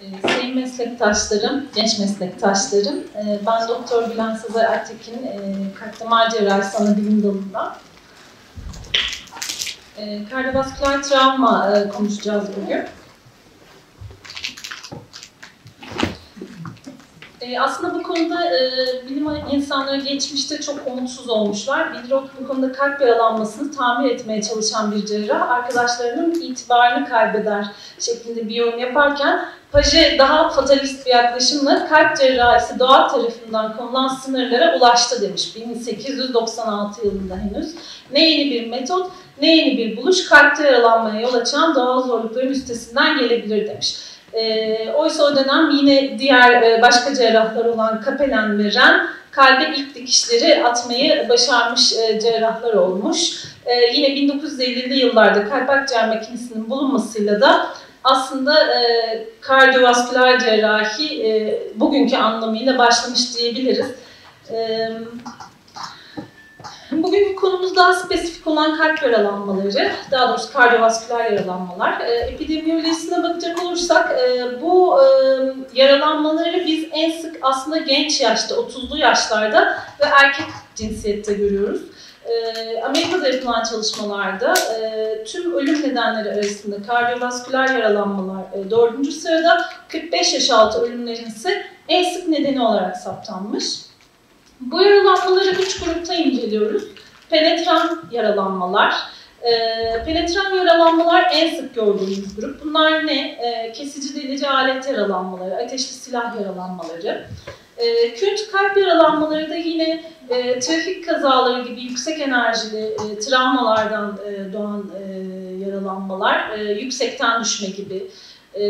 Ee, sayın meslektaşlarım, genç meslektaşlarım, e, ben Doktor Gülen Sezer Ertekin, e, kalp damar cerrahisi ana bilim dalında. E, kardiyovasküler travma konuşacağız bugün. Aslında bu konuda bilim insanları geçmişte çok umutsuz olmuşlar. Bildrok bu konuda kalp yaralanmasını tamir etmeye çalışan bir cerrah arkadaşlarının itibarını kaybeder şeklinde bir yorum yaparken Paje daha fatalist bir yaklaşımla kalp cerrahisi doğa tarafından konulan sınırlara ulaştı demiş 1896 yılında henüz. Ne yeni bir metot ne yeni bir buluş kalpte yaralanmaya yol açan doğal zorlukların üstesinden gelebilir demiş. E, oysa o dönem yine diğer e, başka cerrahlar olan Kapelen ve Ren kalbe ilk dikişleri atmayı başarmış e, cerrahlar olmuş. E, yine 1950'li yıllarda kalp akciğer makinesinin bulunmasıyla da aslında e, kardiyovasküler cerrahi e, bugünkü anlamıyla başlamış diyebiliriz. E, Bugünkü konumuz daha spesifik olan kalp yaralanmaları, daha doğrusu kardiyovasküler yaralanmalar. E, epidemiyolojisine bakacak olursak e, bu e, yaralanmaları biz en sık aslında genç yaşta, 30'lu yaşlarda ve erkek cinsiyette görüyoruz. E, Amerika'da yapılan çalışmalarda e, tüm ölüm nedenleri arasında kardiyovasküler yaralanmalar e, 4. sırada, 45 yaş altı ölümlerin ise en sık nedeni olarak saptanmış. Bu yaralanmaları üç grupta inceliyoruz. Penetran yaralanmalar. E, penetran yaralanmalar en sık gördüğümüz grup. Bunlar ne? E, kesici delici alet yaralanmaları, ateşli silah yaralanmaları. E, künt kalp yaralanmaları da yine e, trafik kazaları gibi yüksek enerjili e, travmalardan e, doğan e, yaralanmalar, e, yüksekten düşme gibi, e,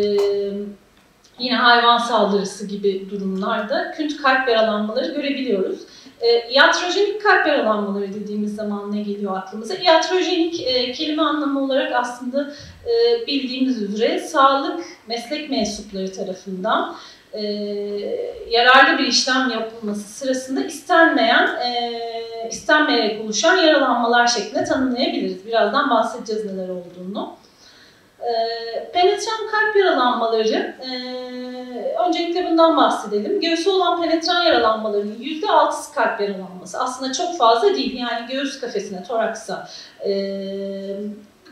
yine hayvan saldırısı gibi durumlarda künt kalp yaralanmaları görebiliyoruz. E, iatrojenik kalp yaralanmaları dediğimiz zaman ne geliyor aklımıza? Iatrojenik e, kelime anlamı olarak aslında e, bildiğimiz üzere sağlık meslek mensupları tarafından e, yararlı bir işlem yapılması sırasında istenmeyen, e, istenmeyerek oluşan yaralanmalar şeklinde tanımlayabiliriz. Birazdan bahsedeceğiz neler olduğunu. E, penetran kalp yaralanmaları, e, öncelikle bundan bahsedelim. Göğsü olan penetran yaralanmalarının %6'sı kalp yaralanması. Aslında çok fazla değil. Yani göğüs kafesine, toraksa e,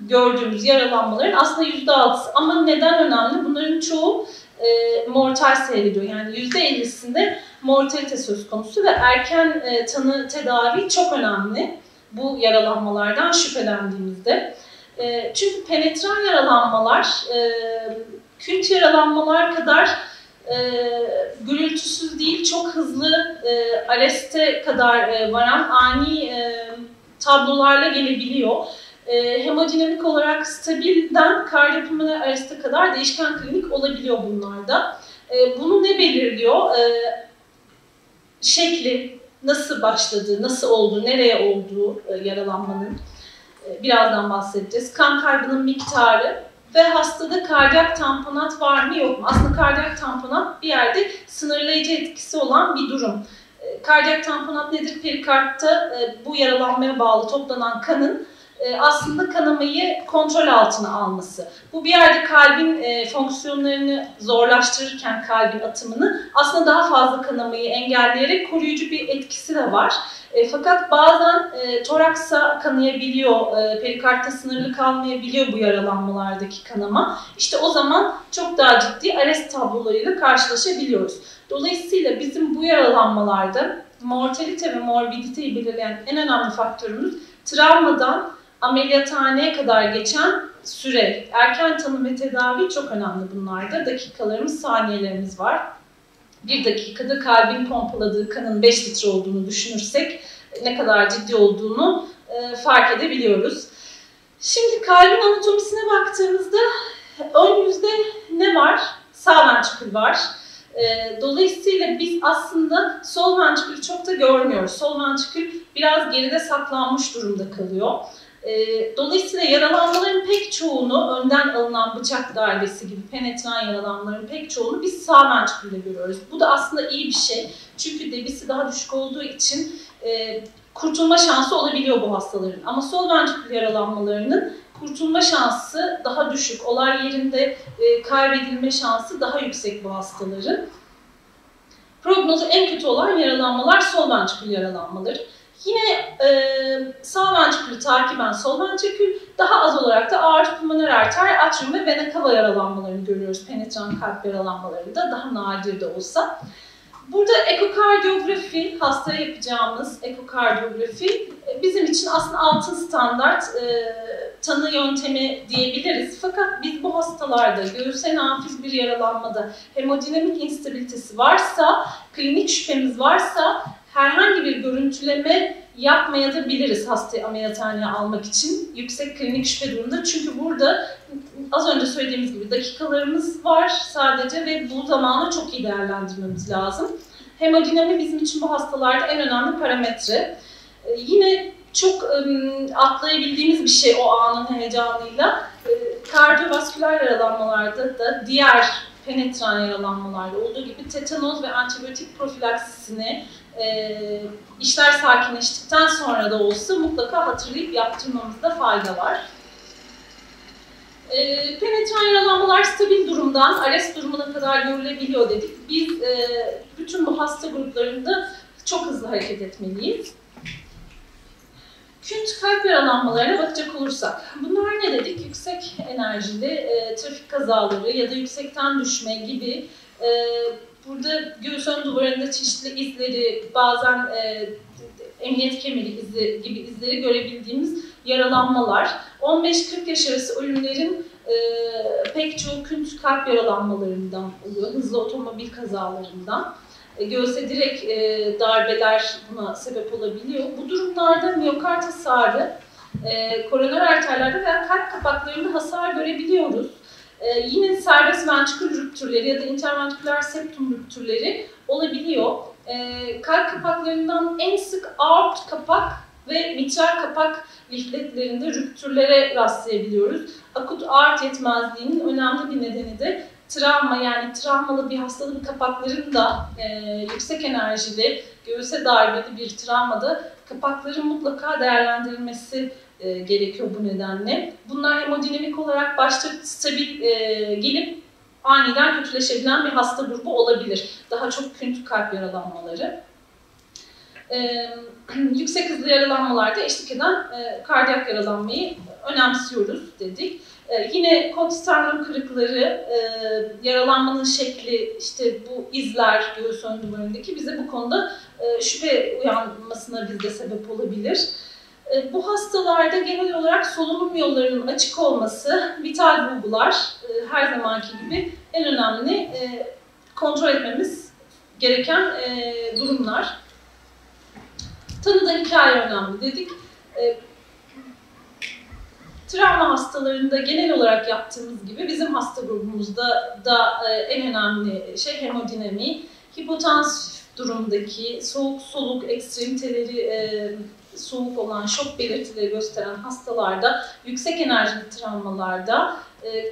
gördüğümüz yaralanmaların aslında %6'sı. Ama neden önemli? Bunların çoğu e, mortal seyrediyor. Yani %50'sinde mortalite söz konusu ve erken e, tanı tedavi çok önemli bu yaralanmalardan şüphelendiğimizde. E, çünkü penetran yaralanmalar, e, künt yaralanmalar kadar e, gürültüsüz değil, çok hızlı e, areste kadar e, varan ani e, tablolarla gelebiliyor. E, hemodinamik olarak stabilden kardiyopulmoner areste kadar değişken klinik olabiliyor bunlarda. E, bunu ne belirliyor? E, şekli, nasıl başladığı, nasıl olduğu, nereye olduğu e, yaralanmanın e, birazdan bahsedeceğiz. Kan kaybının miktarı ve hastada kardiyak tamponat var mı yok mu? Aslında kardiyak tamponat bir yerde sınırlayıcı etkisi olan bir durum. E, kardiyak tamponat nedir? Perikartta e, bu yaralanmaya bağlı toplanan kanın aslında kanamayı kontrol altına alması. Bu bir yerde kalbin e, fonksiyonlarını zorlaştırırken kalbin atımını aslında daha fazla kanamayı engelleyerek koruyucu bir etkisi de var. E, fakat bazen e, toraksa kanayabiliyor, e, sınırlı kalmayabiliyor bu yaralanmalardaki kanama. İşte o zaman çok daha ciddi arrest tablolarıyla karşılaşabiliyoruz. Dolayısıyla bizim bu yaralanmalarda mortalite ve morbiditeyi belirleyen en önemli faktörümüz travmadan ameliyathaneye kadar geçen süre, erken tanı ve tedavi çok önemli bunlarda. Dakikalarımız, saniyelerimiz var. Bir dakikada kalbin pompaladığı kanın 5 litre olduğunu düşünürsek ne kadar ciddi olduğunu e, fark edebiliyoruz. Şimdi kalbin anatomisine baktığımızda ön yüzde ne var? Sağ ventrikül var. E, dolayısıyla biz aslında sol ventrikülü çok da görmüyoruz. Sol ventrikül biraz geride saklanmış durumda kalıyor. E, dolayısıyla yaralanmaların pek çoğunu önden alınan bıçak darbesi gibi penetran yaralanmaların pek çoğunu biz sağ ventrikülde görüyoruz. Bu da aslında iyi bir şey. Çünkü debisi daha düşük olduğu için e, kurtulma şansı olabiliyor bu hastaların. Ama sol ventrikül yaralanmalarının kurtulma şansı daha düşük. Olay yerinde e, kaybedilme şansı daha yüksek bu hastaların. Prognozu en kötü olan yaralanmalar sol ventrikül yaralanmaları. Yine e, sağ ventrikülü takiben sol ventrikül, daha az olarak da aort pulmoner arter, atrium ve vena cava yaralanmalarını görüyoruz. Penetran kalp yaralanmalarında daha nadir de olsa. Burada ekokardiyografi, hastaya yapacağımız ekokardiyografi e, bizim için aslında altın standart e, tanı yöntemi diyebiliriz. Fakat biz bu hastalarda göğüse nafiz bir yaralanmada hemodinamik instabilitesi varsa, klinik şüphemiz varsa herhangi bir görüntüleme yapmaya da biliriz hastayı ameliyathaneye almak için yüksek klinik şüphe durumunda. Çünkü burada az önce söylediğimiz gibi dakikalarımız var sadece ve bu zamanı çok iyi değerlendirmemiz lazım. Hemodinami bizim için bu hastalarda en önemli parametre. Ee, yine çok ım, atlayabildiğimiz bir şey o anın heyecanıyla. Ee, kardiyovasküler yaralanmalarda da diğer penetran yaralanmalarda olduğu gibi tetanoz ve antibiyotik profilaksisini e, işler sakinleştikten sonra da olsa mutlaka hatırlayıp yaptırmamızda fayda var. E, penetran yaralanmalar stabil durumdan ARES durumuna kadar görülebiliyor dedik. Biz e, bütün bu hasta gruplarında çok hızlı hareket etmeliyiz. Künt kalp yaralanmalarına bakacak olursak, bunlar ne dedik? Yüksek enerjili e, trafik kazaları ya da yüksekten düşme gibi e, burada göğüs ön duvarında çeşitli izleri, bazen e, emniyet kemeri izi gibi izleri görebildiğimiz yaralanmalar. 15-40 yaş arası ölümlerin e, pek çoğu künt kalp yaralanmalarından oluyor, hızlı otomobil kazalarından. E, göğse direkt e, darbeler buna sebep olabiliyor. Bu durumlarda miyokard hasarı, e, koroner arterlerde veya kalp kapaklarında hasar görebiliyoruz. E, yine serbest ventrikül rüptürleri ya da interventriküler septum rüptürleri olabiliyor. E, kalp kapaklarından en sık aort kapak ve mitral kapak lifletlerinde rüptürlere rastlayabiliyoruz. Akut aort yetmezliğinin önemli bir nedeni de travma yani travmalı bir hastalığın kapakların da e, yüksek enerjili, göğüse darbeli bir travmada kapakların mutlaka değerlendirilmesi e, gerekiyor bu nedenle. Bunlar hemodinamik olarak başta stabil e, gelip aniden kötüleşebilen bir hasta grubu olabilir. Daha çok künt kalp yaralanmaları. E, yüksek hızlı yaralanmalarda eşlik eden e, kardiyak yaralanmayı önemsiyoruz dedik. Ee, yine konsternum kırıkları, e, yaralanmanın şekli, işte bu izler göğüs ön duvarındaki bize bu konuda e, şüphe uyanmasına bizde sebep olabilir. E, bu hastalarda genel olarak solunum yollarının açık olması, vital bulgular e, her zamanki gibi en önemli e, kontrol etmemiz gereken e, durumlar. Tanıda hikaye önemli dedik. E, travma hastalarında genel olarak yaptığımız gibi bizim hasta grubumuzda da e, en önemli şey hemodinami, hipotans durumdaki soğuk soluk ekstremiteleri e, soğuk olan şok belirtileri gösteren hastalarda, yüksek enerjili travmalarda, e,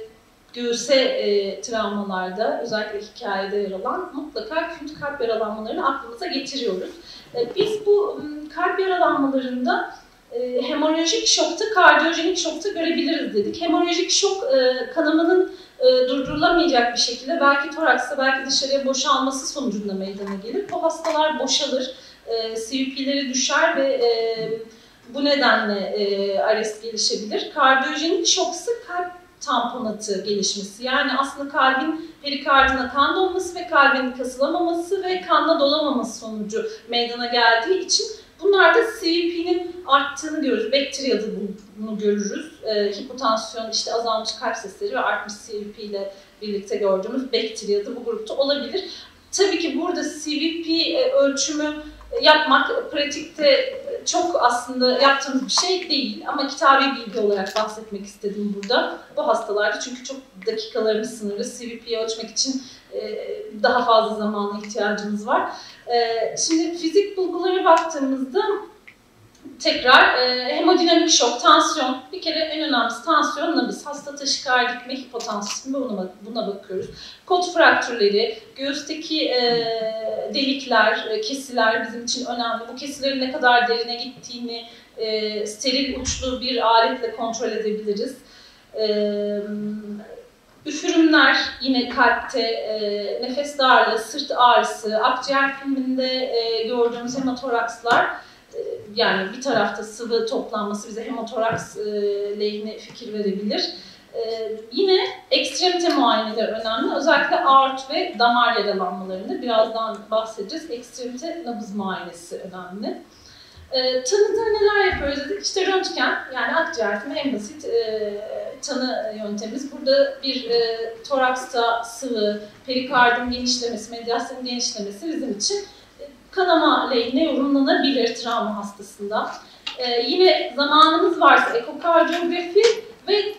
göğüse e, travmalarda, özellikle hikayede yer alan mutlaka künt kalp yaralanmalarını aklımıza getiriyoruz. E, biz bu kalp yaralanmalarında e, hemorajik şokta, kardiyojenik şokta görebiliriz dedik. Hemorajik şok e, kanamanın e, durdurulamayacak bir şekilde belki toraksa belki dışarıya boşalması sonucunda meydana gelir. Bu hastalar boşalır, e, CUP'leri düşer ve e, bu nedenle e, arrest gelişebilir. Kardiyojenik şoksa kalp tamponatı gelişmesi. Yani aslında kalbin perikardına kan dolması ve kalbin kasılamaması ve kanla dolamaması sonucu meydana geldiği için Bunlarda CVP'nin arttığını görürüz. Bakteriyada bunu görürüz. E, hipotansiyon, işte azalmış kalp sesleri ve artmış CVP ile birlikte gördüğümüz bakteriyada bu grupta olabilir. Tabii ki burada CVP e, ölçümü yapmak pratikte çok aslında yaptığımız bir şey değil ama kitabi bilgi olarak bahsetmek istedim burada bu hastalarda çünkü çok dakikalarımız sınırlı CVP'yi ölçmek için e, daha fazla zamana ihtiyacımız var. E, şimdi fizik bulgulara baktığımızda tekrar e, hemodinamik şok, tansiyon, bir kere en önemlisi tansiyon nabız, hasta taşikardik mi, hipotansiyonu mi buna, buna bakıyoruz. Kot fraktürleri, göğüsteki e, delikler, e, kesiler bizim için önemli. Bu kesilerin ne kadar derine gittiğini e, steril uçlu bir aletle kontrol edebiliriz. E, üfürümler yine kalpte, e, nefes darlığı, sırt ağrısı, akciğer filminde e, gördüğümüz hematorakslar yani bir tarafta sıvı toplanması bize hemotoraks e, lehine fikir verebilir. Ee, yine ekstremite muayeneleri önemli. Özellikle aort ve damar yaralanmalarında birazdan bahsedeceğiz. Ekstremite nabız muayenesi önemli. E, tanıda neler yapıyoruz dedik. İşte röntgen yani akciğer tümü en basit e, tanı yöntemimiz. Burada bir e, toraksta sıvı, perikardın genişlemesi, medyasyonun genişlemesi bizim için e, kanama lehine yorumlanabilir travma hastasında. E, yine zamanımız varsa ekokardiyografi ve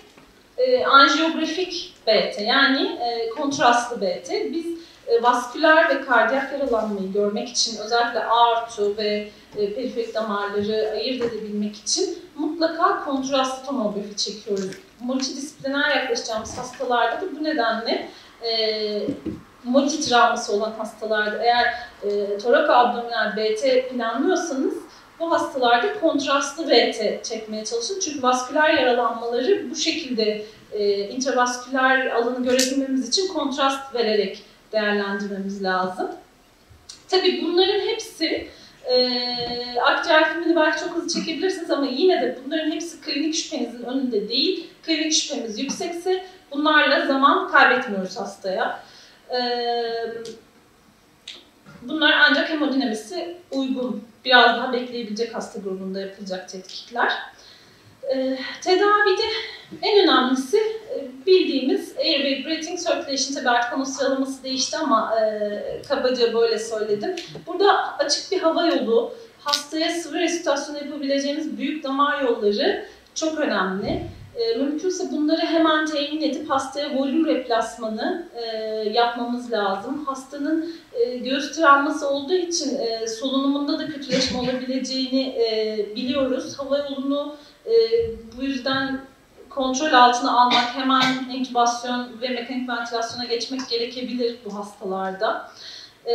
e, anjiyografik BT yani e, kontrastlı BT. Biz e, vasküler ve kardiyak yaralanmayı görmek için özellikle aortu ve e, periferik damarları ayırt edebilmek için mutlaka kontrastlı tomografi çekiyoruz. Multidisipliner yaklaşacağımız hastalarda da bu nedenle e, multi travması olan hastalarda eğer e, toraka abdominal BT planlıyorsanız bu hastalarda kontrastlı BT çekmeye çalışın. Çünkü vasküler yaralanmaları bu şekilde e, intravasküler alanı görebilmemiz için kontrast vererek değerlendirmemiz lazım. Tabii bunların hepsi e, akciğer filmini belki çok hızlı çekebilirsiniz ama yine de bunların hepsi klinik şüphenizin önünde değil. Klinik şüphemiz yüksekse bunlarla zaman kaybetmiyoruz hastaya. Bunlar ancak hemodinamisi uygun, biraz daha bekleyebilecek hasta grubunda yapılacak tetkikler. Tedavide en önemlisi bildiğimiz airway breathing circulation tabii artık onun sıralaması değişti ama kabaca böyle söyledim. Burada açık bir hava yolu, hastaya sıvı resütasyon yapabileceğimiz büyük damar yolları çok önemli. E, mümkünse bunları hemen temin edip hastaya volüm replasmanı e, yapmamız lazım. Hastanın e, göğüs travması olduğu için e, solunumunda da kötüleşme olabileceğini e, biliyoruz. Hava yolunu e, bu yüzden kontrol altına almak, hemen intübasyon ve mekanik ventilasyona geçmek gerekebilir bu hastalarda. E,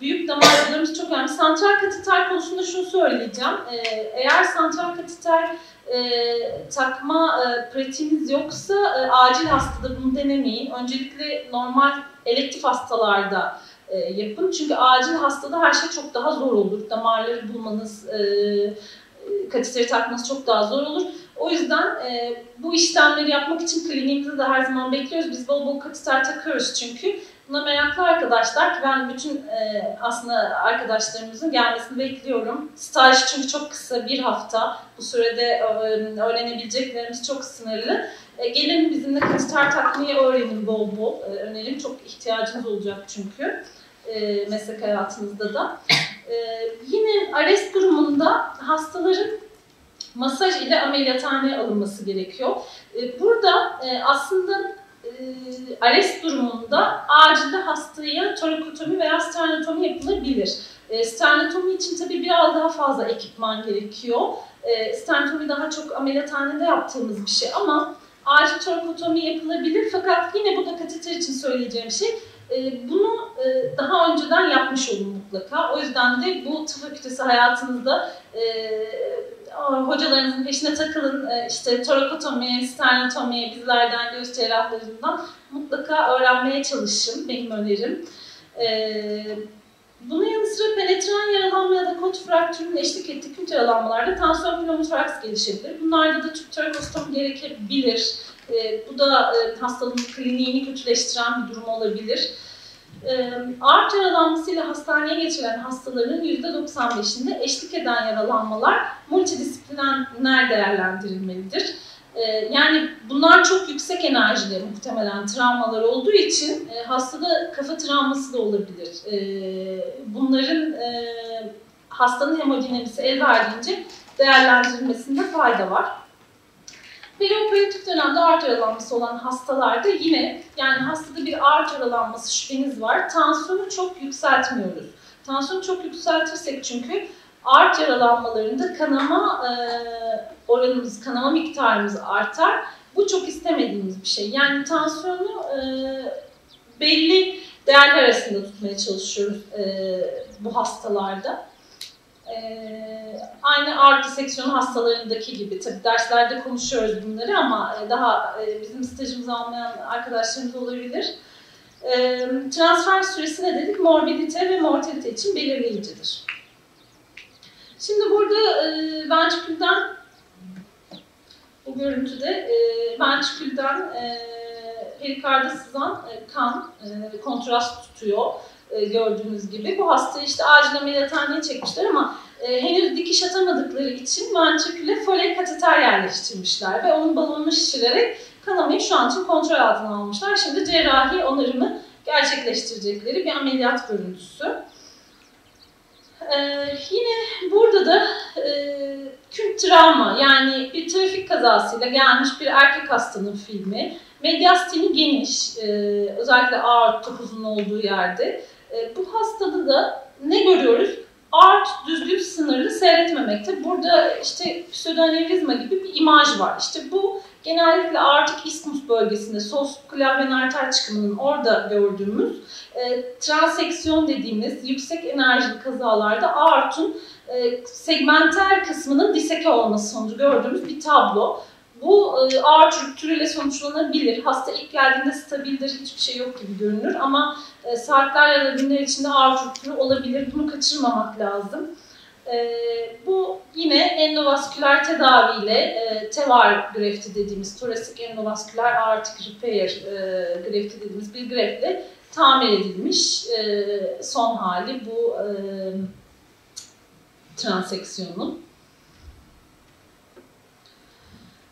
büyük damar yollarımız çok önemli. Santral kateter konusunda şunu söyleyeceğim. E, eğer santral kateter e, takma e, pratiğiniz yoksa e, acil hastada bunu denemeyin. Öncelikle normal elektif hastalarda e, yapın. Çünkü acil hastada her şey çok daha zor olur. Damarları bulmanız, e, kateteri takması çok daha zor olur. O yüzden e, bu işlemleri yapmak için kliniğimizde de her zaman bekliyoruz. Biz bol bol kateter takıyoruz çünkü. Buna meraklı arkadaşlar ki ben bütün e, aslında arkadaşlarımızın gelmesini bekliyorum. Staj çünkü çok kısa, bir hafta. Bu sürede e, öğrenebileceklerimiz çok sınırlı. E, gelin bizimle kateter takmayı öğrenin bol bol. E, önerim çok ihtiyacınız olacak çünkü e, meslek hayatınızda da. E, yine arrest durumunda hastaların masaj ile ameliyathaneye alınması gerekiyor. E, burada e, aslında e, ARES durumunda acilde hastaya torakotomi veya sternotomi yapılabilir. Sternotomi için tabii biraz daha fazla ekipman gerekiyor. Sternotomi daha çok ameliyathanede yaptığımız bir şey ama acil torakotomi yapılabilir. Fakat yine bu da kateter için söyleyeceğim şey bunu daha önceden yapmış olun mutlaka. O yüzden de bu tıp fakültesi hayatınızda hocalarınızın peşine takılın. E, işte torakotomi, sternotomi, bizlerden göğüs cerrahlarından mutlaka öğrenmeye çalışın. Benim önerim. E, bunun yanı sıra penetran yaralanma ya da kot fraktürünün eşlik ettiği küt yaralanmalarda tansiyon pneumotoraks gelişebilir. Bunlarda da tüp torakostomi gerekebilir. E, bu da hastalığın kliniğini kötüleştiren bir durum olabilir. E, ağır yaralanmasıyla hastaneye geçiren hastaların %95'inde eşlik eden yaralanmalar multidisipliner değerlendirilmelidir. E, yani bunlar çok yüksek enerjili muhtemelen travmalar olduğu için e, hastada kafa travması da olabilir. E, bunların e, hastanın hemodinamisi el verdiğince değerlendirilmesinde fayda var. Perioperatif dönemde aort yaralanması olan hastalarda yine yani hastada bir aort yaralanması şüpheniz var. Tansiyonu çok yükseltmiyoruz. Tansiyonu çok yükseltirsek çünkü aort yaralanmalarında kanama e, oranımız, kanama miktarımız artar. Bu çok istemediğimiz bir şey. Yani tansiyonu e, belli değerler arasında tutmaya çalışıyoruz e, bu hastalarda. Ee, aynı art diseksiyon hastalarındaki gibi. Tabii derslerde konuşuyoruz bunları ama e, daha e, bizim stajımızı almayan arkadaşlarımız olabilir. E, transfer süresi ne dedik? Morbidite ve mortalite için belirleyicidir. Şimdi burada e, ventrikülden bu görüntüde e, ventrikülden e, perikarda sızan e, kan e, kontrast tutuyor e, gördüğünüz gibi. Bu hastayı işte acil ameliyathaneye çekmişler ama e, henüz dikiş atamadıkları için ventriküle foley kateter yerleştirmişler ve onun balonunu şişirerek kanamayı şu an için kontrol altına almışlar. Şimdi cerrahi onarımı gerçekleştirecekleri bir ameliyat görüntüsü. Ee, yine burada da e, kült travma yani bir trafik kazasıyla gelmiş bir erkek hastanın filmi. Mediastini geniş, e, özellikle ağır topuzun olduğu yerde. E, bu hastada da ne görüyoruz? Art düzlük sınırlı seyretmemekte. Burada işte pseudoanevrizma gibi bir imaj var. İşte bu genellikle aortik isthmus bölgesinde sos klavyen arter çıkımının orada gördüğümüz e, transeksiyon dediğimiz yüksek enerjili kazalarda aortun e, segmenter kısmının diseke olması sonucu gördüğümüz bir tablo. Bu e, ağır rüptürüyle sonuçlanabilir. Hasta ilk geldiğinde stabildir, hiçbir şey yok gibi görünür ama e, saatler ya da günler içinde ağır rüptürü olabilir. Bunu kaçırmamak lazım. E, bu yine endovasküler tedaviyle e, TEVAR grefti dediğimiz torasik endovasküler aortic repair grefti dediğimiz bir greftle tamir edilmiş son hali bu e, transeksiyonun.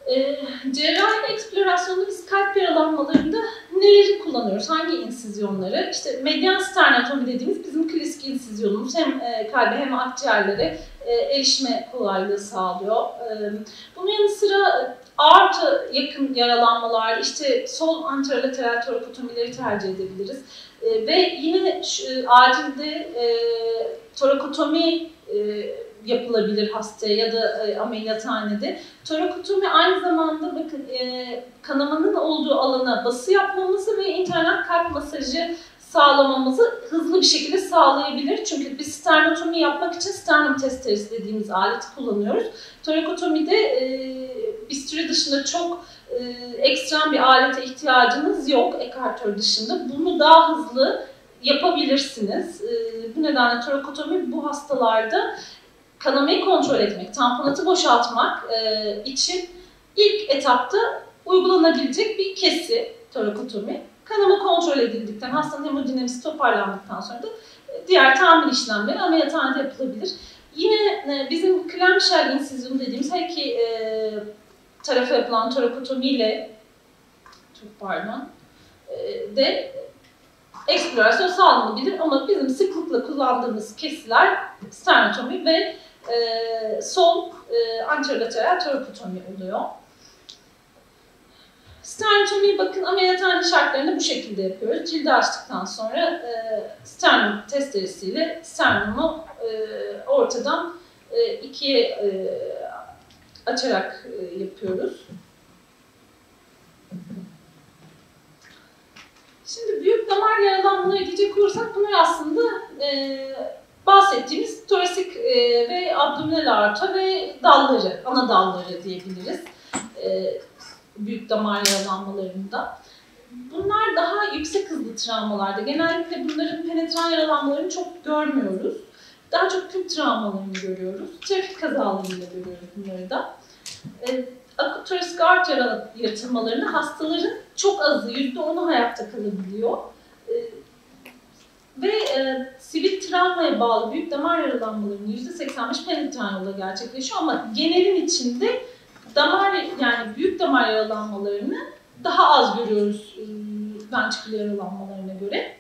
E, cerrahi eksplorasyonda biz kalp yaralanmalarında neleri kullanıyoruz? Hangi insizyonları? İşte medyan sternotomi dediğimiz bizim klasik insizyonumuz hem e, kalbe hem akciğerlere e, erişme kolaylığı sağlıyor. E, bunun yanı sıra artı yakın yaralanmalar, işte sol anterolateral torakotomileri tercih edebiliriz. E, ve yine şu, acilde e, torakotomi e, yapılabilir hastaya ya da e, ameliyathanede. Torakotomi aynı zamanda bakın e, kanamanın olduğu alana bası yapmamızı ve internet kalp masajı sağlamamızı hızlı bir şekilde sağlayabilir. Çünkü biz sternotomi yapmak için sternum testeresi dediğimiz aleti kullanıyoruz. Torakotomide e, bisturi dışında çok e, ekstrem bir alete ihtiyacınız yok ekartör dışında. Bunu daha hızlı yapabilirsiniz. E, bu nedenle torakotomi bu hastalarda kanamayı kontrol etmek, tamponatı boşaltmak e, için ilk etapta uygulanabilecek bir kesi torakotomi. Kanama kontrol edildikten, hastanın hemodinamisi toparlandıktan sonra da e, diğer tamir işlemleri ameliyathanede yapılabilir. Yine e, bizim clamshell insizyonu dediğimiz her iki e, tarafa yapılan torakotomi ile çok pardon e, de eksplorasyon sağlanabilir ama bizim sıklıkla kullandığımız kesiler sternotomi ve e, sol e, anterolateral torakotomi oluyor. Sternotomiyi bakın ameliyathane şartlarında bu şekilde yapıyoruz. Cildi açtıktan sonra e, sternum testeresiyle sternumu e, ortadan e, ikiye e, açarak e, yapıyoruz. Şimdi büyük damar yaralanmaları diyecek olursak bunlar aslında e, bahsettiğimiz torasik e, ve abdominal aorta ve dalları, ana dalları diyebiliriz. E, büyük damar yaralanmalarında. Bunlar daha yüksek hızlı travmalarda. Genellikle bunların penetran yaralanmalarını çok görmüyoruz. Daha çok tüm travmalarını görüyoruz. Trafik kazalarıyla görüyoruz bunları da. E, akut torasik aort yırtılmalarında hastaların çok azı, %10'u hayatta kalabiliyor. E, ve e, sivil travmaya bağlı büyük damar yaralanmalarının %85 penetran yolda gerçekleşiyor ama genelin içinde damar yani büyük damar yaralanmalarını daha az görüyoruz e, ventriküler yaralanmalarına göre.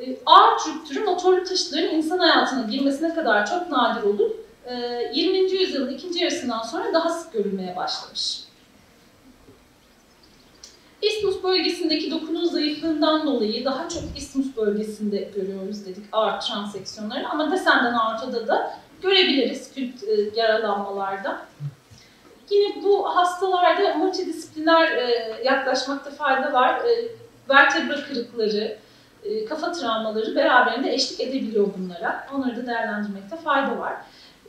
E, ağır rüptürü motorlu taşıtların insan hayatına girmesine kadar çok nadir olup 20. yüzyılın ikinci yarısından sonra daha sık görülmeye başlamış. İsmus bölgesindeki dokunun zayıflığından dolayı daha çok ismus bölgesinde görüyoruz dedik ağır transeksiyonları ama desenden aortada da görebiliriz kült e, yaralanmalarda. Yine bu hastalarda multidisipliner e, yaklaşmakta fayda var. E, vertebra kırıkları, kafa travmaları beraberinde eşlik edebiliyor bunlara. Onları da değerlendirmekte fayda var.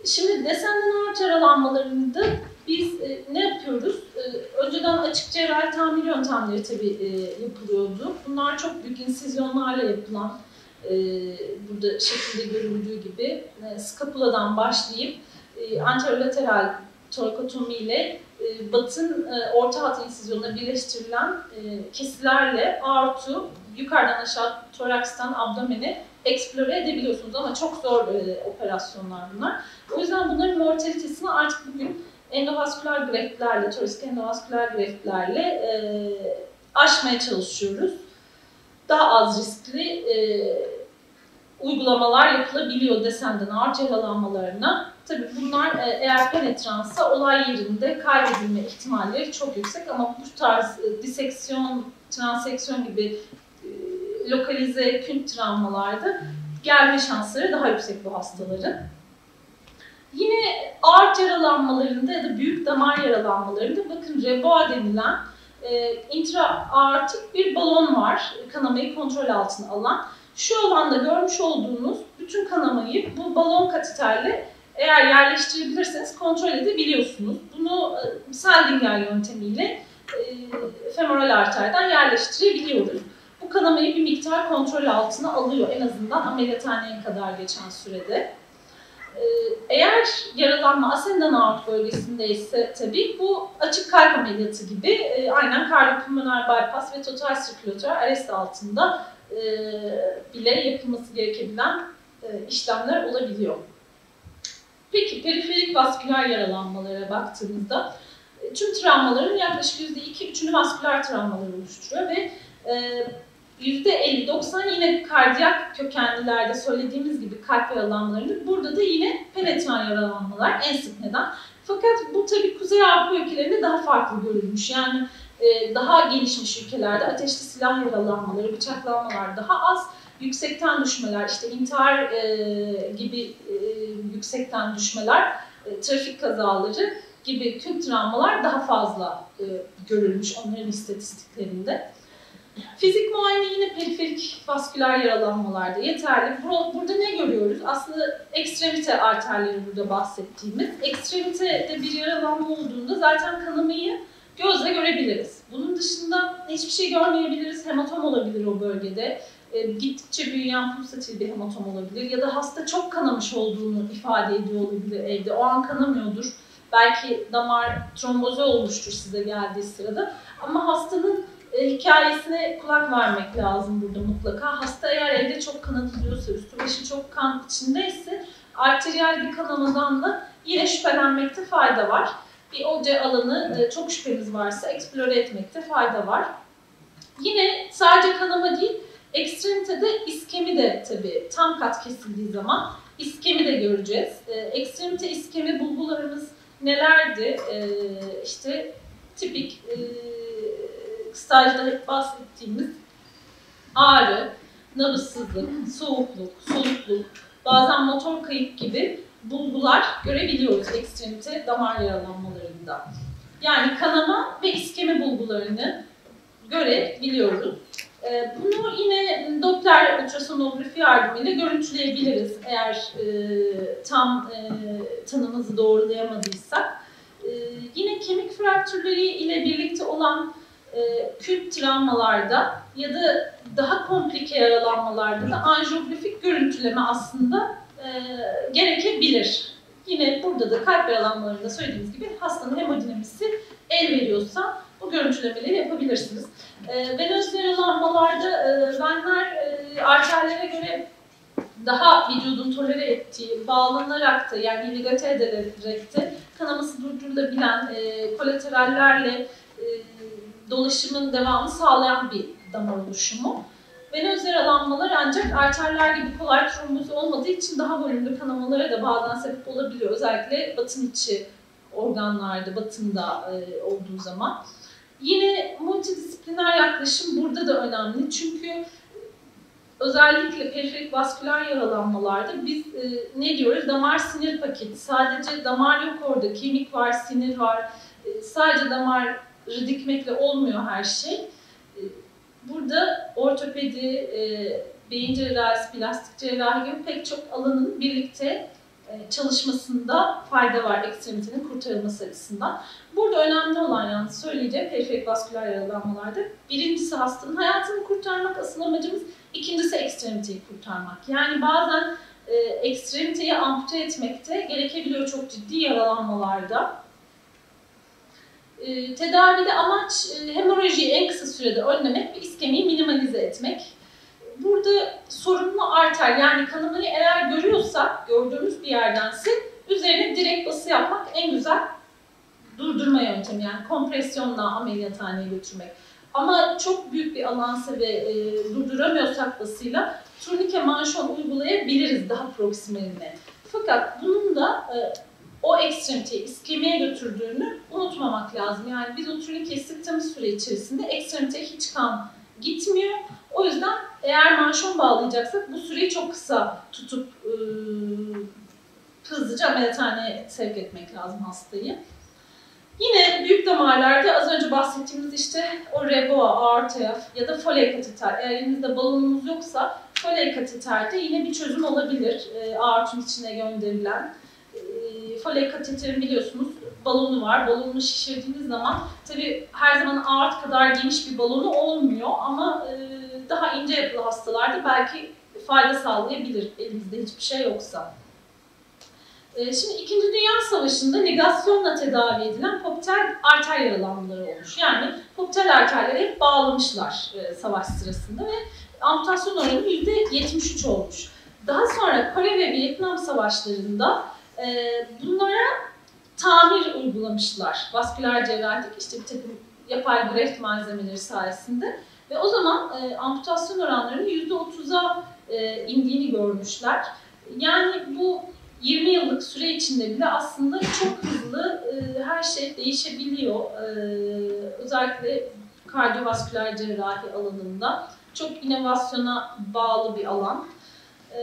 Şimdi desenden ağır yaralanmalarında biz e, ne yapıyoruz? E, önceden açık cerrahi tamir yöntemleri tabii e, yapılıyordu. Bunlar çok büyük insizyonlarla yapılan, e, burada şekilde görüldüğü gibi e, skapuladan başlayıp e, anterolateral torakotomi ile e, batın e, orta hat insizyonuna birleştirilen e, kesilerle artı yukarıdan aşağı torakstan abdomeni eksplore edebiliyorsunuz ama çok zor e, operasyonlar bunlar. O yüzden bunların mortalitesini artık bugün endovasküler greftlerle, torisik endovasküler greftlerle e, aşmaya çalışıyoruz. Daha az riskli e, uygulamalar yapılabiliyor desenden ağır cerrahlanmalarına. Tabii bunlar e, eğer penetransa olay yerinde kaybedilme ihtimalleri çok yüksek ama bu tarz e, diseksiyon, transeksiyon gibi lokalize kün travmalarda gelme şansları daha yüksek bu hastaların. Yine ağır yaralanmalarında ya da büyük damar yaralanmalarında bakın reboa denilen e, intraaortik bir balon var kanamayı kontrol altına alan. Şu alanda görmüş olduğunuz bütün kanamayı bu balon kateterle eğer yerleştirebilirseniz kontrol edebiliyorsunuz. Bunu e, Seldinger yöntemiyle e, femoral arterden yerleştirebiliyoruz. Kanamayı bir miktar kontrol altına alıyor en azından ameliyathaneye kadar geçen sürede. E, eğer yaralanma ascending aort bölgesindeyse tabii bu açık kalp ameliyatı gibi e, aynen kardiyopulmoner bypass ve total sirkülatör arrest altında e, bile yapılması gerekebilen e, işlemler olabiliyor. Peki periferik vasküler yaralanmalara baktığımızda tüm travmaların yaklaşık %2-3'ünü vasküler travmalar oluşturuyor ve %50-90 yine kardiyak kökenlilerde söylediğimiz gibi kalp yaralanmalarının burada da yine penetran yaralanmalar en sık neden. Fakat bu tabi Kuzey Avrupa ülkelerinde daha farklı görülmüş. Yani e, daha gelişmiş ülkelerde ateşli silah yaralanmaları, bıçaklanmalar daha az. Yüksekten düşmeler, işte intihar e, gibi e, yüksekten düşmeler, e, trafik kazaları gibi tüm travmalar daha fazla e, görülmüş onların istatistiklerinde. Fizik muayene yine periferik vasküler yaralanmalarda yeterli. Burada ne görüyoruz? Aslında ekstremite arterleri burada bahsettiğimiz. Ekstremitede bir yaralanma olduğunda zaten kanamayı gözle görebiliriz. Bunun dışında hiçbir şey görmeyebiliriz. Hematom olabilir o bölgede. E, gittikçe büyüyen pulsatil bir hematom olabilir. Ya da hasta çok kanamış olduğunu ifade ediyor olabilir evde. O an kanamıyordur. Belki damar tromboze olmuştur size geldiği sırada. Ama hastanın e, hikayesine kulak vermek lazım burada mutlaka. Hasta eğer evde çok kanatılıyorsa, üstü başı çok kan içindeyse arteriyel bir kanamadan da yine şüphelenmekte fayda var. Bir oje alanı e, çok şüphemiz varsa eksplore etmekte fayda var. Yine sadece kanama değil, ekstremitede iskemi de tabii tam kat kesildiği zaman iskemi de göreceğiz. E, ekstremite iskemi bulgularımız nelerdi? E, işte tipik e, stajda hep bahsettiğimiz ağrı, nabızsızlık, soğukluk, solukluk, bazen motor kayıp gibi bulgular görebiliyoruz ekstremite damar yaralanmalarında. Yani kanama ve iskemi bulgularını görebiliyoruz. Ee, bunu yine Doppler ultrasonografi yardımıyla görüntüleyebiliriz eğer e, tam e, tanımızı doğrulayamadıysak. E, yine kemik fraktürleri ile birlikte olan e, kült travmalarda ya da daha komplike yaralanmalarda da anjiyografik görüntüleme aslında e, gerekebilir. Yine burada da kalp yaralanmalarında söylediğimiz gibi hastanın hemodinamisi el veriyorsa bu görüntülemeleri yapabilirsiniz. E, venöz yaralanmalarda e, venler e, arterlere göre daha vücudun tolere ettiği, bağlanarak da yani irrigate edilerek de kanaması durdurulabilen e, kolaterallerle e, dolaşımın devamını sağlayan bir damar oluşumu. Venöz yaralanmalar ancak arterler gibi kolay tromboz olmadığı için daha volümlü kanamalara da bazen sebep olabiliyor. Özellikle batın içi organlarda, batında e, olduğu zaman. Yine multidisipliner yaklaşım burada da önemli. Çünkü özellikle periferik vasküler yaralanmalarda biz e, ne diyoruz? Damar sinir paketi. Sadece damar yok orada, kemik var, sinir var. E, sadece damar dikmekle olmuyor her şey. burada ortopedi, e, beyin cerrahisi, plastik cerrahi gibi pek çok alanın birlikte e, çalışmasında fayda var ekstremitinin kurtarılması açısından. Burada önemli olan yalnız söyleyeceğim periferik vasküler yaralanmalarda birincisi hastanın hayatını kurtarmak asıl amacımız, ikincisi ekstremiteyi kurtarmak. Yani bazen e, ekstremiteyi ampute etmekte gerekebiliyor çok ciddi yaralanmalarda. E, tedavide amaç e, hemorojiyi en kısa sürede önlemek ve iskemiyi minimalize etmek burada sorunlu arter yani kanamayı eğer görüyorsak gördüğümüz bir yerdense üzerine direkt bası yapmak en güzel durdurma yöntemi yani kompresyonla ameliyathaneye götürmek. Ama çok büyük bir alansa ve e, durduramıyorsak basıyla turnike manşon uygulayabiliriz daha proksimaline. Fakat bunun da e, o ekstremiteyi iskemiye götürdüğünü unutmamak lazım. Yani biz o turnikeyi sıktığımız süre içerisinde ekstremiteye hiç kan gitmiyor. O yüzden eğer manşon bağlayacaksak bu süreyi çok kısa tutup e, hızlıca ameliyathaneye sevk etmek lazım hastayı. Yine büyük damarlarda az önce bahsettiğimiz işte o reboa, aortaya ya da foley kateter. Eğer elinizde balonunuz yoksa foley kateterde yine bir çözüm olabilir. E, aortun içine gönderilen. Foley kateterin biliyorsunuz balonu var. Balonunu şişirdiğiniz zaman tabi her zaman aort kadar geniş bir balonu olmuyor ama e, daha ince yapılı hastalarda belki fayda sağlayabilir elimizde hiçbir şey yoksa. E, şimdi İkinci Dünya Savaşı'nda negasyonla tedavi edilen popter arter yaralanmaları olmuş. Yani popter arterleri hep bağlamışlar e, savaş sırasında ve amputasyon oranı %73 olmuş. Daha sonra Kore ve Vietnam savaşlarında bunlara tamir uygulamışlar. Vasküler cerrahik işte bir takım yapay graft malzemeleri sayesinde. Ve o zaman e, amputasyon oranlarının %30'a e, indiğini görmüşler. Yani bu 20 yıllık süre içinde bile aslında çok hızlı e, her şey değişebiliyor. E, özellikle kardiyovasküler cerrahi alanında. Çok inovasyona bağlı bir alan. E,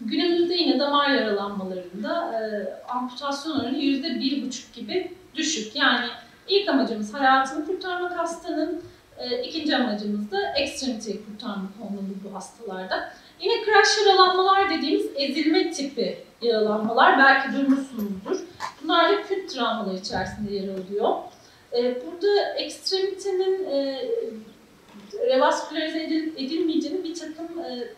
günümüzde yine damar yaralanmalarında e, amputasyon oranı %1,5 gibi düşük. Yani ilk amacımız hayatını kurtarmak hastanın, e, ikinci amacımız da ekstremiteyi kurtarmak olmalı bu hastalarda. Yine crash yaralanmalar dediğimiz ezilme tipi yaralanmalar belki duymuşsunuzdur. Bunlar da küt travmalar içerisinde yer alıyor. E, burada ekstremitenin e, revaskülerize edil, edilmeyeceğini bir takım e,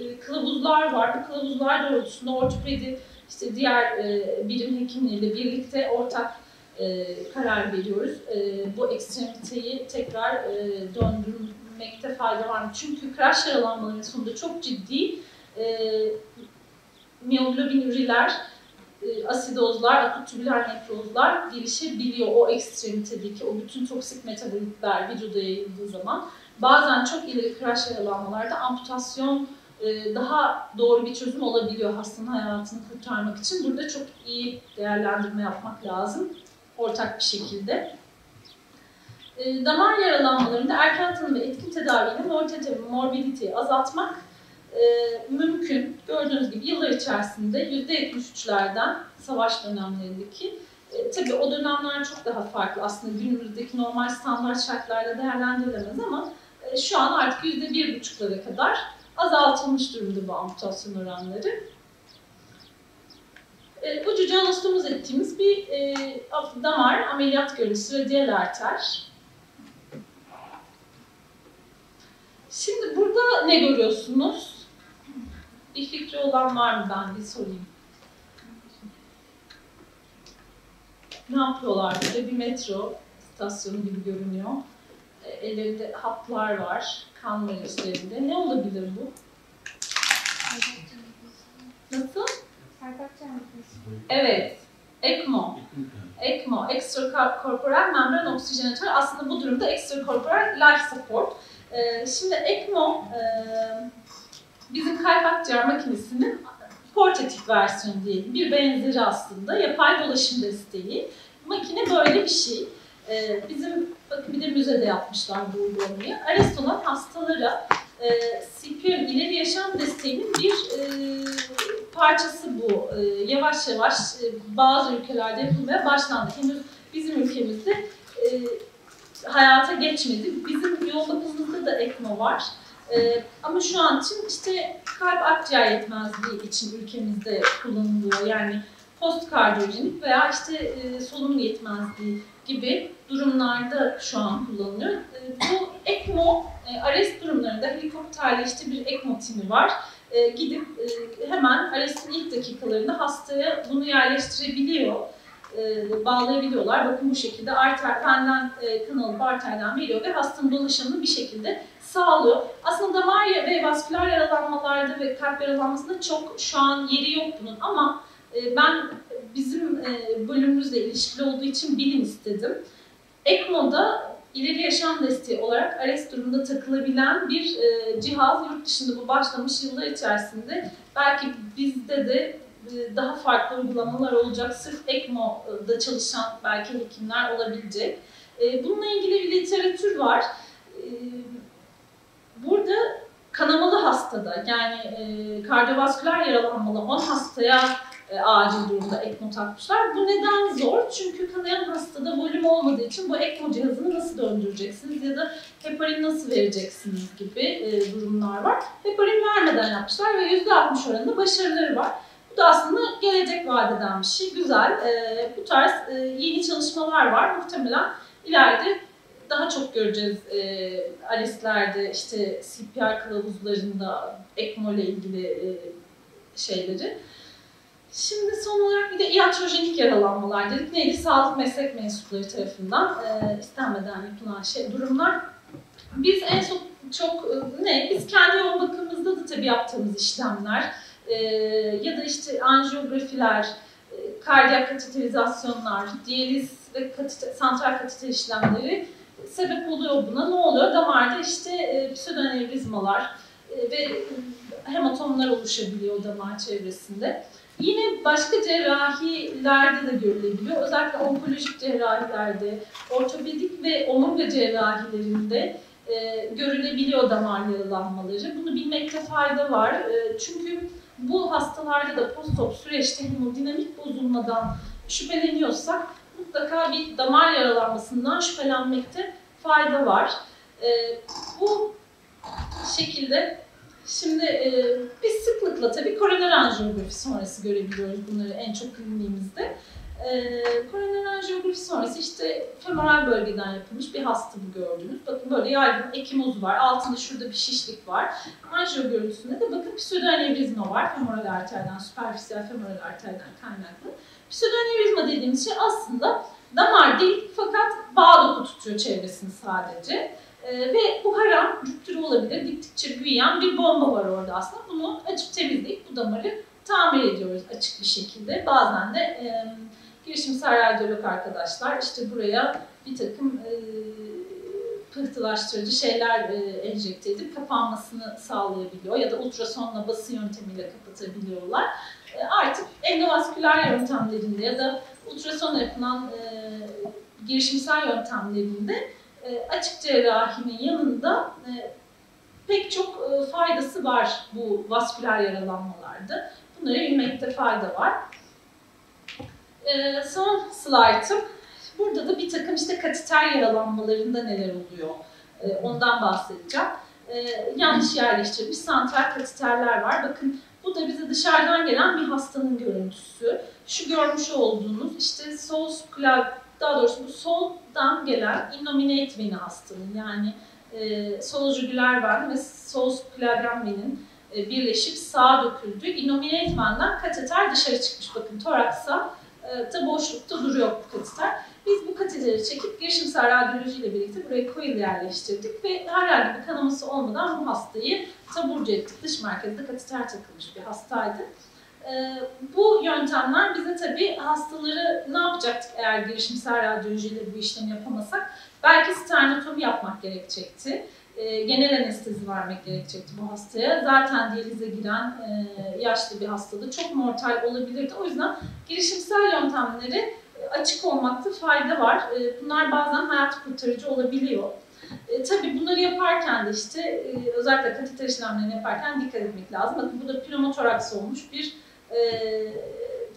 e, kılavuzlar var. Bu kılavuzlar doğrultusunda ortopedi işte diğer e, bilim hekimleriyle birlikte ortak e, karar veriyoruz. E, bu ekstremiteyi tekrar e, döndürmekte fayda var mı? Çünkü crash yaralanmalarının sonunda çok ciddi e, miyoglobin ürüler, e, asidozlar, akut tübüler nekrozlar gelişebiliyor o ekstremitedeki o bütün toksik metabolitler vücuda yayıldığı zaman. Bazen çok ileri crash yaralanmalarda amputasyon daha doğru bir çözüm olabiliyor hastanın hayatını kurtarmak için. Burada çok iyi değerlendirme yapmak lazım ortak bir şekilde. E, damar yaralanmalarında erken tanı ve etkin tedaviyle mortalite ve morbiditeyi azaltmak e, mümkün. Gördüğünüz gibi yıllar içerisinde %73'lerden savaş dönemlerindeki e, tabii o dönemler çok daha farklı. Aslında günümüzdeki normal standart şartlarla değerlendirilemez ama e, şu an artık %1,5'lara kadar azaltılmış durumda bu amputasyon oranları. E, ucuca anastomoz ettiğimiz bir e, damar ameliyat görüntüsü radyal arter. Şimdi burada ne görüyorsunuz? Bir fikri olan var mı ben bir sorayım. Ne yapıyorlar burada? Bir metro istasyonu gibi görünüyor. E, ellerinde hatlar var, kan var üzerinde. Ne olabilir bu? Nasıl? Evet. ECMO. ECMO, extracorporeal membran oksijenatör. Aslında bu durumda extracorporeal life support. Ee, şimdi ECMO e, bizim kalp akciğer makinesinin portatif versiyonu diyelim. Bir benzeri aslında. Yapay dolaşım desteği. Makine böyle bir şey. Ee, bizim bakın bir de müzede yapmışlar bu uygulamayı. Arrest olan hastalara e, CPR ileri yaşam desteğinin bir e, parçası bu. E, yavaş yavaş e, bazı ülkelerde yapılmaya başlandı. Henüz bizim ülkemizde e, hayata geçmedi. Bizim yoğun bakımımızda da ECMO var. Ee, ama şu an için işte kalp akciğer yetmezliği için ülkemizde kullanılıyor. Yani postkardiyojenik veya işte e, solunum yetmezliği gibi durumlarda şu an kullanılıyor. E, bu ECMO, e, arrest durumlarında helikopterle işte bir ECMO timi var. E, gidip e, hemen arrestin ilk dakikalarında hastaya bunu yerleştirebiliyor e, bağlayabiliyorlar. Bakın bu şekilde arter, benden e, kan alıp arterden veriyor ve hastanın dolaşımını bir şekilde sağlıyor. Aslında damar ve vasküler yaralanmalarda ve kalp yaralanmasında çok şu an yeri yok bunun ama e, ben bizim e, bölümümüzle ilişkili olduğu için bilin istedim. ECMO'da ileri yaşam desteği olarak ARES durumunda takılabilen bir e, cihaz yurt dışında bu başlamış yıllar içerisinde belki bizde de e, daha farklı uygulamalar olacak. Sırf ECMO'da çalışan belki hekimler olabilecek. E, bununla ilgili bir literatür var. E, burada kanamalı hastada yani kardiyovasküler yaralanmalı 10 hastaya acil durumda ECMO takmışlar. Bu neden zor? Çünkü kanayan hastada volüm olmadığı için bu ECMO cihazını nasıl döndüreceksiniz ya da heparin nasıl vereceksiniz gibi durumlar var. Heparin vermeden yapmışlar ve %60 oranında başarıları var. Bu da aslında gelecek vadeden bir şey. Güzel. E, bu tarz e, yeni çalışmalar var. Muhtemelen ileride daha çok göreceğiz e, ALES'lerde, işte CPR kılavuzlarında ECMO ile ilgili e, şeyleri. Şimdi son olarak bir de iatrojenik yaralanmalar dedik. Neydi? Sağlık meslek mensupları tarafından e, istenmeden yapılan şey, durumlar. Biz en çok, çok e, ne? Biz kendi yoğun bakımımızda da tabii yaptığımız işlemler e, ya da işte anjiyografiler, e, kardiyak kateterizasyonlar, diyaliz ve katite, santral kateter işlemleri sebep oluyor buna. Ne oluyor? Damarda işte e, pseudoanevrizmalar e, ve hematomlar oluşabiliyor damar çevresinde. Yine başka cerrahilerde de görülebiliyor. Özellikle onkolojik cerrahilerde, ortopedik ve omurga cerrahilerinde e, görülebiliyor damar yaralanmaları. Bunu bilmekte fayda var. E, çünkü bu hastalarda da postop süreçte hemodinamik bozulmadan şüpheleniyorsak mutlaka bir damar yaralanmasından şüphelenmekte fayda var. E, bu şekilde şimdi e, biz sıklıkla tabii koroner anjiyografi sonrası görebiliyoruz bunları en çok kliniğimizde. E, koroner anjiyografi sonrası işte femoral bölgeden yapılmış bir hasta bu gördüğünüz. Bakın böyle yaygın ekimoz var. Altında şurada bir şişlik var. Anjiyo görüntüsünde de bakın pseudoanevrizma var. Femoral arterden, süperfisiyel femoral arterden kaynaklı. Pseudoanevrizma dediğimiz şey aslında damar değil fakat bağ doku tutuyor çevresini sadece. Ee, ve buhara rüptürü olabilir, diktikçe büyüyen bir bomba var orada aslında. Bunu açıp temizleyip bu damarı tamir ediyoruz açık bir şekilde. Bazen de e, girişimsel radyolog arkadaşlar işte buraya bir takım e, pıhtılaştırıcı şeyler e, enjekte edip kapanmasını sağlayabiliyor ya da ultrasonla bası yöntemiyle kapatabiliyorlar. E, artık endovasküler yöntemlerinde ya da ultrason yapılan e, girişimsel yöntemlerinde e, açık cerrahinin yanında e, pek çok e, faydası var bu vasküler yaralanmalarda. Bunları bilmekte fayda var. E, son slaytım. Burada da bir takım işte kateter yaralanmalarında neler oluyor ondan bahsedeceğim. Yanlış yerleştirilmiş santral kateterler var. Bakın bu da bize dışarıdan gelen bir hastanın görüntüsü. Şu görmüş olduğunuz işte sol sklav, daha doğrusu bu soldan gelen innominate veni hastanın yani e, sol jugüler ve sol sklavyen venin e, birleşip sağa döküldü. Innominate venden kateter dışarı çıkmış. Bakın toraksa e, da boşlukta duruyor bu kateter. Biz bu kateteri çekip girişimsel radyoloji ile birlikte buraya coil yerleştirdik ve herhangi bir kanaması olmadan bu hastayı taburcu ettik. Dış merkezde kateter takılmış bir hastaydı. Ee, bu yöntemler bize tabii hastaları ne yapacaktık eğer girişimsel radyolojiyle bu işlemi yapamasak? Belki sternotomi yapmak gerekecekti. Ee, genel anestezi vermek gerekecekti bu hastaya. Zaten diyalize giren e, yaşlı bir hastada çok mortal olabilirdi. O yüzden girişimsel yöntemleri açık olmakta fayda var. E, bunlar bazen hayat kurtarıcı olabiliyor. E, tabii bunları yaparken de işte e, özellikle kateter işlemlerini yaparken dikkat etmek lazım. Bakın bu da pneumotoraks olmuş bir e,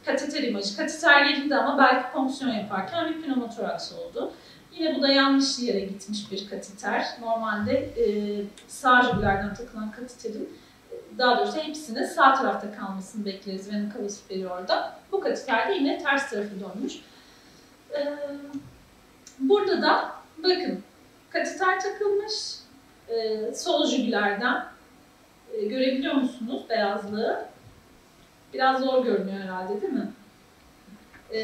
kateter imajı. Kateter yerinde ama belki fonksiyon yaparken bir pneumotoraks oldu. Yine bu da yanlış yere gitmiş bir kateter. Normalde e, sağ jugülerden takılan kateterin daha doğrusu hepsinin sağ tarafta kalmasını bekleriz vena cava superior'da. Bu kateter de yine ters tarafı dönmüş. E, burada da bakın kateter takılmış e, sol jugülerden e, görebiliyor musunuz beyazlığı? Biraz zor görünüyor herhalde değil mi? E,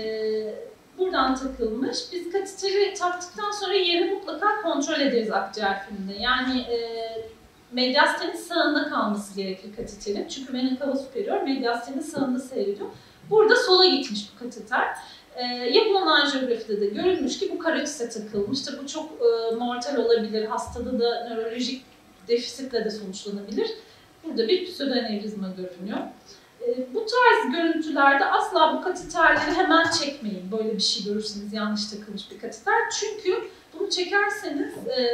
buradan takılmış. Biz kateteri taktıktan sonra yeri mutlaka kontrol ederiz akciğer filminde. Yani e, medyastenin sağında kalması gerekir kateterin. Çünkü vena cava superior medyastenin sağında seyrediyor. Burada sola gitmiş bu kateter. E, yapılan anjiyografide de görülmüş ki bu karotis'e takılmış. Tabi bu çok e, mortal olabilir. Hastada da nörolojik defisitle de sonuçlanabilir. Burada bir pseudoanevrizma görünüyor. E, bu tarz görüntülerde asla bu kateterleri hemen çekmeyin. Böyle bir şey görürseniz yanlış takılmış bir kateter. Çünkü bunu çekerseniz e,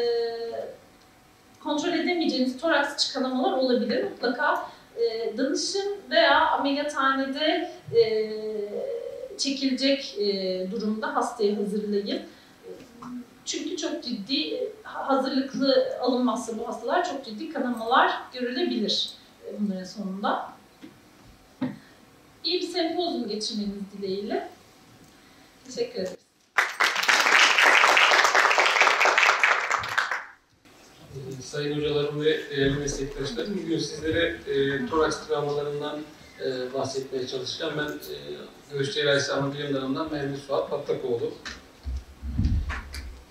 kontrol edemeyeceğiniz toraks çıkanamalar olabilir. Mutlaka e, danışın veya ameliyathanede e, çekilecek e, durumda hastayı hazırlayın. Çünkü çok ciddi hazırlıklı alınmazsa bu hastalar çok ciddi kanamalar görülebilir bunların sonunda. İyi bir sempozyum geçirmeniz dileğiyle. Teşekkür ederiz. Sayın hocalarım ve değerli meslektaşlarım, bugün sizlere e, toraks travmalarından e, bahsetmeye çalışacağım. Ben e, Cerrahisi Sağlık Bilim Dalı'ndan Mehmet Suat Patlakoğlu.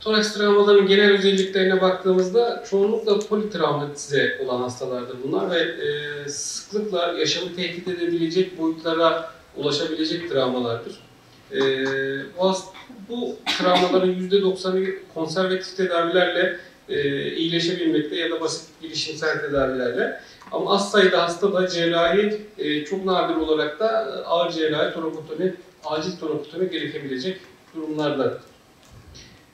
Toraks travmaların genel özelliklerine baktığımızda çoğunlukla politravmatize olan hastalardır bunlar ve e, sıklıkla yaşamı tehdit edebilecek boyutlara ulaşabilecek travmalardır. E, bu, bu travmaların %90'ı konservatif tedavilerle e, iyileşebilmekte ya da basit girişimsel tedavilerle. Ama az sayıda hasta da cerrahi e, çok nadir olarak da e, ağır cerrahi torakotomi, acil torakotomi gerekebilecek durumlarda.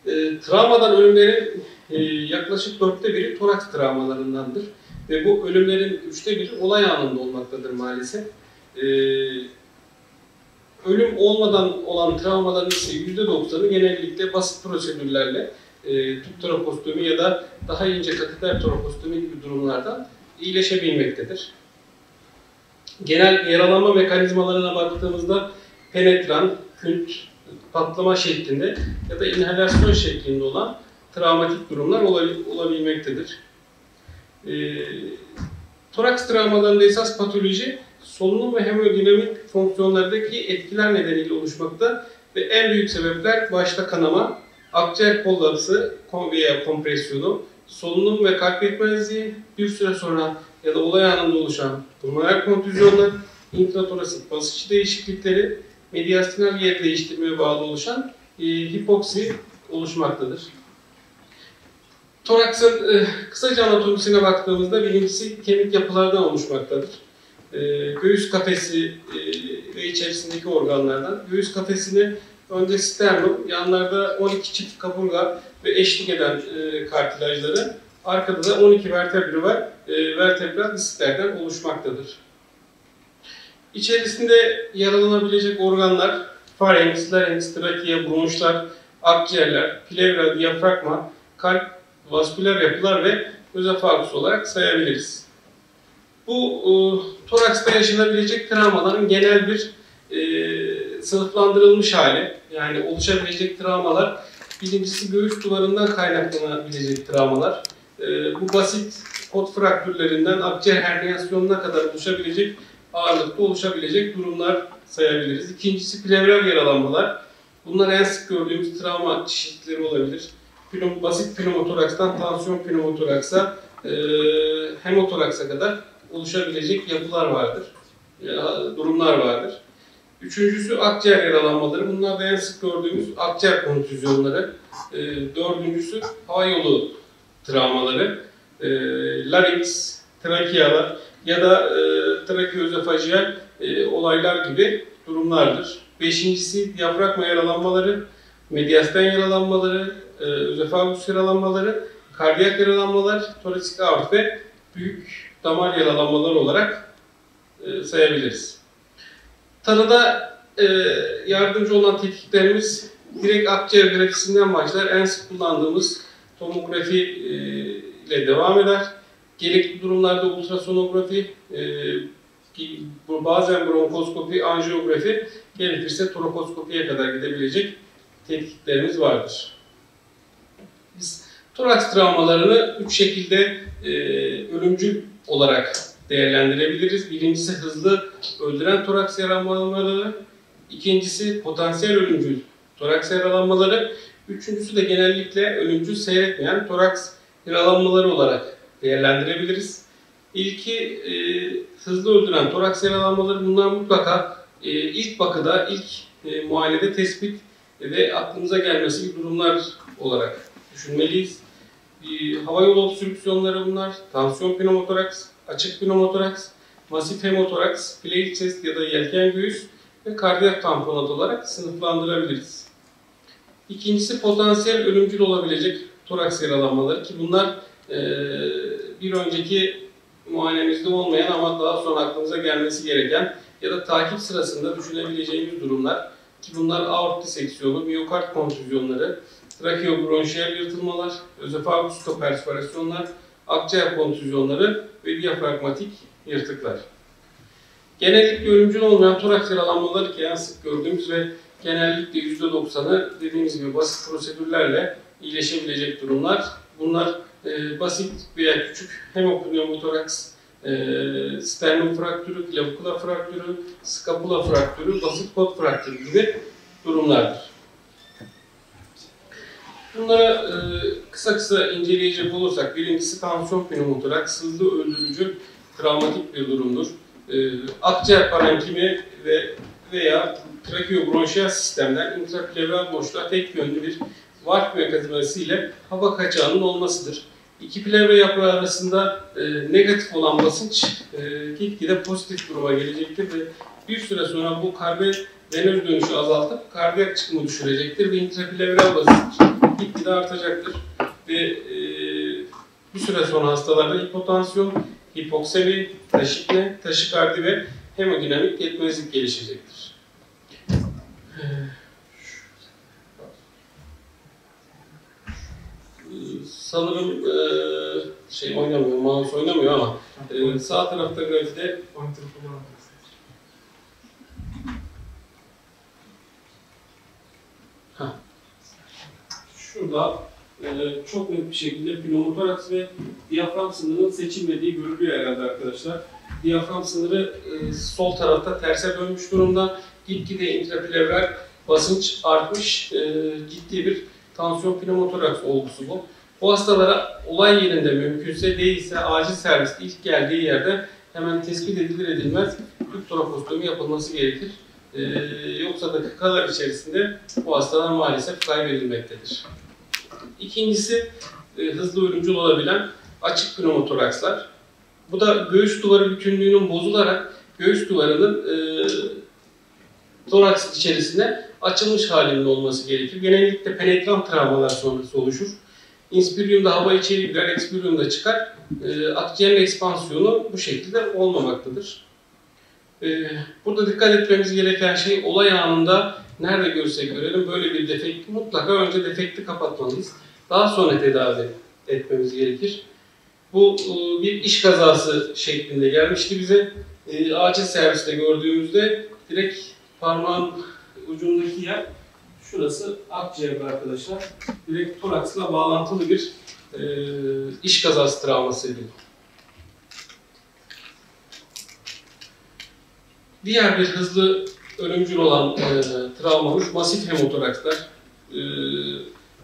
E, travmadan ölümlerin e, yaklaşık dörtte biri toraks travmalarındandır. Ve bu ölümlerin üçte biri olay anında olmaktadır maalesef. E, ölüm olmadan olan travmaların ise yüzde doksanı genellikle basit prosedürlerle e, tüp tropostomi ya da daha ince kateter tropostomi gibi durumlardan iyileşebilmektedir. Genel yaralanma mekanizmalarına baktığımızda penetran, künt, patlama şeklinde ya da inhalasyon şeklinde olan travmatik durumlar olabilmektedir. E, toraks travmalarında esas patoloji solunum ve hemodinamik fonksiyonlardaki etkiler nedeniyle oluşmakta ve en büyük sebepler başta kanama, akciğer kollapsı veya kompresyonu, solunum ve kalp yetmezliği, bir süre sonra ya da olay anında oluşan pulmoner kontüzyonlar, intratorasik basınç değişiklikleri, mediastinal yer değiştirmeye bağlı oluşan e, hipoksi oluşmaktadır. Toraksın e, kısaca anatomisine baktığımızda birincisi kemik yapılardan oluşmaktadır. E, göğüs kafesi e, ve içerisindeki organlardan. Göğüs kafesini önce sternum, yanlarda 12 çift kaburga ve eşlik eden e, kartilajları, arkada da 12 vertebra var, e, vertebral disklerden oluşmaktadır. İçerisinde yaralanabilecek organlar farenks, larynx, trakea, bronşlar, akciğerler, plevra, diyafragma, kalp, vasküler yapılar ve özofagus olarak sayabiliriz. Bu e, toraksta yaşanabilecek travmaların genel bir e, sınıflandırılmış hali. Yani oluşabilecek travmalar birincisi göğüs duvarından kaynaklanabilecek travmalar. E, bu basit kot fraktürlerinden akciğer herniyasyonuna kadar oluşabilecek ağırlıkta oluşabilecek durumlar sayabiliriz. İkincisi plevral yaralanmalar. Bunlar en sık gördüğümüz travma çeşitleri olabilir. Pneum, basit pneumotorakstan tansiyon pneumotoraksa, e, hemotoraksa kadar oluşabilecek yapılar vardır, e, durumlar vardır. Üçüncüsü akciğer yaralanmaları. Bunlar da en sık gördüğümüz akciğer kontüzyonları. E, dördüncüsü hava yolu travmaları. E, larynx, trakealar ya da e, trakeoözofajiyel e, olaylar gibi durumlardır. Beşincisi diyafragma yaralanmaları, mediastan yaralanmaları, e, özofagus yaralanmaları, kardiyak yaralanmalar, toraksik aort ve büyük damar yaralanmaları olarak e, sayabiliriz. Tanıda e, yardımcı olan tetkiklerimiz direkt akciğer grafisinden başlar. En sık kullandığımız tomografi e, ile devam eder. Gerekli durumlarda ultrasonografi, e, bazen bronkoskopi, anjiyografi, gerekirse troposkopiye kadar gidebilecek tetkiklerimiz vardır. Biz toraks travmalarını üç şekilde e, ölümcül olarak değerlendirebiliriz. Birincisi hızlı öldüren toraks yaralanmaları, ikincisi potansiyel ölümcül toraks yaralanmaları, üçüncüsü de genellikle ölümcül seyretmeyen toraks yaralanmaları olarak değerlendirebiliriz. İlki e, hızlı öldüren toraks yaralanmaları bunlar mutlaka e, ilk bakıda, ilk e, muayenede tespit ve aklımıza gelmesi bir durumlar olarak düşünmeliyiz. E, hava yolu obstrüksiyonları bunlar, tansiyon pneumotoraks, açık pneumotoraks, masif hemotoraks, plate chest ya da yelken göğüs ve kardiyak tamponat olarak sınıflandırabiliriz. İkincisi potansiyel ölümcül olabilecek toraks yaralanmaları ki bunlar e, bir önceki muayenemizde olmayan ama daha sonra aklımıza gelmesi gereken ya da takip sırasında düşünebileceğimiz durumlar ki bunlar aort diseksiyonu, miyokard kontüzyonları, trakeobronşiyel yırtılmalar, özofagus perforasyonlar, akciğer kontüzyonları ve diyafragmatik yırtıklar. Genellikle ölümcül olmayan toraks yaralanmaları ki en sık gördüğümüz ve genellikle %90'ı dediğimiz gibi basit prosedürlerle iyileşebilecek durumlar. Bunlar e, basit veya küçük hemopneumotoraks, e, sternum fraktürü, klavikula fraktürü, skapula fraktürü, basit pot fraktürü gibi durumlardır. Bunlara e, kısa kısa inceleyecek olursak, birincisi tansiyon pneumotoraks, hızlı öldürücü travmatik bir durumdur. E, akciğer parenkimi ve veya trakeobronşiyal sistemden intraplevral boşluğa tek yönlü bir varp mekanizması ile hava kaçağının olmasıdır. İki plevre yaprağı arasında e, negatif olan basınç e, gitgide pozitif duruma gelecektir ve bir süre sonra bu karbon venöz dönüşü azaltıp kardiyak çıkımı düşürecektir ve intraplevral basınç gitgide artacaktır. Ve e, bir süre sonra hastalarda hipotansiyon, hipoksemi, taşikne, taşikardi ve hemodinamik yetmezlik gelişecektir. Sanırım e, şey oynamıyor, mouse oynamıyor ama e, sağ tarafta grafide şurada e, çok net bir şekilde pneumotoraks ve diyafram sınırının seçilmediği görülüyor herhalde arkadaşlar. Diyafram sınırı e, sol tarafta terse dönmüş durumda. Gitgide intraplevral basınç artmış. E, ciddi bir tansiyon pneumotoraks olgusu bu. Bu hastalara olay yerinde mümkünse değilse acil serviste ilk geldiği yerde hemen tespit edilir edilmez tüp trofostomi yapılması gerekir. Ee, yoksa dakikalar içerisinde bu hastalar maalesef kaybedilmektedir. İkincisi e, hızlı ölümcül olabilen açık pneumotorakslar. Bu da göğüs duvarı bütünlüğünün bozularak göğüs duvarının e, toraks içerisine açılmış halinde olması gerekir. Genellikle penetran travmalar sonrası oluşur. Inspirium'da hava içeri girer, expirium'da çıkar. E, akciğerin ekspansiyonu bu şekilde olmamaktadır. E, burada dikkat etmemiz gereken şey olay anında nerede görsek görelim böyle bir defekt mutlaka önce defekti kapatmalıyız. Daha sonra tedavi etmemiz gerekir. Bu e, bir iş kazası şeklinde gelmişti bize. E, acil serviste gördüğümüzde direkt parmağın ucundaki yer şurası akciğer arkadaşlar. Direkt toraksla bağlantılı bir e, iş kazası travmasıydı. Diğer bir hızlı ölümcül olan e, travmamız masif hemotorakslar. E,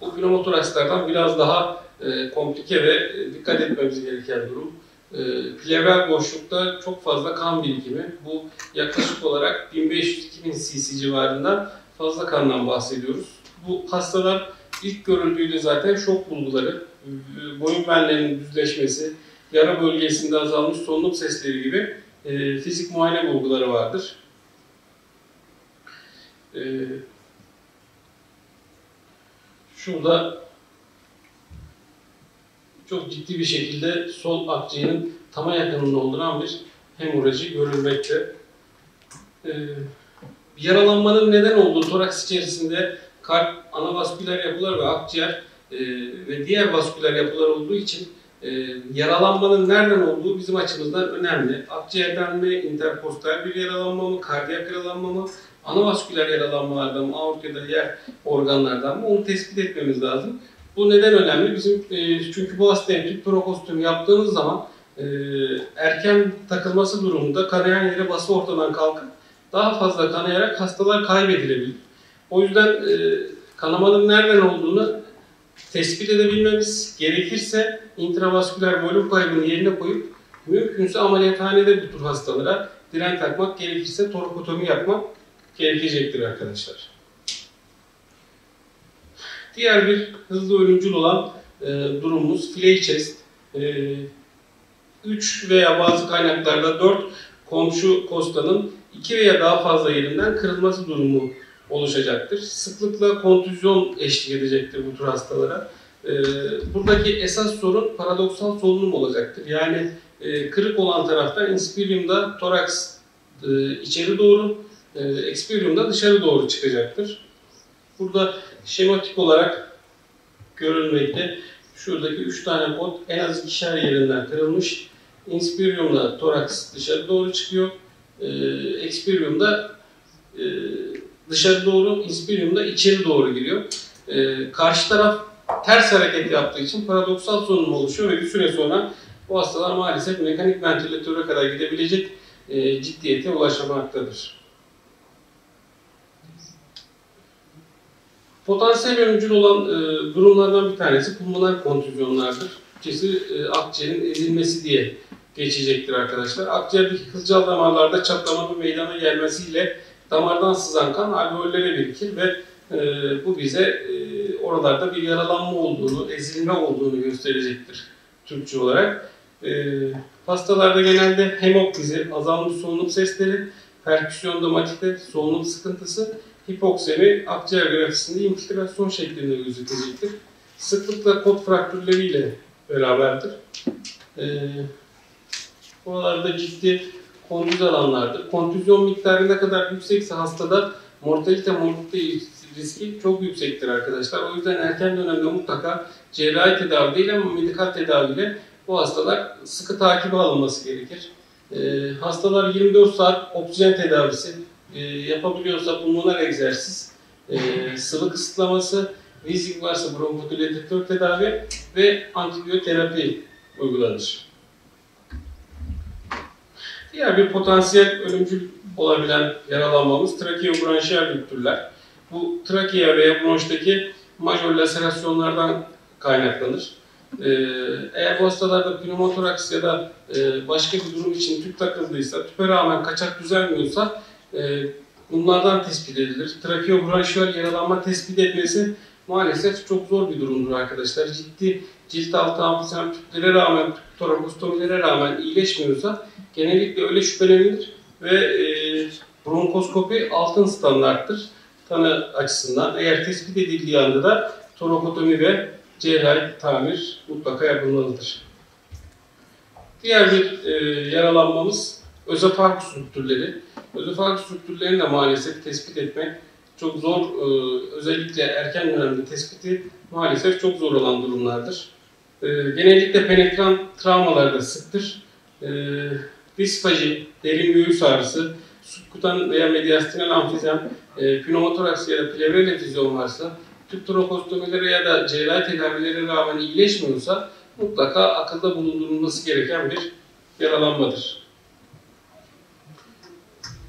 bu pneumotorakslardan biraz daha e, komplike ve e, dikkat etmemiz gereken durum. E, plevral boşlukta çok fazla kan birikimi. Bu yaklaşık olarak 1500-2000 cc civarında fazla kandan bahsediyoruz. Bu hastalar ilk görüldüğünde zaten şok bulguları, e, boyun benlerinin düzleşmesi, yara bölgesinde azalmış solunum sesleri gibi e, fizik muayene bulguları vardır. E, şurada çok ciddi bir şekilde sol akciğerin tama yakınında olduran bir hemoraji görülmekte. E, yaralanmanın neden olduğu toraks içerisinde kalp, ana vasküler yapılar ve akciğer e, ve diğer vasküler yapılar olduğu için e, yaralanmanın nereden olduğu bizim açımızdan önemli. Akciğerden mi, interkostal bir yaralanma mı, kardiyak yaralanma mı, ana vasküler yaralanmalardan mı, aort ya da diğer organlardan mı onu tespit etmemiz lazım. Bu neden önemli? Bizim e, çünkü bu hastaya tüp trokostom yaptığımız zaman e, erken takılması durumunda kanayan yere bası ortadan kalkıp daha fazla kanayarak hastalar kaybedilebilir. O yüzden e, kanamanın nereden olduğunu tespit edebilmemiz gerekirse intravasküler volüm kaybını yerine koyup mümkünse ameliyathanede bu tür hastalara diren takmak gerekirse torokotomi yapmak gerekecektir arkadaşlar. Diğer bir hızlı ölümcül olan e, durumumuz filey chest. E, 3 veya bazı kaynaklarda 4 komşu kostanın 2 veya daha fazla yerinden kırılması durumu oluşacaktır. Sıklıkla kontüzyon eşlik edecektir bu tür hastalara. E, buradaki esas sorun paradoksal solunum olacaktır. Yani e, kırık olan tarafta inspiriumda toraks e, içeri doğru, e, expiriumda dışarı doğru çıkacaktır. Burada şematik olarak görülmekte. Şuradaki 3 tane kod en az ikişer yerinden kırılmış. Inspirium'da toraks dışarı doğru çıkıyor. E, expirium'da e, dışarı doğru, inspirium'da içeri doğru giriyor. E, karşı taraf ters hareket yaptığı için paradoksal solunum oluşuyor ve bir süre sonra bu hastalar maalesef mekanik ventilatöre kadar gidebilecek e, ciddiyete ulaşamaktadır. Potansiyel ölümcül olan e, durumlardan bir tanesi pulmoner kontüzyonlardır. Türkçesi e, akciğerin ezilmesi diye geçecektir arkadaşlar. Akciğerdeki kılcal damarlarda çatlamanın meydana gelmesiyle damardan sızan kan alveollere birikir ve e, bu bize e, oralarda bir yaralanma olduğunu, ezilme olduğunu gösterecektir Türkçe olarak. E, hastalarda genelde hemokrizi, azalmış solunum sesleri, perküsyon domatikte solunum sıkıntısı, hipoksemi akciğer grafisinde infiltrasyon şeklinde gözükecektir. Sıklıkla kod fraktürleriyle beraberdir. E, buralarda ciddi kontüz alanlardır. Kontüzyon miktarı ne kadar yüksekse hastada mortalite morbidite riski çok yüksektir arkadaşlar. O yüzden erken dönemde mutlaka cerrahi tedavi değil ama medikal tedaviyle bu hastalar sıkı takibe alınması gerekir. Ee, hastalar 24 saat oksijen tedavisi e, yapabiliyorsa pulmoner egzersiz, e, sıvı kısıtlaması, rizik varsa bronkodilatör tedavi ve antibiyoterapi uygulanır. Diğer bir potansiyel ölümcül olabilen yaralanmamız trakeobronşiyal rüptürler. Bu trakea veya bronştaki majör laserasyonlardan kaynaklanır. Ee, eğer bu hastalarda pneumotoraks ya da başka bir durum için tüp takıldıysa, tüpe rağmen kaçak düzelmiyorsa e, bunlardan tespit edilir. Trakeobronşiyal yaralanma tespit etmesi maalesef çok zor bir durumdur arkadaşlar. Ciddi cilt altı amfisem tüplere rağmen, torakostomilere rağmen iyileşmiyorsa genellikle öyle şüphelenilir ve e, bronkoskopi altın standarttır tanı açısından. Eğer tespit edildiği anda da torakotomi ve cerrahi tamir mutlaka yapılmalıdır. Diğer bir e, yaralanmamız özofagus rüptürleri. Özofagus rüptürlerini de maalesef tespit etmek çok zor, e, özellikle erken dönemde tespiti maalesef çok zor olan durumlardır. E, genellikle penetran travmalarda sıktır. E, disfaji, derin göğüs ağrısı, subkutan veya mediastinal amfizem, e, pneumotoraks ya da plevral efüzyon varsa, tüp trokostomilere ya da cerrahi tedavilere rağmen iyileşmiyorsa mutlaka akılda bulundurulması gereken bir yaralanmadır.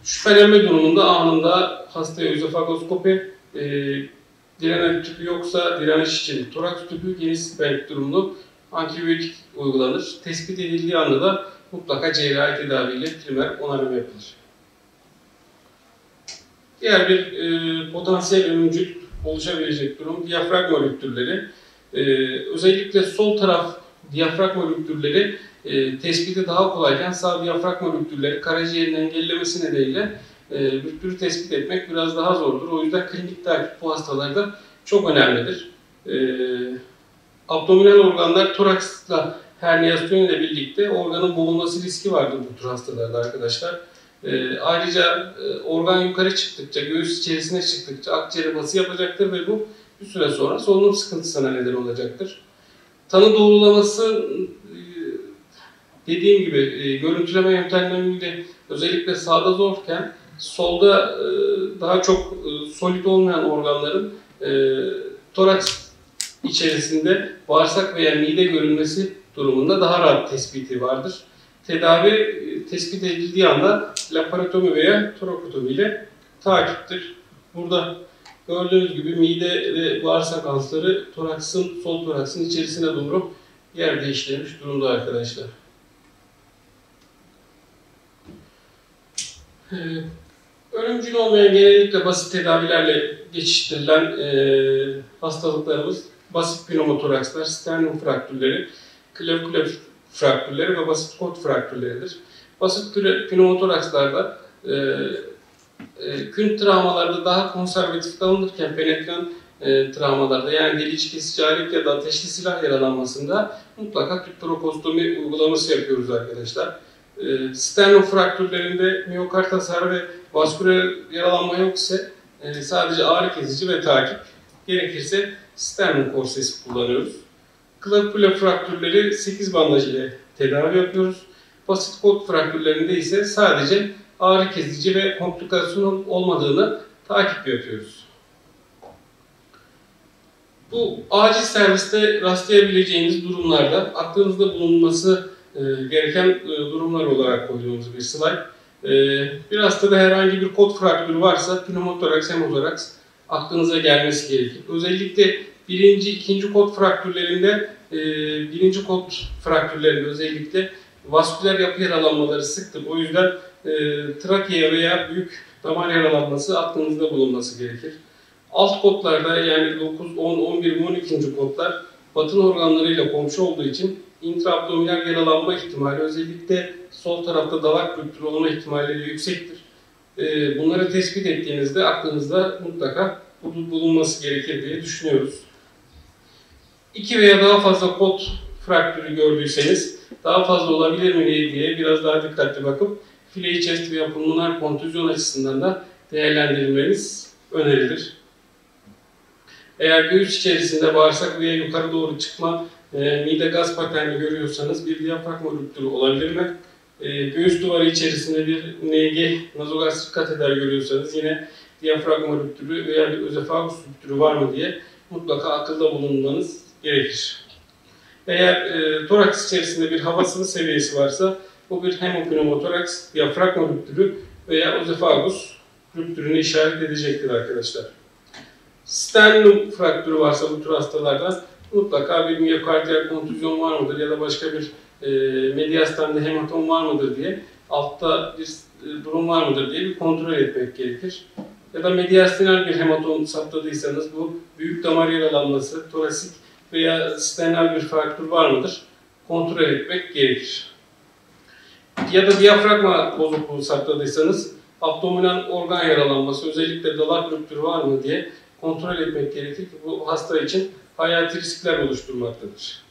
Şüphelenme durumunda anında hastaya özofagoskopi, e, direnen tüpü yoksa direniş için toraks tüpü geniş spenk durumlu antibiyotik uygulanır. Tespit edildiği anda da mutlaka cerrahi tedaviyle primer onarım yapılır. Diğer bir e, potansiyel ölümcül oluşabilecek durum diyafragma rüptürleri. E, özellikle sol taraf diyafragma rüptürleri e, tespiti daha kolayken sağ diyafragma rüptürleri karaciğerin engellemesi nedeniyle e, rüptürü tespit etmek biraz daha zordur. O yüzden klinik takip bu hastalarda çok önemlidir. E, abdominal organlar toraksla herniyasyon ile birlikte organın boğulması riski vardır bu tür hastalarda arkadaşlar. E, ayrıca e, organ yukarı çıktıkça, göğüs içerisine çıktıkça akciğere bası yapacaktır ve bu bir süre sonra solunum sıkıntısına neden olacaktır. Tanı doğrulaması dediğim gibi e, görüntüleme yöntemleriyle özellikle sağda zorken solda e, daha çok e, solid olmayan organların e, toraks içerisinde bağırsak veya mide görünmesi durumunda daha rahat tespiti vardır. Tedavi e, tespit edildiği anda laparotomi veya torakotomi ile takiptir. Burada gördüğünüz gibi mide ve bağırsak altları toraksın, sol toraksın içerisine doğru yer değiştirmiş durumda arkadaşlar. Ee, ölümcül olmayan genellikle basit tedavilerle geçiştirilen e, hastalıklarımız basit pneumotorakslar, sternum fraktürleri, klavikular fraktürleri ve basit kot fraktürleridir. Basit pneumotorakslarda e, e, kün travmalarda daha konservatif davranırken penetran e, travmalarda yani delici kesici alet ya da ateşli silah yaralanmasında mutlaka tüptrokostomi uygulaması yapıyoruz arkadaşlar. E, sternum fraktürlerinde miyokard hasarı ve vasküler yaralanma yok ise e, sadece ağrı kesici ve takip gerekirse sternum korsesi kullanıyoruz. Klavikula fraktürleri 8 bandaj ile tedavi yapıyoruz. Basit kod fraktürlerinde ise sadece ağrı kesici ve komplikasyon olmadığını takip yapıyoruz. Bu acil serviste rastlayabileceğiniz durumlarda aklınızda bulunması e, gereken e, durumlar olarak koyduğumuz bir slide. E, bir hastada herhangi bir kod fraktürü varsa pneumotoraks, hemozoraks aklınıza gelmesi gerekir. Özellikle birinci, ikinci kod fraktürlerinde, e, birinci kod fraktürlerinde özellikle vasküler yapı yaralanmaları sıktır. O yüzden e, trakea veya büyük damar yaralanması aklınızda bulunması gerekir. Alt kodlarda yani 9, 10, 11, 12. kodlar batın organlarıyla komşu olduğu için intraabdominal yaralanma ihtimali özellikle sol tarafta dalak rüptürü olma ihtimalleri yüksektir. E, bunları tespit ettiğinizde aklınızda mutlaka bulunması gerekir diye düşünüyoruz. İki veya daha fazla kod fraktürü gördüyseniz daha fazla olabilir mi diye biraz daha dikkatli bakıp fileyi chest veya pulmoner kontüzyon açısından da değerlendirilmeniz önerilir. Eğer göğüs içerisinde bağırsak veya yukarı doğru çıkma e, mide gaz paterni görüyorsanız bir diyafragma rüptürü olabilir mi? E, göğüs duvarı içerisinde bir NG, nazogastrik kateter görüyorsanız yine diyafragma rüptürü veya bir özefagus rüptürü var mı diye mutlaka akılda bulunmanız gerekir. Eğer e, toraks içerisinde bir hava sıvı seviyesi varsa bu bir hemopneumotoraks, diyafragma rüptürü veya özefagus rüptürünü işaret edecektir arkadaşlar. Sternum fraktürü varsa bu tür hastalarda mutlaka bir miyokardiyal kontüzyon var mıdır ya da başka bir e, mediastemde hematom var mıdır diye altta bir e, durum var mıdır diye bir kontrol etmek gerekir. Ya da mediastinal bir hematom saptadıysanız bu büyük damar yaralanması, torasik veya sternal bir fraktür var mıdır? Kontrol etmek gerekir. Ya da diyafragma bozukluğu saptadıysanız abdominal organ yaralanması, özellikle dalak rüptürü var mı diye kontrol etmek gerekir ki bu hasta için hayati riskler oluşturmaktadır.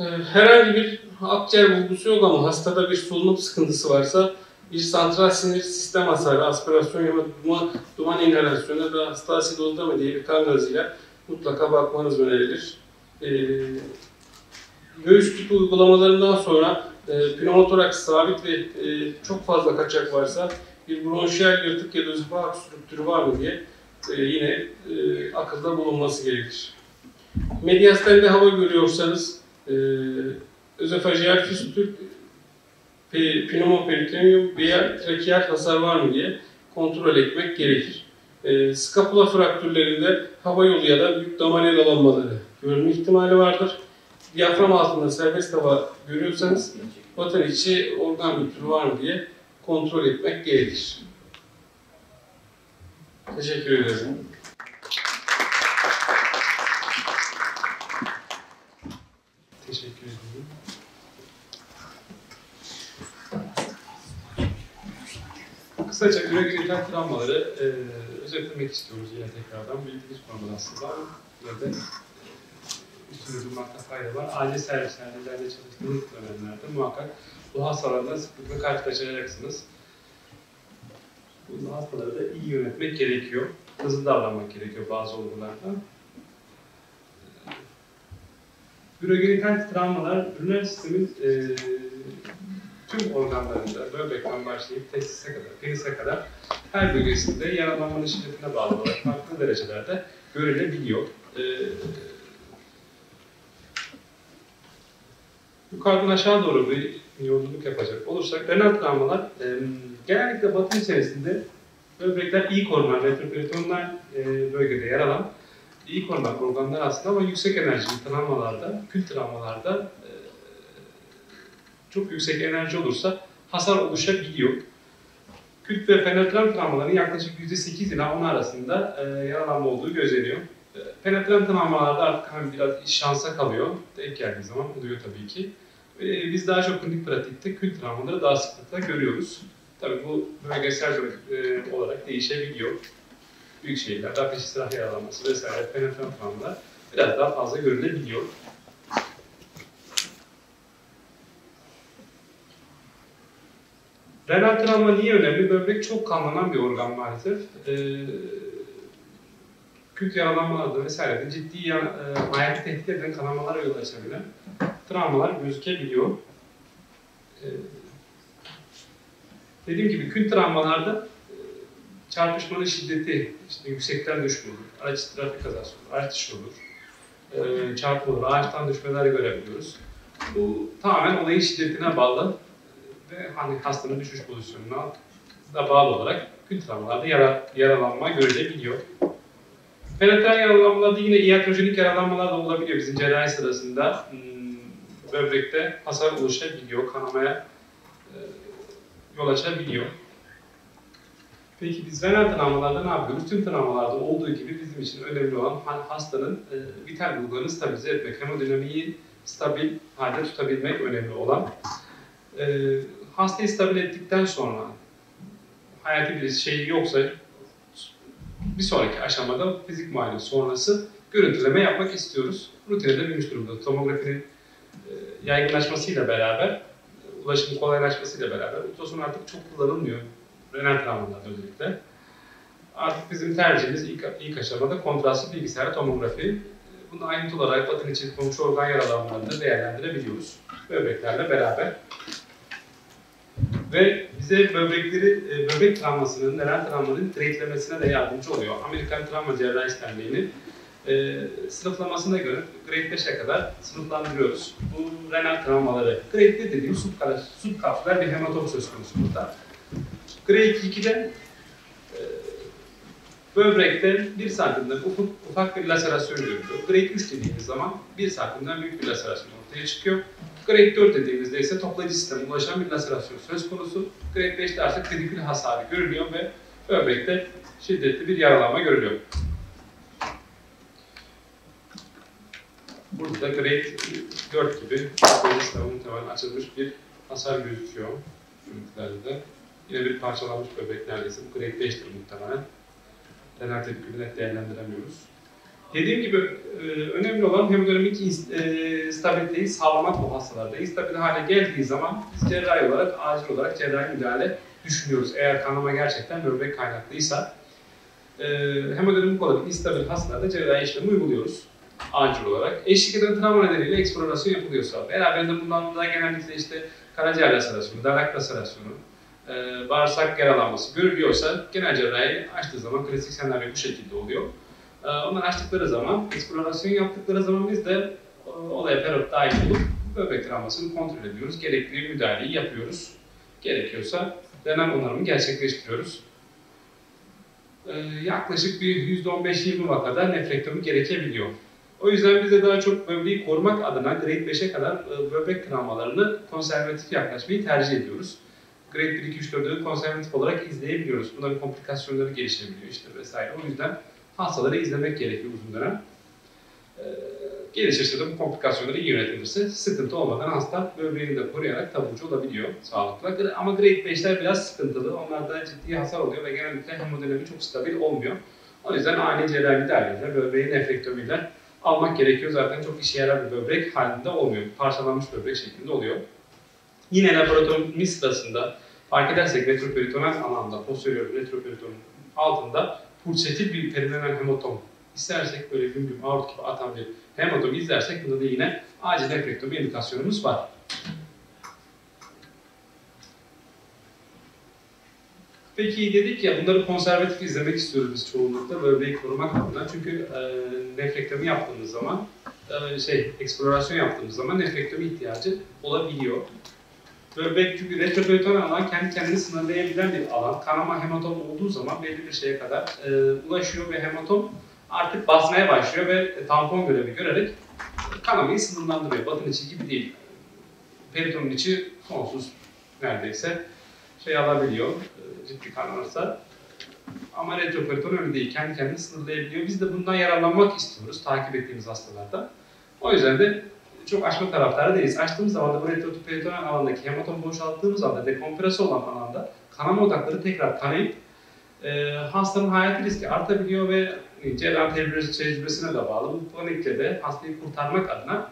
Ee, herhangi bir akciğer bulgusu yok ama hastada bir solunum sıkıntısı varsa bir santral sinir sistem hasarı, aspirasyon ya da duman, duman inhalasyonu ya da hasta asidozda mı diye bir kan gazıyla mutlaka bakmanız önerilir. Ee, göğüs tüpü uygulamalarından sonra e, pneumotoraks sabit ve e, çok fazla kaçak varsa bir bronşiyel yırtık ya da özefagus strüktürü var mı diye e, yine e, akılda bulunması gerekir. Mediastalde hava görüyorsanız e, özofajeal fistül, pneumoperitoneum veya trakeal hasar var mı diye kontrol etmek gerekir. E, skapula fraktürlerinde hava yolu ya da büyük damar yaralanmaları görme ihtimali vardır. Diyafram altında serbest hava görüyorsanız vatan içi organ bütünü var mı diye kontrol etmek gerekir. Teşekkür ederim. Kısaca üregenital travmaları e, özetlemek istiyoruz yine tekrardan. Bildiğiniz konudan aslında. Yerde sürdürmekte fayda var. Acil servislerde üzerinde çalıştığınız dönemlerde muhakkak bu hastalarla sıklıkla karşılaşacaksınız. Bu hastaları da iyi yönetmek gerekiyor. Hızlı davranmak gerekiyor bazı olgularda. Ürogenital travmalar, üriner sistemin e, tüm organlarında, böbrekten başlayıp testise kadar, penise kadar her bölgesinde yaralanmanın şiddetine bağlı olarak farklı derecelerde görülebiliyor. E, yukarıdan aşağı doğru bir yolculuk yapacak olursak, renal travmalar e, genellikle batı içerisinde böbrekler iyi korunan, retroperitoneal e, bölgede yer alan iyi korunan organlar aslında ama yüksek enerjili travmalarda, kül travmalarda e, çok yüksek enerji olursa hasar oluşabiliyor. Kült ve penetran travmaların yaklaşık %8 ila 10 arasında e, yaralanma olduğu gözleniyor. E, penetran travmalarda artık hani biraz şansa kalıyor. Denk geldiği zaman oluyor tabii ki. E, biz daha çok klinik pratikte kült travmaları daha sıklıkla görüyoruz. Tabii bu bölgesel e, olarak değişebiliyor. Büyük şehirlerde ateş silah yaralanması vesaire penetran travmalar biraz daha fazla görülebiliyor. Renal travma niye önemli? Böbrek çok kanlanan bir organ maalesef. Ee, kült yaralanmalarda vesairede ciddi yan, e, hayati tehdit eden kanamalara yol açabilen travmalar gözükebiliyor. Ee, dediğim gibi kült travmalarda e, çarpışmanın şiddeti, işte yüksekten düşme olur, araç trafik kazası olur, araç dışı olur, e, çarpma olur, ağaçtan düşmeler görebiliyoruz. Bu tamamen olayın şiddetine bağlı ve hani hastanın düşüş pozisyonuna da bağlı olarak kül travmalarda yara, yaralanma görülebiliyor. Penetral yaralanmalarda yine iatrojenik yaralanmalar da olabiliyor bizim cerrahi sırasında. Hmm, böbrekte hasar oluşabiliyor, kanamaya e, yol açabiliyor. Peki biz renal travmalarda ne yapıyoruz? Tüm travmalarda olduğu gibi bizim için önemli olan hastanın e, vital bulgularını stabilize etmek, hemodinamiği stabil halde tutabilmek önemli olan e, hastayı stabil ettikten sonra hayati bir şey yoksa bir sonraki aşamada fizik muayene sonrası görüntüleme yapmak istiyoruz. Rutine de binmiş durumda. Tomografinin yaygınlaşmasıyla beraber, ulaşımın kolaylaşmasıyla beraber ultrason artık çok kullanılmıyor. Renal travmalarda özellikle. Artık bizim tercihimiz ilk, ilk aşamada kontrastlı bilgisayar tomografi. Bunu ayrıntılı olarak batın için komşu organ yaralanmalarını değerlendirebiliyoruz. Böbreklerle beraber ve bize böbrekleri, e, böbrek travmasının, renal travmanın trate'lemesine de yardımcı oluyor. Amerikan Travma Cerrahi Derneği'nin e, sınıflamasına göre grade 5'e kadar sınıflandırıyoruz. Bu renal travmaları, grade 1 dediğimiz subkapsüler bir hematom söz konusu burada. Grade 2'de e, böbrekte 1 santimden ufak, ufak bir laserasyon görülüyor. Grade 3 dediğimiz zaman 1 santimden büyük bir laserasyon ortaya çıkıyor. Grade 4 dediğimizde ise toplayıcı sisteme ulaşan bir laserasyon söz konusu. Grade 5'te artık kritikül hasarı görülüyor ve böbrekte şiddetli bir yaralanma görülüyor. Burada grade 4 gibi sisteme muhtemelen açılmış bir hasar gözüküyor. Görüntülerde. Yine bir parçalanmış böbrek neredeyse. Bu grade 5'tir muhtemelen. Renal tepkini net değerlendiremiyoruz. Dediğim gibi e, önemli olan hemodinamik e, stabiliteyi sağlamak bu hastalarda. İstabil hale geldiği zaman cerrahi olarak, acil olarak cerrahi müdahale düşünüyoruz. Eğer kanama gerçekten böbrek kaynaklıysa e, hemodinamik olarak instabil hastalarda cerrahi işlemi uyguluyoruz acil olarak. Eşlik eden travma nedeniyle eksplorasyon yapılıyorsa, beraberinde bundan da genellikle işte karaciğer laserasyonu, dalak laserasyonu, e, bağırsak yaralanması görülüyorsa genel cerrahi açtığı zaman klasik senaryo bu şekilde oluyor. Ee, Onlar açtıkları zaman, eksplorasyon yaptıkları zaman biz de e, olaya perot dahil olup böbrek travmasını kontrol ediyoruz. Gerekli müdahaleyi yapıyoruz. Gerekiyorsa renal onarımı gerçekleştiriyoruz. Ee, yaklaşık bir %15-20 vakada nefrektomi gerekebiliyor. O yüzden biz de daha çok böbreği korumak adına grade 5'e kadar e, böbrek travmalarını konservatif yaklaşmayı tercih ediyoruz. Grade 1, 2, 3, 4'ü konservatif olarak izleyebiliyoruz. Bunların komplikasyonları gelişebiliyor işte vesaire. O yüzden hastaları izlemek gerekiyor uzun dönem. Ee, gelişirse de bu komplikasyonları iyi yönetilirse sıkıntı olmadan hasta böbreğini de koruyarak taburcu olabiliyor sağlıklı. Ama grade 5'ler biraz sıkıntılı. Onlarda ciddi hasar oluyor ve genellikle hemodinami çok stabil olmuyor. O yüzden ani cerrahi müdahaleyle, böbreğin nefrektomiyle almak gerekiyor. Zaten çok işe yarar bir böbrek halinde olmuyor. Parçalanmış böbrek şeklinde oluyor. Yine laparotomi sırasında fark edersek retroperitoneal alanda, posterior retroperitonun altında pulsatif bir perineal hematom istersek böyle güm güm aort gibi atan bir hematom izlersek bunda da yine acil nefrektomi indikasyonumuz var. Peki dedik ya bunları konservatif izlemek istiyoruz biz çoğunlukla böbreği korumak adına. Çünkü e, nefrektomi yaptığımız zaman, e, şey eksplorasyon yaptığımız zaman nefrektomi ihtiyacı olabiliyor. Böbrek çünkü retroperitoneal alan kendi kendini sınırlayabilen bir alan. Kanama hematom olduğu zaman belli bir şeye kadar e, ulaşıyor ve hematom artık basmaya başlıyor ve tampon görevi görerek kanamayı sınırlandırıyor. Batın içi gibi değil. Peritonun içi sonsuz neredeyse şey alabiliyor, e, ciddi kanarsa. Ama retroperiton öyle değil, kendi kendini sınırlayabiliyor. Biz de bundan yararlanmak istiyoruz takip ettiğimiz hastalarda. O yüzden de çok açma taraftarı değiliz. Açtığımız zaman da bu retroperitoneal alandaki hematom boşalttığımız anda dekompresi olan alanda kanama odakları tekrar kanayıp e, hastanın hayati riski artabiliyor ve tecrübesi- tecrübesine de bağlı. Bu panikle de hastayı kurtarmak adına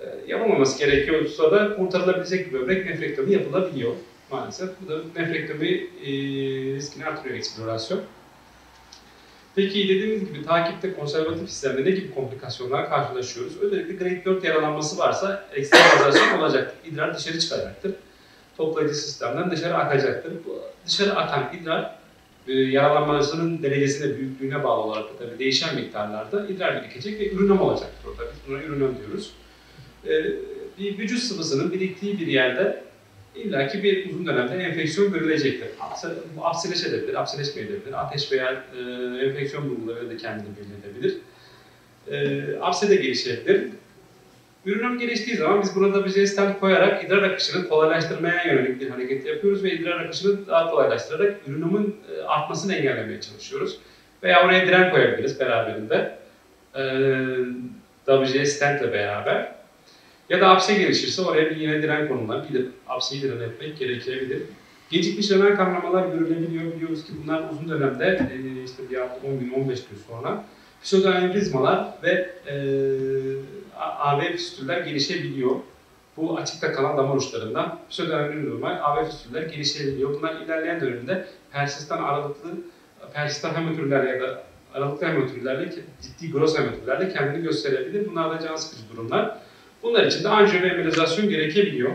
e, yapılmaması gerekiyorsa da kurtarılabilecek bir böbrek nefrektomi yapılabiliyor maalesef. Bu da nefrektomi e, riskini artırıyor eksplorasyon. Peki dediğimiz gibi takipte konservatif sistemde ne gibi komplikasyonlar karşılaşıyoruz? Özellikle grade 4 yaralanması varsa eksternalizasyon olacaktır. İdrar dışarı çıkacaktır. Toplayıcı sistemden dışarı akacaktır. Bu dışarı akan idrar e, yaralanmasının derecesine, büyüklüğüne bağlı olarak tabii değişen miktarlarda idrar birikecek ve ürinem olacaktır orada. Biz buna ürinem diyoruz. E, bir vücut sıvısının biriktiği bir yerde illaki bir uzun dönemde enfeksiyon görülecektir. Apsileş edebilir, apsileşmeyebilir. Ateş veya e, enfeksiyon bulguları da kendini belli edebilir. E, apse de gelişebilir. Ürünüm geliştiği zaman biz buna da bir stent koyarak idrar akışını kolaylaştırmaya yönelik bir hareket yapıyoruz ve idrar akışını daha kolaylaştırarak ürünümün e, artmasını engellemeye çalışıyoruz. Veya oraya diren koyabiliriz beraberinde. E, WC stentle beraber. Ya da apse gelişirse oraya bir yine diren konulabilir. Apseyi diren etmek gerekebilir. Gecikmiş renal kanamalar görülebiliyor. Biliyoruz ki bunlar uzun dönemde e, işte bir hafta 10 gün 15 gün sonra pseudoanevrizmalar ve e, A- AV fistüller gelişebiliyor. Bu açıkta kalan damar uçlarından pseudoanevrizma, AV fistüller gelişebiliyor. Bunlar ilerleyen dönemde persistan aralıklı, persistan hematürler ya da aralıklı hematürlerle, ciddi gross hematürlerle kendini gösterebilir. Bunlar da can sıkıcı durumlar. Bunlar için de anjiyo ve embolizasyon gerekebiliyor.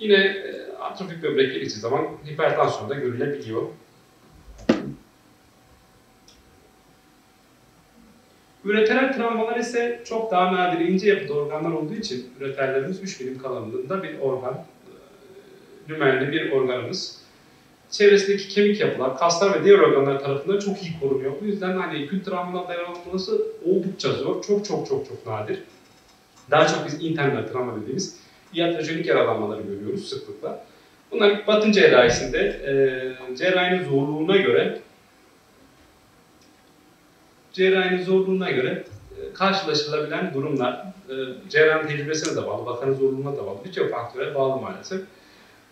Yine e, atrofik böbrek geliştiği zaman hipertansiyon da görülebiliyor. Üreteral travmalar ise çok daha nadir ince yapıda organlar olduğu için üreterlerimiz 3 milim kalınlığında bir organ, e, lümenli bir organımız. Çevresindeki kemik yapılar, kaslar ve diğer organlar tarafından çok iyi korunuyor. Bu yüzden hani akut travmalar dayanılması oldukça zor, çok çok çok çok nadir. Daha çok biz internal travma dediğimiz iatrojenik yaralanmaları görüyoruz sıklıkla. Bunlar batın cerrahisinde e, cerrahinin zorluğuna göre cerrahinin zorluğuna göre e, karşılaşılabilen durumlar, e, cerrahın tecrübesine de bağlı, bakanın zorluğuna da bağlı, birçok faktöre bağlı maalesef.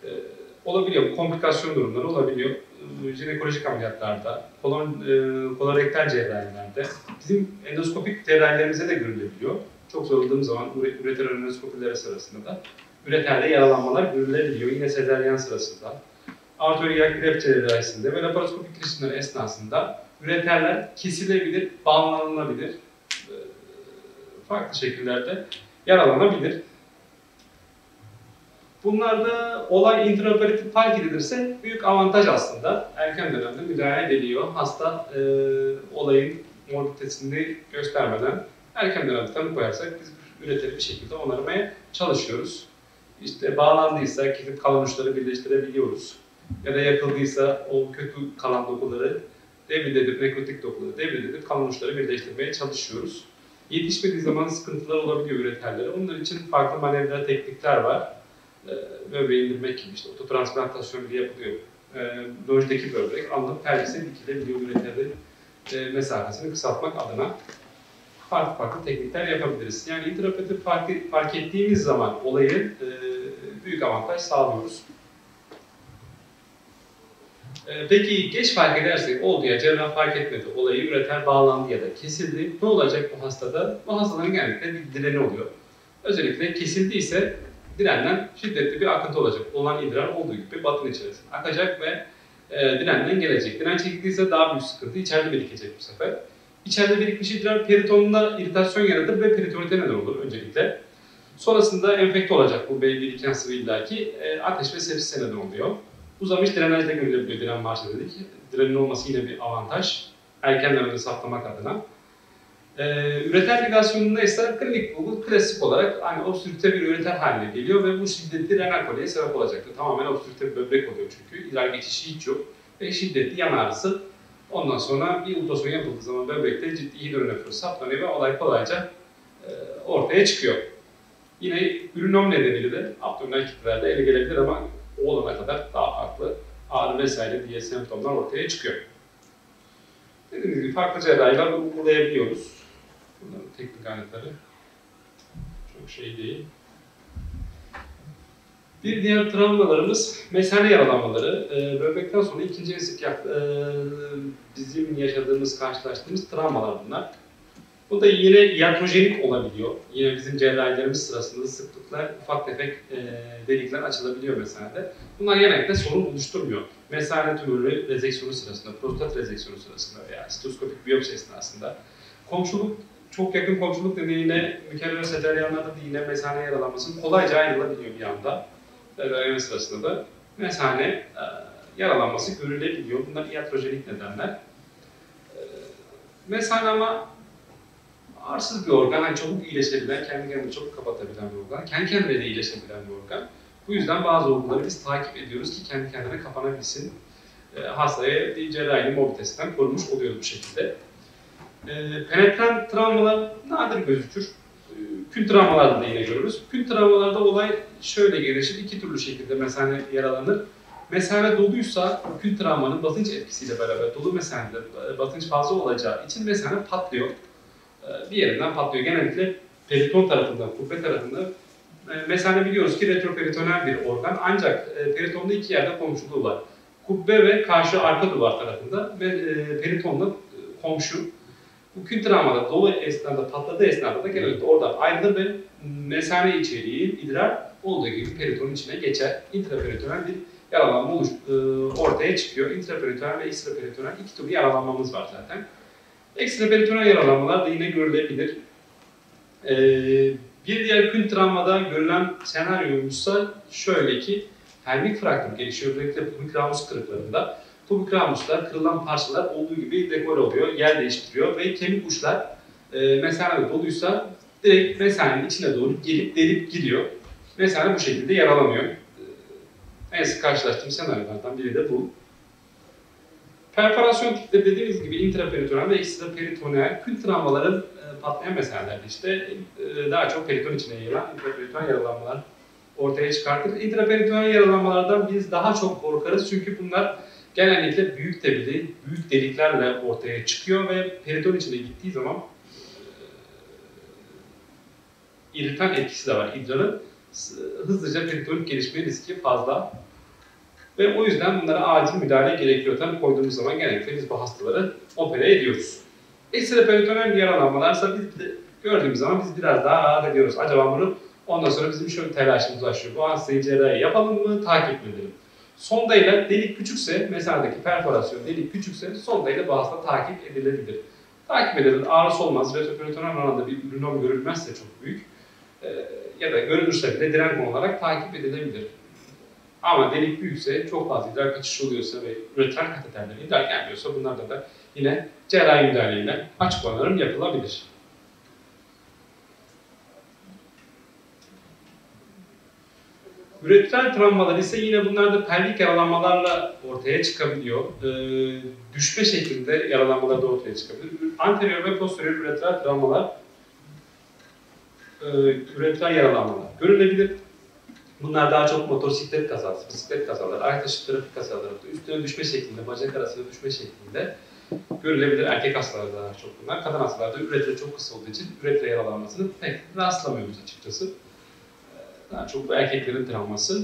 E, olabiliyor, komplikasyon durumları olabiliyor. E, jinekolojik ameliyatlarda, kolon, e, kolorektal cerrahilerde, bizim endoskopik cerrahilerimizde de görülebiliyor. Çok zorladığım zaman üre- üreter endoskopileri sırasında da üreterde yaralanmalar görülebiliyor. Yine sezaryen sırasında, arteriyel gref cerrahisinde ve laparoskopik girişimler esnasında üreterler kesilebilir, bağlanılabilir, e, farklı şekillerde yaralanabilir. Bunlarda olay intraoperatif fark edilirse büyük avantaj aslında. Erken dönemde müdahale ediliyor. Hasta e, olayın morbiditesini göstermeden erken dönemde tanı koyarsak biz üreteri bir şekilde onarmaya çalışıyoruz. İşte bağlandıysa gidip kalan birleştirebiliyoruz. Ya da yakıldıysa o kötü kalan dokuları devir edip, nekrotik dokuları devir edip kalan birleştirmeye çalışıyoruz. Yetişmediği zaman sıkıntılar olabiliyor üreterlere. Onun için farklı manevra teknikler var. Ee, böbreği indirmek gibi işte ototransplantasyon bile yapılıyor. Ee, lojdaki böbrek alınıp pelvise dikilebiliyor üreterin e, mesafesini kısaltmak adına farklı farklı teknikler yapabiliriz. Yani intraoperatif fark, fark ettiğimiz zaman olayı e, büyük avantaj sağlıyoruz. Ee, Peki geç fark edersek oldu ya cerrah fark etmedi, olayı üreter bağlandı ya da kesildi. Ne olacak bu hastada? Bu hastaların genellikle bir direni oluyor. Özellikle kesildiyse direnden şiddetli bir akıntı olacak. Olan idrar olduğu gibi batın içerisine akacak ve e, direnden gelecek. Diren çekildiyse daha büyük sıkıntı içeride birikecek bu sefer. İçeride birikmiş idrar peritonda iritasyon yaratır ve peritonite neden olur öncelikle. Sonrasında enfekte olacak bu belli biriken sıvı illaki e, ateş ve sepsise neden oluyor. Uzamış drenajda görülebiliyor diren varsa dedik. Direnin olması yine bir avantaj. Erken dönemde saptamak adına. Ee, üreter ligasyonunda ise klinik bulgu klasik olarak hani obstrükte bir üreter haline geliyor ve bu şiddetli renal koliye sebep olacaktır. Tamamen obstrükte bir böbrek oluyor çünkü. İdrar geçişi hiç yok. Ve şiddetli yan ağrısı. Ondan sonra bir ultrason yapıldığı zaman böbrekte ciddi hidronefroz saptanıyor ve olay kolayca e, ortaya çıkıyor. Yine ürünom nedeniyle de abdominal kitlelerde ele gelebilir ama o olana kadar daha farklı ağrı vesaire diye semptomlar ortaya çıkıyor. Dediğimiz gibi farklı cerrahiler uygulayabiliyoruz. Bunların teknik aletleri çok şey değil. Bir diğer travmalarımız mesane yaralanmaları. Ee, böbrekten sonra ikinci yak- e, bizim yaşadığımız, karşılaştığımız travmalar bunlar. Bu da yine iatrojenik olabiliyor. Yine bizim cerrahilerimiz sırasında sıklıkla ufak tefek e, delikler açılabiliyor mesanede. Bunlar genellikle sorun oluşturmuyor. Mesane tümörü rezeksiyonu sırasında, prostat rezeksiyonu sırasında veya sitoskopik biyopsi esnasında komşuluk çok yakın komşuluk nedeniyle mükerrer seceryanlarda da yine mesane yaralanmasının kolayca ayrılabiliyor bir anda. Cerrahi sırasında da mesane e, yaralanması görülebiliyor. Bunlar iatrojenik nedenler. E, mesane ama arsız bir organ, hani çabuk iyileşebilen, kendi kendini çabuk kapatabilen bir organ, kendi kendine de iyileşebilen bir organ. Bu yüzden bazı olguları biz takip ediyoruz ki kendi kendine kapanabilsin. E, hastaya bir cerrahi mobilitesinden korumuş oluyoruz bu şekilde. E, penetran travmalar nadir gözükür. Kün travmalarda da yine görürüz. Kün travmalarda olay şöyle gelişir. iki türlü şekilde mesane yaralanır. Mesane doluysa kün travmanın basınç etkisiyle beraber dolu mesanede basınç fazla olacağı için mesane patlıyor. E, bir yerinden patlıyor. Genellikle periton tarafından, kubbe tarafından e, mesane biliyoruz ki retroperitoneal bir organ ancak e, peritonda iki yerde komşuluğu var. Kubbe ve karşı arka duvar tarafında ve e, peritonla e, komşu. Kün travmada dolu esnada, patladığı esnada da genellikle orada ayrılır ve mesane içeriği, idrar olduğu gibi peritonun içine geçer. Intraperitoneal bir yaralanma oluş, e, ortaya çıkıyor. Intraperitoneal ve ekstraperitoneal iki türlü yaralanmamız var zaten. Ekstraperitoneal yaralanmalar da yine görülebilir. Ee, bir diğer kün travmada görülen senaryoysa şöyle ki hermik fraktür gelişiyor. Özellikle pubikramus kırıklarında. Pubikramuslar kırılan parçalar olduğu gibi dekor oluyor, yer değiştiriyor ve kemik uçlar e, mesanede doluysa direkt mesanenin içine doğru gelip delip gidiyor. Mesane bu şekilde yaralanıyor. Ee, En sık karşılaştığım senaryolardan biri de bu. Perforasyon tipleri dediğimiz gibi intraperitoneal ve ekstraperitoneal kül travmaların e, patlayan meselelerde işte e, daha çok periton içine yayılan intraperitoneal yaralanmalar ortaya çıkartır. Intraperitoneal yaralanmalardan biz daha çok korkarız çünkü bunlar genellikle büyük debili, büyük deliklerle ortaya çıkıyor ve periton içine gittiği zaman irritan etkisi de var idrarın. Hızlıca peritonik gelişme riski fazla. Ve o yüzden bunlara acil müdahale gerekiyor. Tabii koyduğumuz zaman genellikle biz bu hastaları opere ediyoruz. Ekstraperitoneal yaralanmalarsa biz de gördüğümüz zaman biz biraz daha rahat ediyoruz. Acaba bunu ondan sonra bizim şöyle telaşımız başlıyor. Bu hastayı cerrahi yapalım mı, takip mi edelim? Sondayla delik küçükse, mesaledeki perforasyon delik küçükse sondayla hasta takip edilebilir. Takip edilir, ağrısı olmaz, retroperitoneal alanda bir ürünom görülmezse çok büyük e, ya da görülürse bile direnç olarak takip edilebilir. Ama delik büyükse, çok fazla idrar kaçışı oluyorsa ve üretren kateterden idrar gelmiyorsa bunlarda da yine cerrahi müdahaleyle açıklamalarım yapılabilir. Üretren travmalar ise yine bunlar da pelvik yaralanmalarla ortaya çıkabiliyor. Ee, düşme şeklinde yaralanmalar da ortaya çıkabilir. Anterior ve posterior üretren travmalar e, üretren yaralanmalar görülebilir. Bunlar daha çok motosiklet kazası, bisiklet kazaları, ayak taşı trafik kazaları, üstüne düşme şeklinde, bacak arasına düşme şeklinde görülebilir. Erkek hastalarda daha çok bunlar. Kadın hastalarda üretre çok kısa olduğu için üretre yaralanmasını pek rastlamıyoruz açıkçası. Daha çok bu erkeklerin travması.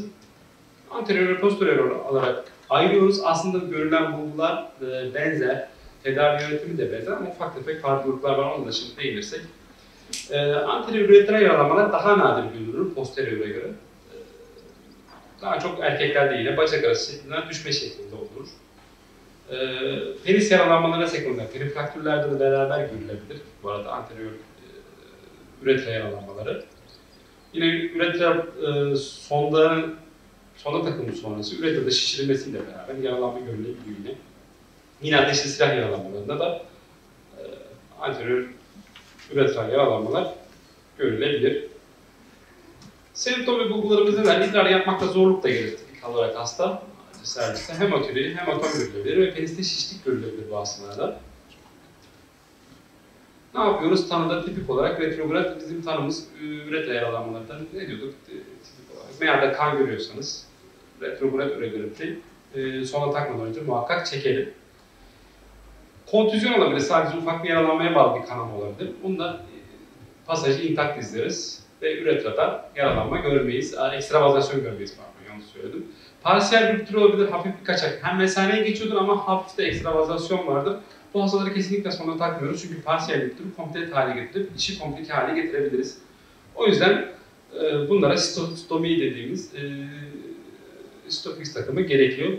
Anterior ve posterior olarak ayırıyoruz. Aslında görülen bulgular e, benzer, tedavi yöntemi de benzer ama ufak tefek farklılıklar var. Onu da şimdi değinirsek. E, anterior uretral yaralanmalar daha nadir görülür posterior'a göre. E, daha çok erkeklerde yine bacak arası şeklinden düşme şeklinde olur. E, penis yaralanmalarına sekonder, perifraktürlerde de beraber görülebilir. Bu arada anterior e, üretra yaralanmaları. Yine üretra e, sondanın sonda takımı sonrası üretrada şişirilmesiyle beraber yaralanma görülebiliyor yine. Yine ateşli silah yaralanmalarında da e, anterior üretral yaralanmalar görülebilir. Semptom ve bulgularımız neler? İdrar yapmakta zorluk da gelir tipik olarak hasta serviste. Hematuri, hematom görülebilir ve peniste şişlik görülebilir bu hastalarda. Ne yapıyoruz? Tanıda tipik olarak retrograd bizim tanımız üretra yaralanmalarından ne diyorduk? Tipik olarak. Meyanda kan görüyorsanız retrograd üregrafti e, sona takmadan önce muhakkak çekelim. Kontüzyon olabilir. Sadece ufak bir yaralanmaya bağlı bir kanama olabilir. Bunda e, pasajı intakt izleriz ve üretrada yaralanma görmeyiz. Ekstravazasyon görmeyiz pardon yanlış söyledim. Parsiyel bir tür olabilir, hafif bir kaçak. Hem mesaneye geçiyordur ama hafif de ekstravazasyon vardır. Bu hastaları kesinlikle sonuna takmıyoruz çünkü parsiyel tür komple hale getirip işi komplike hale getirebiliriz. O yüzden e, bunlara stomi dediğimiz e, stofix takımı gerekiyor.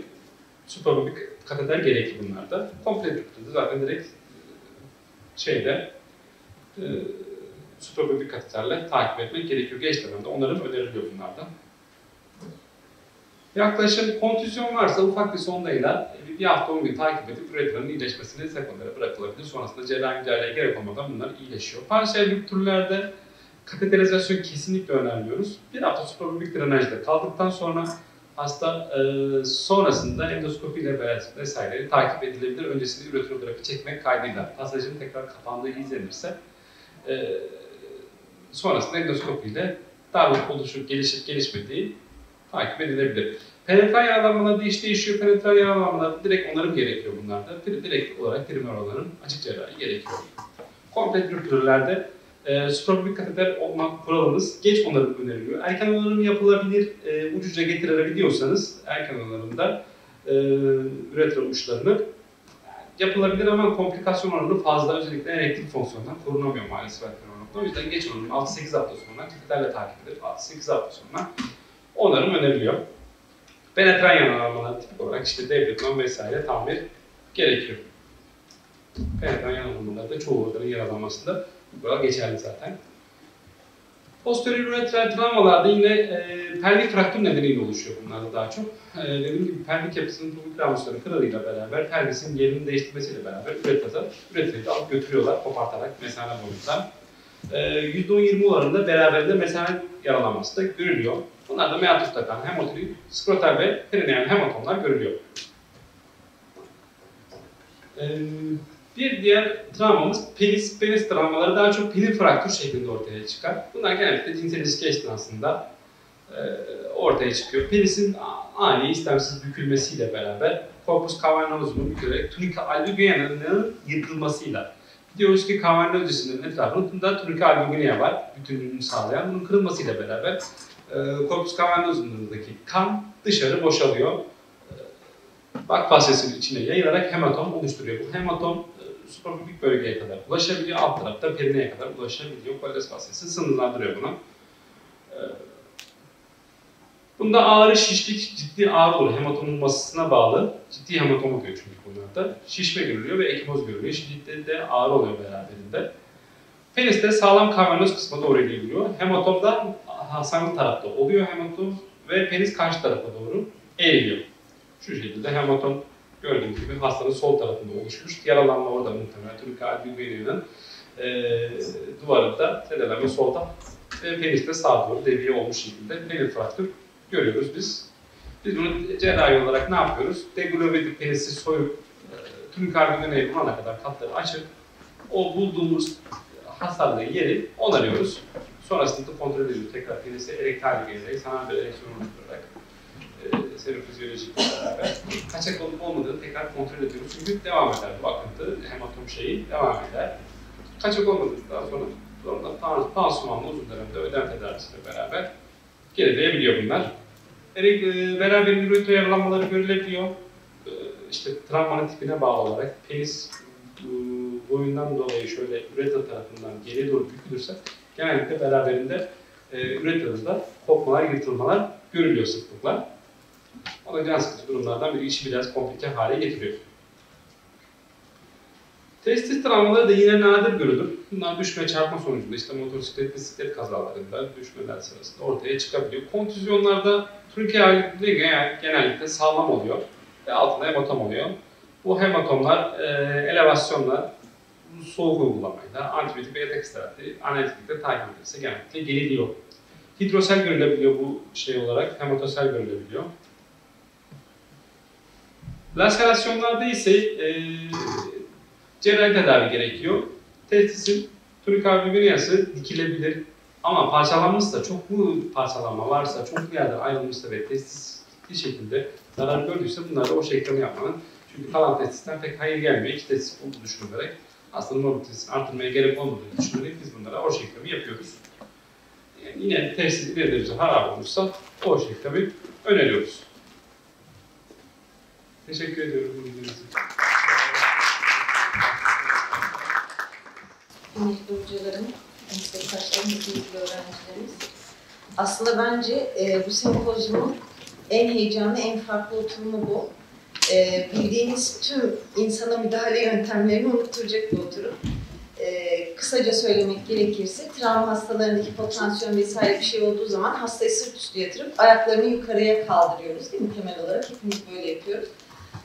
Suprabobik kateter gerekiyor bunlarda. Komple dürtüldü zaten direkt e, şeyde e, suprabobik kateterle takip etmek gerekiyor. Geç dönemde onların öneriliyor bunlarda. Yaklaşım kontüzyon varsa ufak bir sondayla bir hafta 10 gün takip edip üretranın iyileşmesini sekundere bırakılabilir. Sonrasında cerrahi müdahaleye gerek olmadan bunlar iyileşiyor. Parsiyel türlerde kateterizasyon kesinlikle önermiyoruz. Bir hafta suprabobik drenajda kaldıktan sonra hasta e, sonrasında endoskopiyle vesaire takip edilebilir. Öncesinde üretrografi çekmek kaydıyla pasajın tekrar kapandığı izlenirse e, sonrasında endoskopiyle darlık oluşup gelişip gelişmediği takip edilebilir. Penetral yaralanmalarda iş değişiyor. Penetral yaralanmalarda direkt onarım gerekiyor bunlarda. Direkt olarak primer olanın açık cerrahi gerekiyor. Komple rüptürlerde e, suprabubik kateter olmak kuralımız geç onarım öneriliyor. Erken onarım yapılabilir, e, ucuca getirebiliyorsanız erken onarımda e, üretra uçlarını yapılabilir ama komplikasyon oranı fazla özellikle erektil fonksiyondan korunamıyor maalesef erken onarımda. O yüzden geç onarım 6-8 hafta sonra kateterle takip edilir. 6-8 hafta sonra onarım öneriliyor. Penetran yaralanmalar tipik olarak işte devletman vesaire tamir gerekiyor. Penetran yaralanmalarda çoğu organın yaralanmasında bu geçerli zaten. Posterior uretral travmalarda yine e, pelvik fraktür nedeniyle oluşuyor bunlarda daha çok. E, dediğim gibi pelvik yapısının tubik ramusları kırılıyla beraber pelvisin yerini değiştirmesiyle beraber üretrada, üretrayı alıp götürüyorlar kopartarak mesane boyundan. E, %10-20 oranında beraberinde mesane yaralanması da görülüyor. Bunlarda meatus takan, hemotri, skrotal ve perineal hematomlar görülüyor. E, bir diğer travmamız penis. Penis travmaları daha çok pelin fraktür şeklinde ortaya çıkar. Bunlar genellikle cinsel ilişki esnasında e, ortaya çıkıyor. Penisin ani istemsiz bükülmesiyle beraber corpus cavernosus'un bükülerek tunica albugina'nın yırtılmasıyla diyoruz ki cavernosus'un etrafında tunica albuginea var. Bütünlüğünü sağlayan. Bunun kırılmasıyla beraber e, corpus cavernosus'undaki kan dışarı boşalıyor. E, bak fasesinin içine yayılarak hematom oluşturuyor. Bu hematom suprapubik bölgeye kadar ulaşabiliyor. Alt tarafta perineye kadar ulaşabiliyor. Koles vasiyesi sınırlandırıyor bunu. Ee, bunda ağrı, şişlik, ciddi ağrı olur. Hematomun basısına bağlı. Ciddi hematom oluyor çünkü bunlarda. Şişme görülüyor ve ekimoz görülüyor. Şiddetli de ağrı oluyor beraberinde. Peniste sağlam kavernoz kısmına doğru ilerliyor. Hematom da hasanlı tarafta oluyor hematom ve penis karşı tarafa doğru eğiliyor. Şu şekilde hematom Gördüğünüz gibi hastanın sol tarafında oluşmuş. Yaralanma orada muhtemelen. Türk albüminyonun e, duvarında zedelenme solda ve peniste sağa doğru deviye olmuş şekilde penil fraktür görüyoruz biz. Biz bunu cerrahi olarak ne yapıyoruz? Deglovedik penisi soyup e, tüm karbonayı bulana kadar katları açıp o bulduğumuz hasarlı yeri onarıyoruz. Sonrasında kontrol ediyoruz. Tekrar penisi erektal gelerek, sanal bir ereksiyon oluşturarak e, serum fizyolojikle beraber kaçak olup olmadığını tekrar kontrol ediyoruz. Çünkü devam eder bu akıntı, hematom şeyi devam eder. Kaçak olmadıktan sonra sonra pansumanlı uzun dönemde ödem tedavisiyle beraber gerileyebiliyor bunlar. Erek, e, beraberinde üretim yaralanmaları görülebiliyor. E, işte travmanın tipine bağlı olarak penis boyundan dolayı şöyle üreter tarafından geriye doğru bükülürse genellikle beraberinde e, üreterinde kopmalar, yırtılmalar görülüyor sıklıkla. O da can sıkıcı durumlardan bir işi biraz komplike hale getiriyor. Testis travmaları da yine nadir görülür. Bunlar düşme çarpma sonucunda işte motosiklet, bisiklet kazalarında düşmeler sırasında ortaya çıkabiliyor. Kontüzyonlarda Türkiye genel, genellikle sağlam oluyor ve altında hematom oluyor. Bu hematomlar e, elevasyonla soğuk uygulamayla antibiyotik ve yatak terapi analitikle takip edilirse genellikle geriliyor. Hidrosel görülebiliyor bu şey olarak, hematosel görülebiliyor. Laserasyonlarda ise e, cerrahi tedavi gerekiyor. Testisin turikarbibiniyası dikilebilir. Ama parçalanmışsa, çoklu parçalanma varsa, çoklu yerden ayrılmışsa ve testis ciddi şekilde zarar gördüyse bunları o şekilde yapmanın çünkü kalan testisten pek hayır gelmiyor. İki testis olduğu düşünülerek aslında mobilitesini artırmaya gerek olmadığını düşünerek biz bunlara o şekilde yapıyoruz. Yani yine testis ileri harap olursa o şekilde öneriyoruz. Teşekkür ediyorum bu bilginiz için. Kıymetli hocalarım, meslektaşlarım, kıymetli öğrencilerimiz. Aslında bence e, bu sempozyumun en heyecanlı, en farklı oturumu bu. E, bildiğiniz tüm insana müdahale yöntemlerini unutturacak bir oturum. E, kısaca söylemek gerekirse travma hastalarında hipotansiyon vesaire bir şey olduğu zaman hastayı sırt üstü yatırıp ayaklarını yukarıya kaldırıyoruz değil mi temel olarak? Hepimiz böyle yapıyoruz.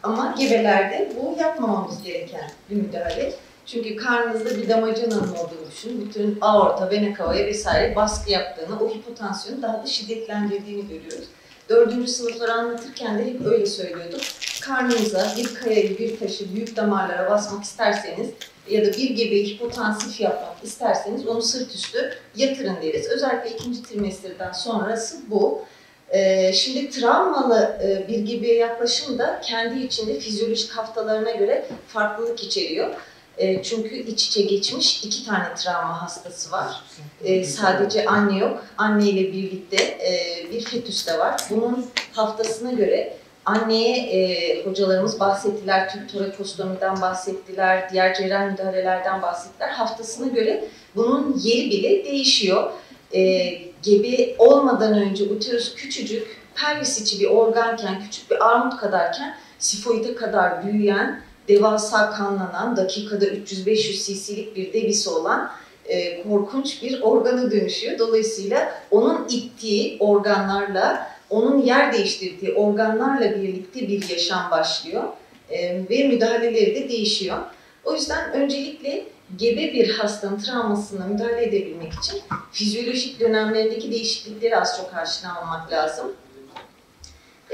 Ama gebelerde bu yapmamamız gereken bir müdahale. Çünkü karnınızda bir damacananın olduğunu düşünün. Bütün aorta, vena cava'ya vesaire baskı yaptığını, o hipotansiyonu daha da şiddetlendirdiğini görüyoruz. Dördüncü sınıfları anlatırken de hep öyle söylüyorduk. Karnınıza bir kayayı, bir taşı büyük damarlara basmak isterseniz ya da bir gebeyi hipotansif yapmak isterseniz onu sırt üstü yatırın deriz. Özellikle ikinci trimesterden sonrası bu. Ee, şimdi travmalı e, bir gebeye yaklaşım da kendi içinde fizyolojik haftalarına göre farklılık içeriyor. E, çünkü iç içe geçmiş iki tane travma hastası var. E, sadece anne yok. Anne ile birlikte e, bir fetüs de var. Bunun haftasına göre anneye e, hocalarımız bahsettiler, tüp torakostomiden bahsettiler, diğer cerrahi müdahalelerden bahsettiler. Haftasına göre bunun yeri bile değişiyor. E, gebe olmadan önce uterus küçücük, pelvis içi bir organken, küçük bir armut kadarken sifoide kadar büyüyen devasa kanlanan, dakikada 300-500 cc'lik bir debisi olan e, korkunç bir organa dönüşüyor. Dolayısıyla onun ittiği organlarla, onun yer değiştirdiği organlarla birlikte bir yaşam başlıyor e, ve müdahaleleri de değişiyor. O yüzden öncelikle gebe bir hastanın travmasına müdahale edebilmek için fizyolojik dönemlerindeki değişiklikleri az çok aşinamamak lazım.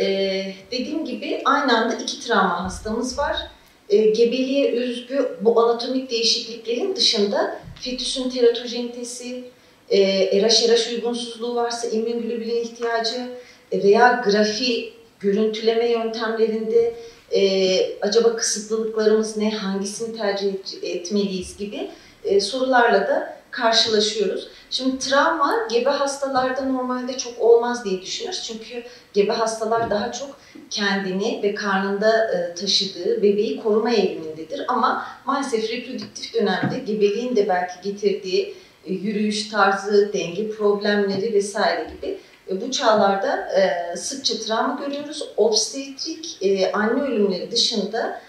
Ee, dediğim gibi aynı anda iki travma hastamız var e, gebeliğe özgü bu anatomik değişikliklerin dışında fetüsün teratojenitesi, e, RH-RH uygunsuzluğu varsa immünoglobulin ihtiyacı veya grafi görüntüleme yöntemlerinde e, acaba kısıtlılıklarımız ne, hangisini tercih etmeliyiz gibi e, sorularla da karşılaşıyoruz. Şimdi travma gebe hastalarda normalde çok olmaz diye düşünüyoruz. Çünkü gebe hastalar daha çok kendini ve karnında e, taşıdığı bebeği koruma eğilimindedir. Ama maalesef reproduktif dönemde gebeliğin de belki getirdiği e, yürüyüş tarzı, denge problemleri vesaire gibi bu çağlarda sıkça travma görüyoruz. Obstetrik anne ölümleri dışında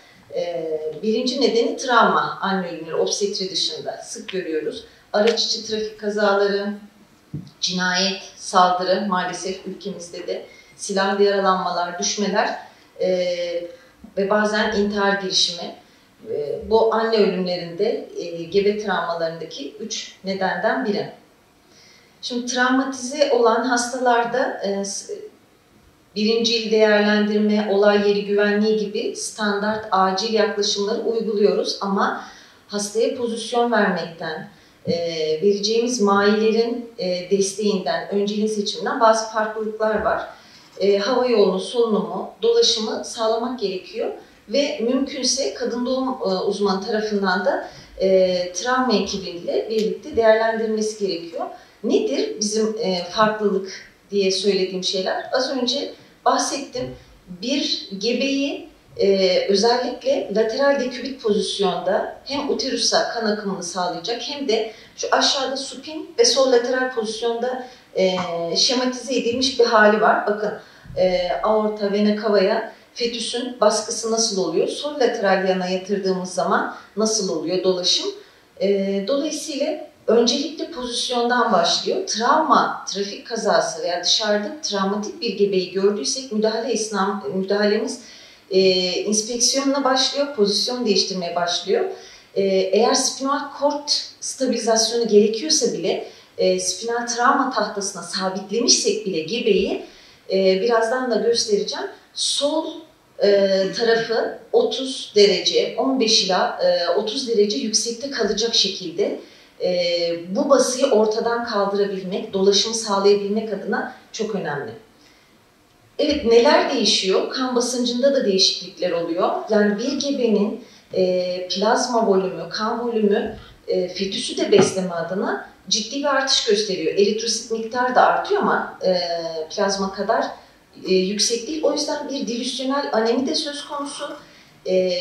birinci nedeni travma anne ölümleri, obstetri dışında sık görüyoruz. Araç içi trafik kazaları, cinayet, saldırı maalesef ülkemizde de silahlı yaralanmalar, düşmeler e, ve bazen intihar girişimi. E, bu anne ölümlerinde e, gebe travmalarındaki üç nedenden biri. Şimdi travmatize olan hastalarda e, birinci değerlendirme, olay yeri güvenliği gibi standart acil yaklaşımları uyguluyoruz ama hastaya pozisyon vermekten, e, vereceğimiz maillerin e, desteğinden, önceliğin seçiminden bazı farklılıklar var e, hava yolunu, solunumu, dolaşımı sağlamak gerekiyor. Ve mümkünse kadın doğum e, uzmanı tarafından da e, travma ekibiyle birlikte değerlendirilmesi gerekiyor. Nedir bizim e, farklılık diye söylediğim şeyler az önce bahsettim. Bir gebeyi e, özellikle lateral dekübit pozisyonda hem uterusa kan akımını sağlayacak hem de şu aşağıda supin ve sol lateral pozisyonda e, şematize edilmiş bir hali var. Bakın e, aorta, vena cava'ya fetüsün baskısı nasıl oluyor? Sol lateral yana yatırdığımız zaman nasıl oluyor dolaşım? E, dolayısıyla öncelikle pozisyondan başlıyor. Travma, trafik kazası veya dışarıda travmatik bir gebeyi gördüysek müdahale esnam, müdahalemiz e, inspeksiyonla başlıyor, pozisyon değiştirmeye başlıyor. E, eğer spinal kort stabilizasyonu gerekiyorsa bile e, spinal travma tahtasına sabitlemişsek bile gebeyi e, birazdan da göstereceğim. Sol e, tarafı 30 derece, 15 ila e, 30 derece yüksekte kalacak şekilde e, bu basıyı ortadan kaldırabilmek, dolaşımı sağlayabilmek adına çok önemli. Evet neler değişiyor? Kan basıncında da değişiklikler oluyor. Yani bir gebenin e, plazma volümü, kan volümü e, fetüsü de besleme adına ciddi bir artış gösteriyor. Eritrosit miktarı da artıyor ama e, plazma kadar e, yüksek değil. O yüzden bir dilüsyonel anemi de söz konusu. E,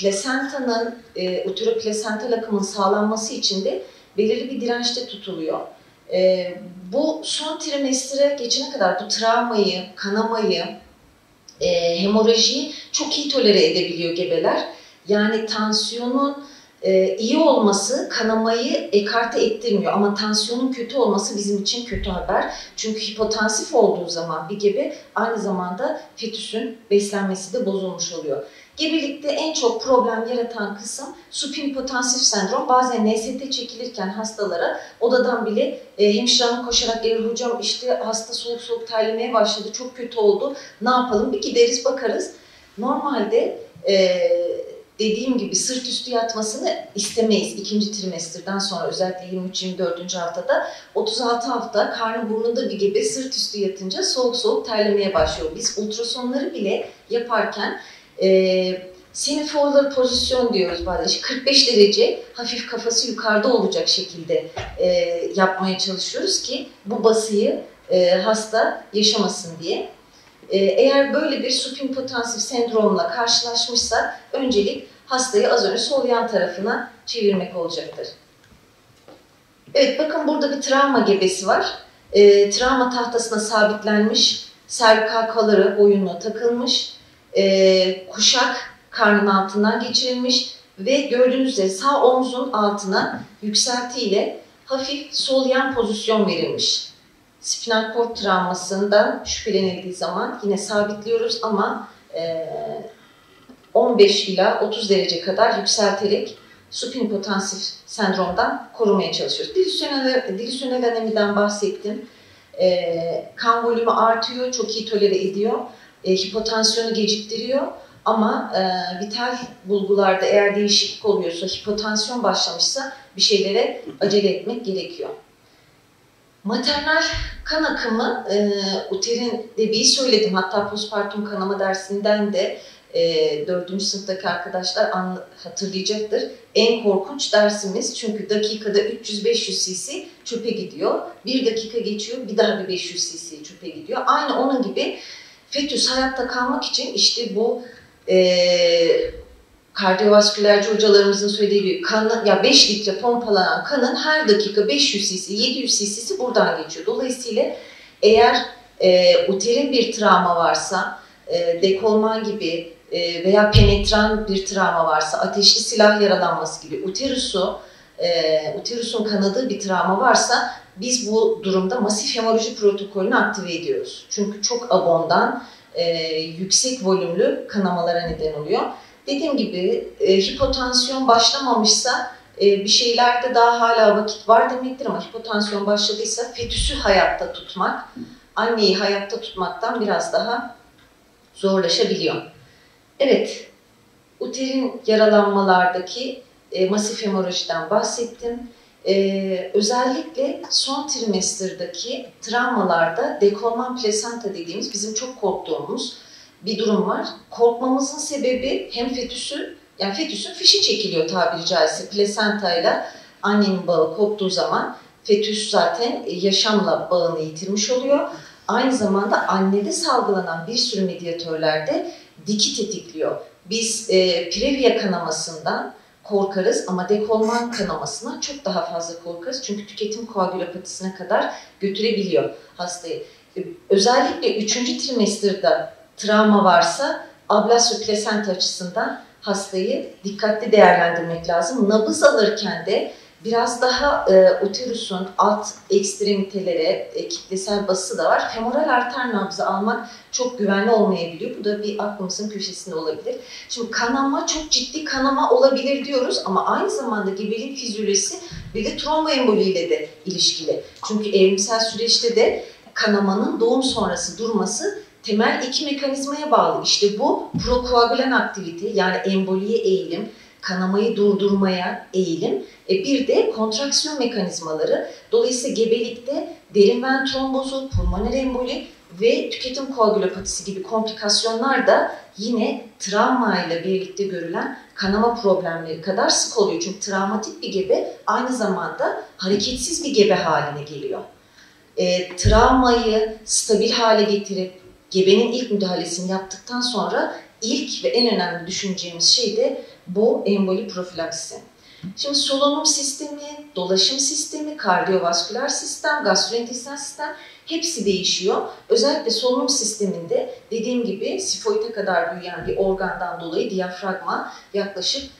plasentanın, e, uteroplasental akımın sağlanması için de belirli bir dirençte tutuluyor. E, bu son trimestre geçene kadar bu travmayı, kanamayı, e, hemorajiyi çok iyi tolere edebiliyor gebeler. Yani tansiyonun e, iyi olması kanamayı ekarte ettirmiyor ama tansiyonun kötü olması bizim için kötü haber. Çünkü hipotansif olduğu zaman bir gebe aynı zamanda fetüsün beslenmesi de bozulmuş oluyor. Gebelikte en çok problem yaratan kısım supinipotansif sendrom. Bazen NST çekilirken hastalara odadan bile e, hemşire koşarak gelir hocam işte hasta soğuk soğuk terlemeye başladı çok kötü oldu ne yapalım bir gideriz bakarız. Normalde e, dediğim gibi sırt üstü yatmasını istemeyiz ikinci trimesterden sonra özellikle 23-24. haftada 36 hafta karnı burnunda bir gibi sırt üstü yatınca soğuk soğuk terlemeye başlıyor. Biz ultrasonları bile yaparken e, semifolar pozisyon diyoruz bazen. İşte 45 derece hafif kafası yukarıda olacak şekilde e, yapmaya çalışıyoruz ki bu basıyı e, hasta yaşamasın diye. E, eğer böyle bir supinpotansif sendromla karşılaşmışsa öncelik hastayı az önce sol yan tarafına çevirmek olacaktır. Evet bakın burada bir travma gebesi var. E, travma tahtasına sabitlenmiş, servikal kolları boyunluğa takılmış e, kuşak karnın altından geçirilmiş ve gördüğünüz üzere sağ omzun altına yükseltiyle hafif sol yan pozisyon verilmiş. Spinal kort travmasından şüphelenildiği zaman yine sabitliyoruz ama e, 15 ila 30 derece kadar yükselterek supinipotansif sendromdan korumaya çalışıyoruz. Dilüsyonel anemiden bahsettim. E, kan volümü artıyor, çok iyi tolere ediyor e, hipotansiyonu geciktiriyor ama e, vital bulgularda eğer değişiklik oluyorsa, hipotansiyon başlamışsa bir şeylere acele etmek gerekiyor. Maternal kan akımı, e, uterin debiyi söyledim hatta postpartum kanama dersinden de e, 4. sınıftaki arkadaşlar hatırlayacaktır. En korkunç dersimiz çünkü dakikada 300-500 cc çöpe gidiyor. Bir dakika geçiyor bir daha bir 500 cc çöpe gidiyor. Aynı onun gibi fetüs hayatta kalmak için işte bu e, kardiyovaskülerci hocalarımızın söylediği gibi kan, ya 5 litre pompalanan kanın her dakika 500 cc, 700 cc'si buradan geçiyor. Dolayısıyla eğer e, uterin bir travma varsa, e, dekolman gibi e, veya penetran bir travma varsa, ateşli silah yaralanması gibi uterusu, e, uterusun kanadığı bir travma varsa biz bu durumda masif hemoroji protokolünü aktive ediyoruz. Çünkü çok abondan e, yüksek volümlü kanamalara neden oluyor. Dediğim gibi e, hipotansiyon başlamamışsa e, bir şeylerde daha hala vakit var demektir ama hipotansiyon başladıysa fetüsü hayatta tutmak, anneyi hayatta tutmaktan biraz daha zorlaşabiliyor. Evet, uterin yaralanmalardaki e, masif hemorajiden bahsettim. Ee, özellikle son trimesterdaki travmalarda dekolman plasenta dediğimiz bizim çok korktuğumuz bir durum var. Korkmamızın sebebi hem fetüsü, yani fetüsün fişi çekiliyor tabiri caizse plasenta ile annenin bağı koptuğu zaman fetüs zaten yaşamla bağını yitirmiş oluyor. Aynı zamanda annede salgılanan bir sürü medyatörlerde diki tetikliyor. Biz e, Previa kanamasından korkarız ama dekolman kanamasından çok daha fazla korkarız. Çünkü tüketim koagülopatisine kadar götürebiliyor hastayı. E, özellikle 3. trimesterde travma varsa ablasyo plasenta açısından hastayı dikkatli değerlendirmek lazım. Nabız alırken de biraz daha e, uterusun alt ekstremitelere e, kitlesel bası da var. Femoral arter nabzı almak çok güvenli olmayabiliyor. Bu da bir aklımızın köşesinde olabilir. Şimdi kanama çok ciddi kanama olabilir diyoruz ama aynı zamanda gebelik fizyolojisi bir de tromboemboliyle de ilişkili. Çünkü evrimsel süreçte de kanamanın doğum sonrası durması temel iki mekanizmaya bağlı. İşte bu prokoagülen aktivite yani emboliye eğilim, kanamayı durdurmaya eğilim, e bir de kontraksiyon mekanizmaları. Dolayısıyla gebelikte derin ven trombozu, pulmoner emboli ve tüketim koagülopatisi gibi komplikasyonlar da yine travma ile birlikte görülen kanama problemleri kadar sık oluyor. Çünkü travmatik bir gebe aynı zamanda hareketsiz bir gebe haline geliyor. E, travmayı stabil hale getirip gebenin ilk müdahalesini yaptıktan sonra ilk ve en önemli düşüneceğimiz şey de bu emboli profilaksi. Şimdi solunum sistemi, dolaşım sistemi, kardiyovasküler sistem, gastrointestinal sistem hepsi değişiyor. Özellikle solunum sisteminde dediğim gibi sifoite kadar büyüyen bir organdan dolayı diyafragma yaklaşık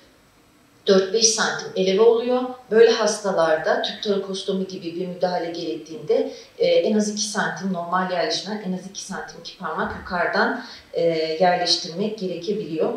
4-5 santim eleve oluyor. Böyle hastalarda tüp torakostomi gibi bir müdahale gerektiğinde e, en az 2 santim normal yerleşimden en az 2 santim iki parmak yukarıdan e, yerleştirmek gerekebiliyor.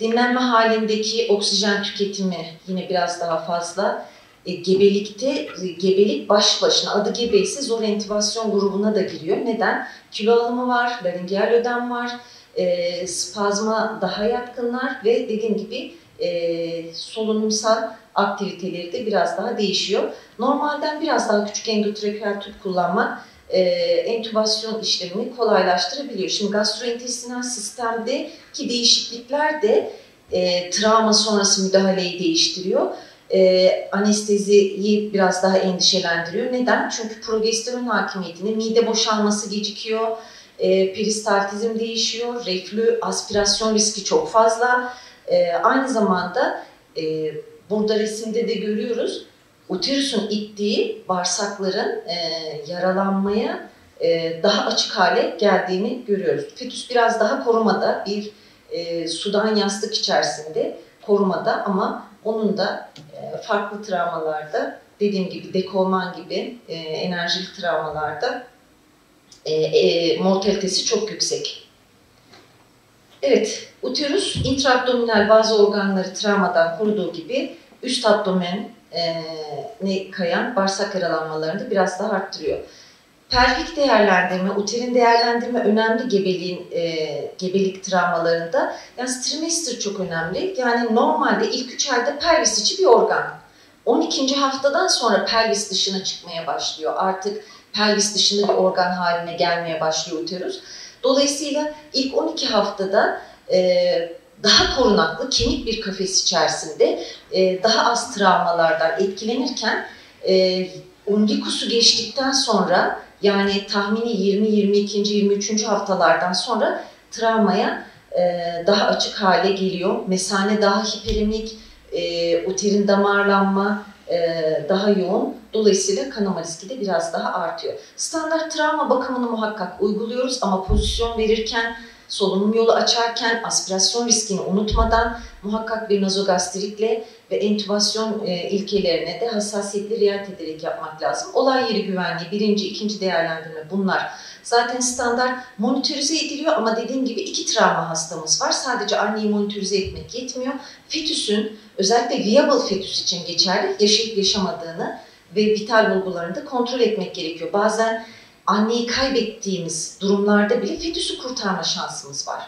Dinlenme halindeki oksijen tüketimi yine biraz daha fazla. E, gebelikte, gebelik baş başına adı gebe ise zor entübasyon grubuna da giriyor. Neden? Kilo alımı var, laringeal ödem var, e, spazma daha yatkınlar ve dediğim gibi e, solunumsal aktiviteleri de biraz daha değişiyor. Normalden biraz daha küçük endotrakeal tüp kullanmak e, entübasyon işlemini kolaylaştırabiliyor. Şimdi gastrointestinal sistemdeki değişiklikler de e, travma sonrası müdahaleyi değiştiriyor. E, anesteziyi biraz daha endişelendiriyor. Neden? Çünkü progesteron hakimiyetinde mide boşalması gecikiyor, e, peristaltizm değişiyor, reflü aspirasyon riski çok fazla. E, aynı zamanda e, burada resimde de görüyoruz uterusun ittiği bağırsakların e, yaralanmaya e, daha açık hale geldiğini görüyoruz. Fetüs biraz daha korumada bir e, sudan yastık içerisinde korumada ama onun da e, farklı travmalarda dediğim gibi dekolman gibi e, enerjili travmalarda e, e, mortalitesi çok yüksek. Evet, uterus intraabdominal bazı organları travmadan koruduğu gibi üst abdomen ne kayan bağırsak yaralanmalarını biraz daha arttırıyor. Pelvik değerlendirme, uterin değerlendirme önemli gebeliğin e, gebelik travmalarında. Yani trimester çok önemli. Yani normalde ilk 3 ayda pelvis içi bir organ. 12. haftadan sonra pelvis dışına çıkmaya başlıyor. Artık pelvis dışında bir organ haline gelmeye başlıyor uterus. Dolayısıyla ilk 12 haftada e, daha korunaklı kemik bir kafes içerisinde e, daha az travmalardan etkilenirken e, umbilikusu geçtikten sonra yani tahmini 20, 22. 23. haftalardan sonra travmaya e, daha açık hale geliyor. Mesane daha hiperemik, e, uterin damarlanma e, daha yoğun. Dolayısıyla kanama riski de biraz daha artıyor. Standart travma bakımını muhakkak uyguluyoruz ama pozisyon verirken solunum yolu açarken aspirasyon riskini unutmadan muhakkak bir nazogastritle ve entübasyon e, ilkelerine de hassasiyetli riayet ederek yapmak lazım. Olay yeri güvenliği, birinci, ikinci değerlendirme bunlar. Zaten standart monitörize ediliyor ama dediğim gibi iki travma hastamız var. Sadece anneyi monitörize etmek yetmiyor. Fetüsün özellikle viable fetüs için geçerli yaşayıp yaşamadığını ve vital bulgularını da kontrol etmek gerekiyor. Bazen anneyi kaybettiğimiz durumlarda bile fetüsü kurtarma şansımız var.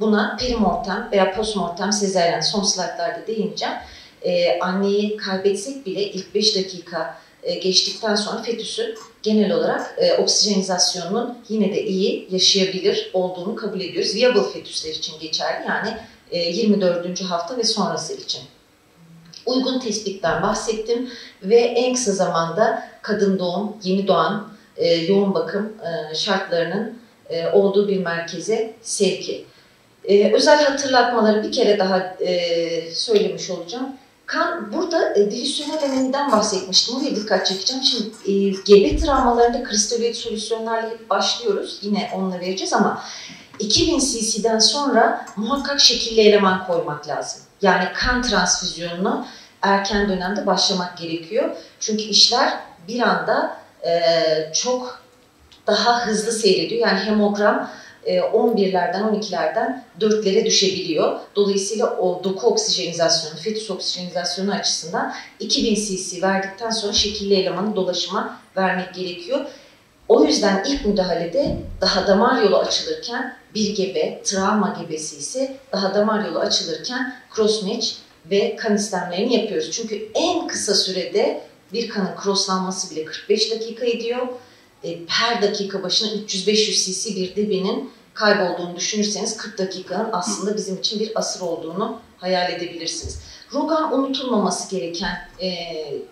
Buna perimortem veya postmortem sezeryen son slaytlarda değineceğim. Ee, anneyi kaybetsek bile ilk 5 dakika e, geçtikten sonra fetüsü genel olarak e, oksijenizasyonunun yine de iyi yaşayabilir olduğunu kabul ediyoruz. Viable fetüsler için geçerli yani e, 24. hafta ve sonrası için. uygun tespitten bahsettim ve en kısa zamanda kadın doğum, yeni doğan, e, yoğun bakım e, şartlarının e, olduğu bir merkeze sevki. E, özel hatırlatmaları bir kere daha e, söylemiş olacağım. Kan, burada e, dilüsyonel aneminden bahsetmiştim. Oraya dikkat çekeceğim. Şimdi e, gebe travmalarında kristaloid solüsyonlarla başlıyoruz. Yine onunla vereceğiz ama 2000 cc'den sonra muhakkak şekilli eleman koymak lazım. Yani kan transfüzyonuna erken dönemde başlamak gerekiyor. Çünkü işler bir anda e, çok daha hızlı seyrediyor. Yani hemogram 11'lerden e, 12'lerden 4'lere düşebiliyor. Dolayısıyla o doku oksijenizasyonu, fetüs oksijenizasyonu açısından 2000 cc verdikten sonra şekilli elemanı dolaşıma vermek gerekiyor. O yüzden ilk müdahalede daha damar yolu açılırken bir gebe, travma gebesi ise daha damar yolu açılırken crossmatch ve kan istemlerini yapıyoruz. Çünkü en kısa sürede bir kanın crosslanması bile 45 dakika ediyor. E, her dakika başına 300-500 cc bir debinin kaybolduğunu düşünürseniz 40 dakikanın aslında bizim için bir asır olduğunu hayal edebilirsiniz. Rogan unutulmaması gereken e,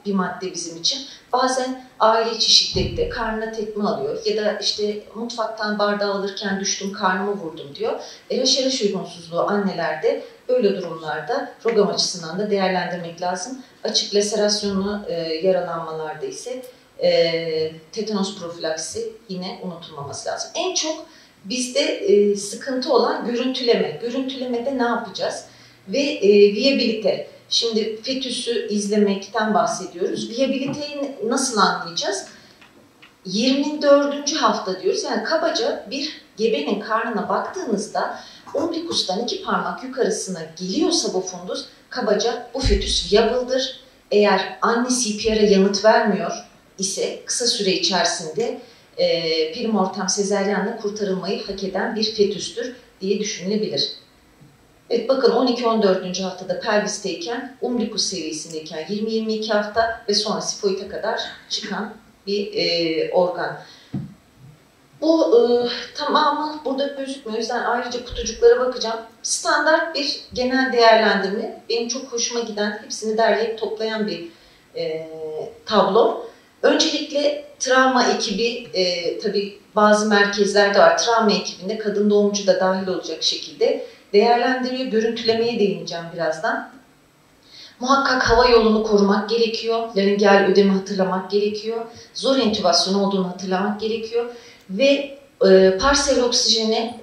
bir madde bizim için. Bazen aile içi şiddette karnına tekme alıyor ya da işte mutfaktan bardağı alırken düştüm karnımı vurdum diyor. RH uygunsuzluğu annelerde böyle durumlarda rogam açısından da değerlendirmek lazım. Açık laserasyonlu e, yaralanmalarda ise e, tetanos profilaksi yine unutulmaması lazım. En çok bizde e, sıkıntı olan görüntüleme. Görüntülemede ne yapacağız? Ve e, viyabilite. Şimdi fetüsü izlemekten bahsediyoruz. Viyabiliteyi nasıl anlayacağız? 24. hafta diyoruz. Yani kabaca bir gebenin karnına baktığınızda umbikustan iki parmak yukarısına geliyorsa bu fundus kabaca bu fetüs viable'dır. Eğer anne CPR'a yanıt vermiyor ise kısa süre içerisinde e, primortem sezeryanla kurtarılmayı hak eden bir fetüstür diye düşünülebilir. Evet bakın 12-14. haftada pelvisteyken, umbilikus seviyesindeyken 20-22 hafta ve sonra sifoita kadar çıkan bir e, organ. Bu e, tamamı burada gözükmüyor. O yüzden ayrıca kutucuklara bakacağım. Standart bir genel değerlendirme. Benim çok hoşuma giden, hepsini derleyip toplayan bir e, tablo. Öncelikle travma ekibi, e, tabii bazı merkezlerde var. Travma ekibinde kadın doğumcu da dahil olacak şekilde değerlendiriyor. Görüntülemeye değineceğim birazdan. Muhakkak hava yolunu korumak gerekiyor. Laringel ödemi hatırlamak gerekiyor. Zor entübasyon olduğunu hatırlamak gerekiyor. Ve e, parsel oksijeni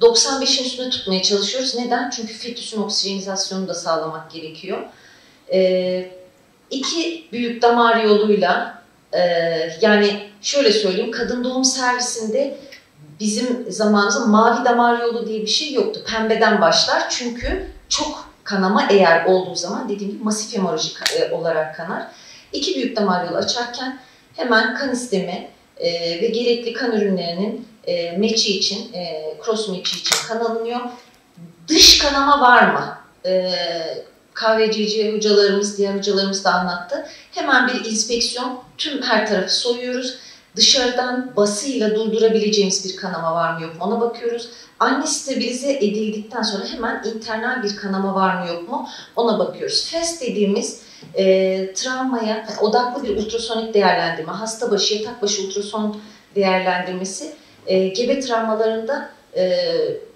95'in üstünde tutmaya çalışıyoruz. Neden? Çünkü fetüsün oksijenizasyonunu da sağlamak gerekiyor. E, iki büyük damar yoluyla e, yani şöyle söyleyeyim kadın doğum servisinde bizim zamanımızda mavi damar yolu diye bir şey yoktu. Pembeden başlar çünkü çok kanama eğer olduğu zaman dediğim gibi masif hemorajik e, olarak kanar. İki büyük damar yolu açarken hemen kan istemi e, ve gerekli kan ürünlerinin e, meçi için, e, cross meçi için kan alınıyor. Dış kanama var mı? E, KVCC hocalarımız, diğer hocalarımız da anlattı. Hemen bir inspeksiyon, tüm her tarafı soyuyoruz Dışarıdan basıyla durdurabileceğimiz bir kanama var mı yok mu ona bakıyoruz. Anne stabilize edildikten sonra hemen internal bir kanama var mı yok mu ona bakıyoruz. FES dediğimiz e, travmaya odaklı bir ultrasonik değerlendirme, hasta başı, yatak başı ultrason değerlendirmesi e, gebe travmalarında e,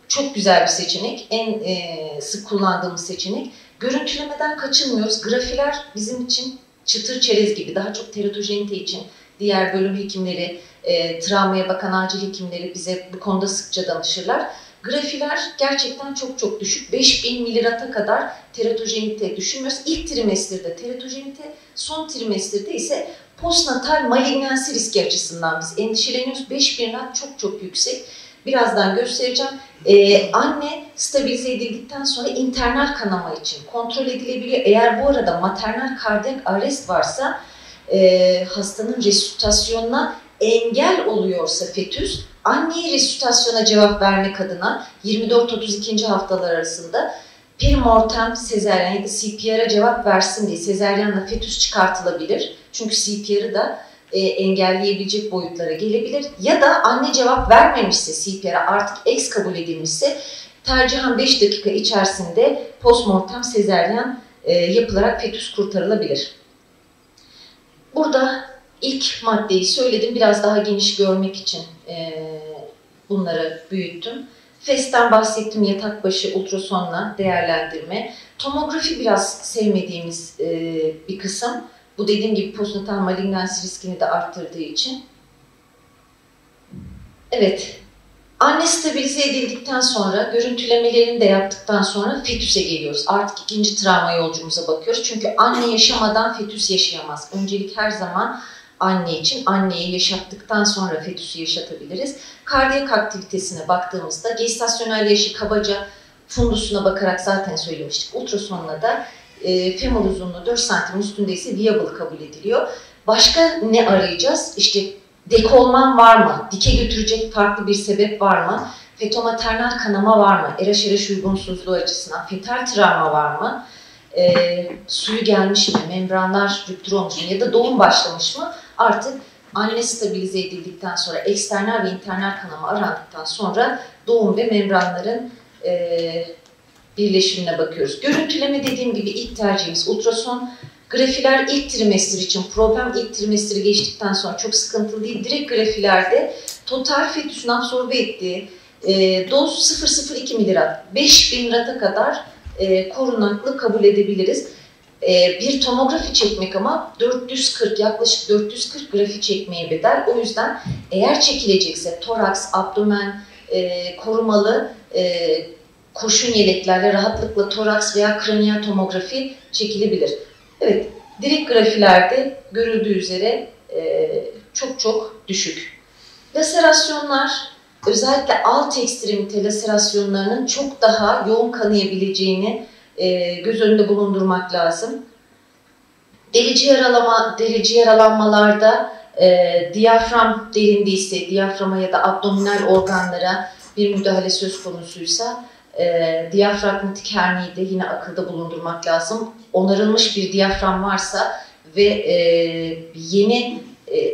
çok güzel bir seçenek. En e, sık kullandığımız seçenek. Görüntülemeden kaçınmıyoruz. Grafiler bizim için çıtır çerez gibi daha çok teratojenite için diğer bölüm hekimleri, e, travmaya bakan acil hekimleri bize bu konuda sıkça danışırlar. Grafiler gerçekten çok çok düşük. 5000 milirata kadar teratojenite düşünmüyoruz. İlk trimesterde teratojenite, son trimesterde ise postnatal malignansi riski açısından biz endişeleniyoruz. 5000 rat çok çok yüksek. Birazdan göstereceğim. Ee, anne stabilize edildikten sonra internal kanama için kontrol edilebiliyor. Eğer bu arada maternal kardiyak arrest varsa e, hastanın resütasyonuna engel oluyorsa fetüs, anneye resütasyona cevap vermek adına 24-32. haftalar arasında perimortem sezeryan ya da CPR'a cevap versin diye sezeryanla fetüs çıkartılabilir. Çünkü CPR'ı da e, engelleyebilecek boyutlara gelebilir. Ya da anne cevap vermemişse CPR'a artık ex kabul edilmişse tercihen 5 dakika içerisinde postmortem sezeryan e, yapılarak fetüs kurtarılabilir. Burada ilk maddeyi söyledim. Biraz daha geniş görmek için e, bunları büyüttüm. FES'ten bahsettim yatak başı ultrasonla değerlendirme. Tomografi biraz sevmediğimiz e, bir kısım. Bu dediğim gibi postnatal malignansi riskini de arttırdığı için. Evet, anne stabilize edildikten sonra, görüntülemelerini de yaptıktan sonra fetüse geliyoruz. Artık ikinci travma yolcumuza bakıyoruz. Çünkü anne yaşamadan fetüs yaşayamaz. Öncelik her zaman anne için. Anneyi yaşattıktan sonra fetüsü yaşatabiliriz. Kardiyak aktivitesine baktığımızda gestasyonel yaşı kabaca fundusuna bakarak zaten söylemiştik. Ultrasonla da e, femur uzunluğu 4 santim üstündeyse viable kabul ediliyor. Başka ne arayacağız? İşte dekolman var mı? Dike götürecek farklı bir sebep var mı? Fetomaternal kanama var mı? RH uygunsuzluğu açısından fetal travma var mı? E, suyu gelmiş mi? Membranlar rüptür olmuş mu? Ya da doğum başlamış mı? Artık anne stabilize edildikten sonra eksternal ve internal kanama arandıktan sonra doğum ve membranların e, birleşimine bakıyoruz. Görüntüleme dediğim gibi ilk tercihimiz ultrason. Grafiler ilk trimester için problem ilk trimesteri geçtikten sonra çok sıkıntılı değil. Direkt grafilerde total fetüsün absorbe ettiği e, doz 0,02 milirat 5000 rata kadar e, korunaklı kabul edebiliriz. E, bir tomografi çekmek ama 440 yaklaşık 440 grafi çekmeye bedel. O yüzden eğer çekilecekse toraks, abdomen e, korumalı e, kurşun yeleklerle rahatlıkla toraks veya kraniyal tomografi çekilebilir. Evet, direkt grafilerde görüldüğü üzere e, çok çok düşük. Laserasyonlar, özellikle alt ekstremite laserasyonlarının çok daha yoğun kanayabileceğini e, göz önünde bulundurmak lazım. Delici yaralama, delici yaralanmalarda e, diyafram delindiyse, diyaframa ya da abdominal organlara bir müdahale söz konusuysa e, diyafragmatik herniyi de yine akılda bulundurmak lazım. Onarılmış bir diyafram varsa ve e, yeni e,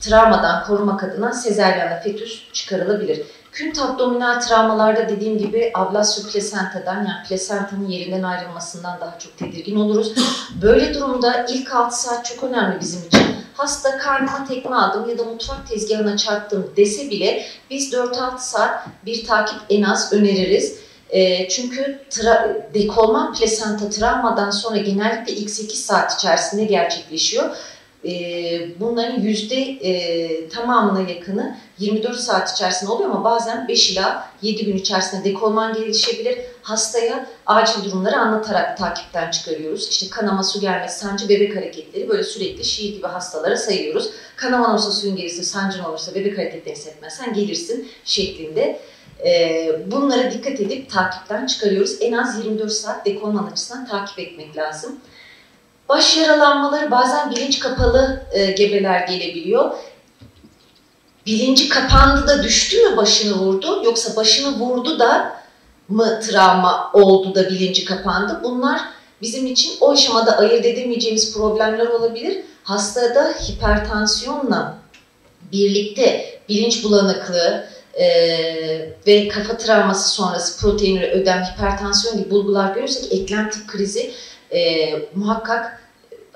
travmadan korumak adına sezeryanla fetüs çıkarılabilir. Künt abdominal travmalarda dediğim gibi ablasyo plasentadan yani plasentanın yerinden ayrılmasından daha çok tedirgin oluruz. Böyle durumda ilk 6 saat çok önemli bizim için. Hasta karnıma tekme aldım ya da mutfak tezgahına çarptım dese bile biz 4-6 saat bir takip en az öneririz. E, çünkü tra- dekolman plasenta travmadan sonra genellikle ilk 8 saat içerisinde gerçekleşiyor bunların yüzde e, tamamına yakını 24 saat içerisinde oluyor ama bazen 5 ila 7 gün içerisinde dekolman gelişebilir. Hastaya acil durumları anlatarak takipten çıkarıyoruz. İşte kanama, su gelmesi, sancı, bebek hareketleri böyle sürekli şiir gibi hastalara sayıyoruz. Kanaman olsa suyun gelirse, sancın olursa, bebek hareketlerini hissetmezsen gelirsin şeklinde. E, bunlara dikkat edip takipten çıkarıyoruz. En az 24 saat dekolman açısından takip etmek lazım. Baş yaralanmaları bazen bilinç kapalı e, gebeler gelebiliyor. Bilinci kapandı da düştü mü başını vurdu yoksa başını vurdu da mı travma oldu da bilinci kapandı? Bunlar bizim için o aşamada ayırt edemeyeceğimiz problemler olabilir. Hastada hipertansiyonla birlikte bilinç bulanıklığı e, ve kafa travması sonrası proteinleri ödem, hipertansiyon gibi bulgular görürsek eklem tip krizi e, muhakkak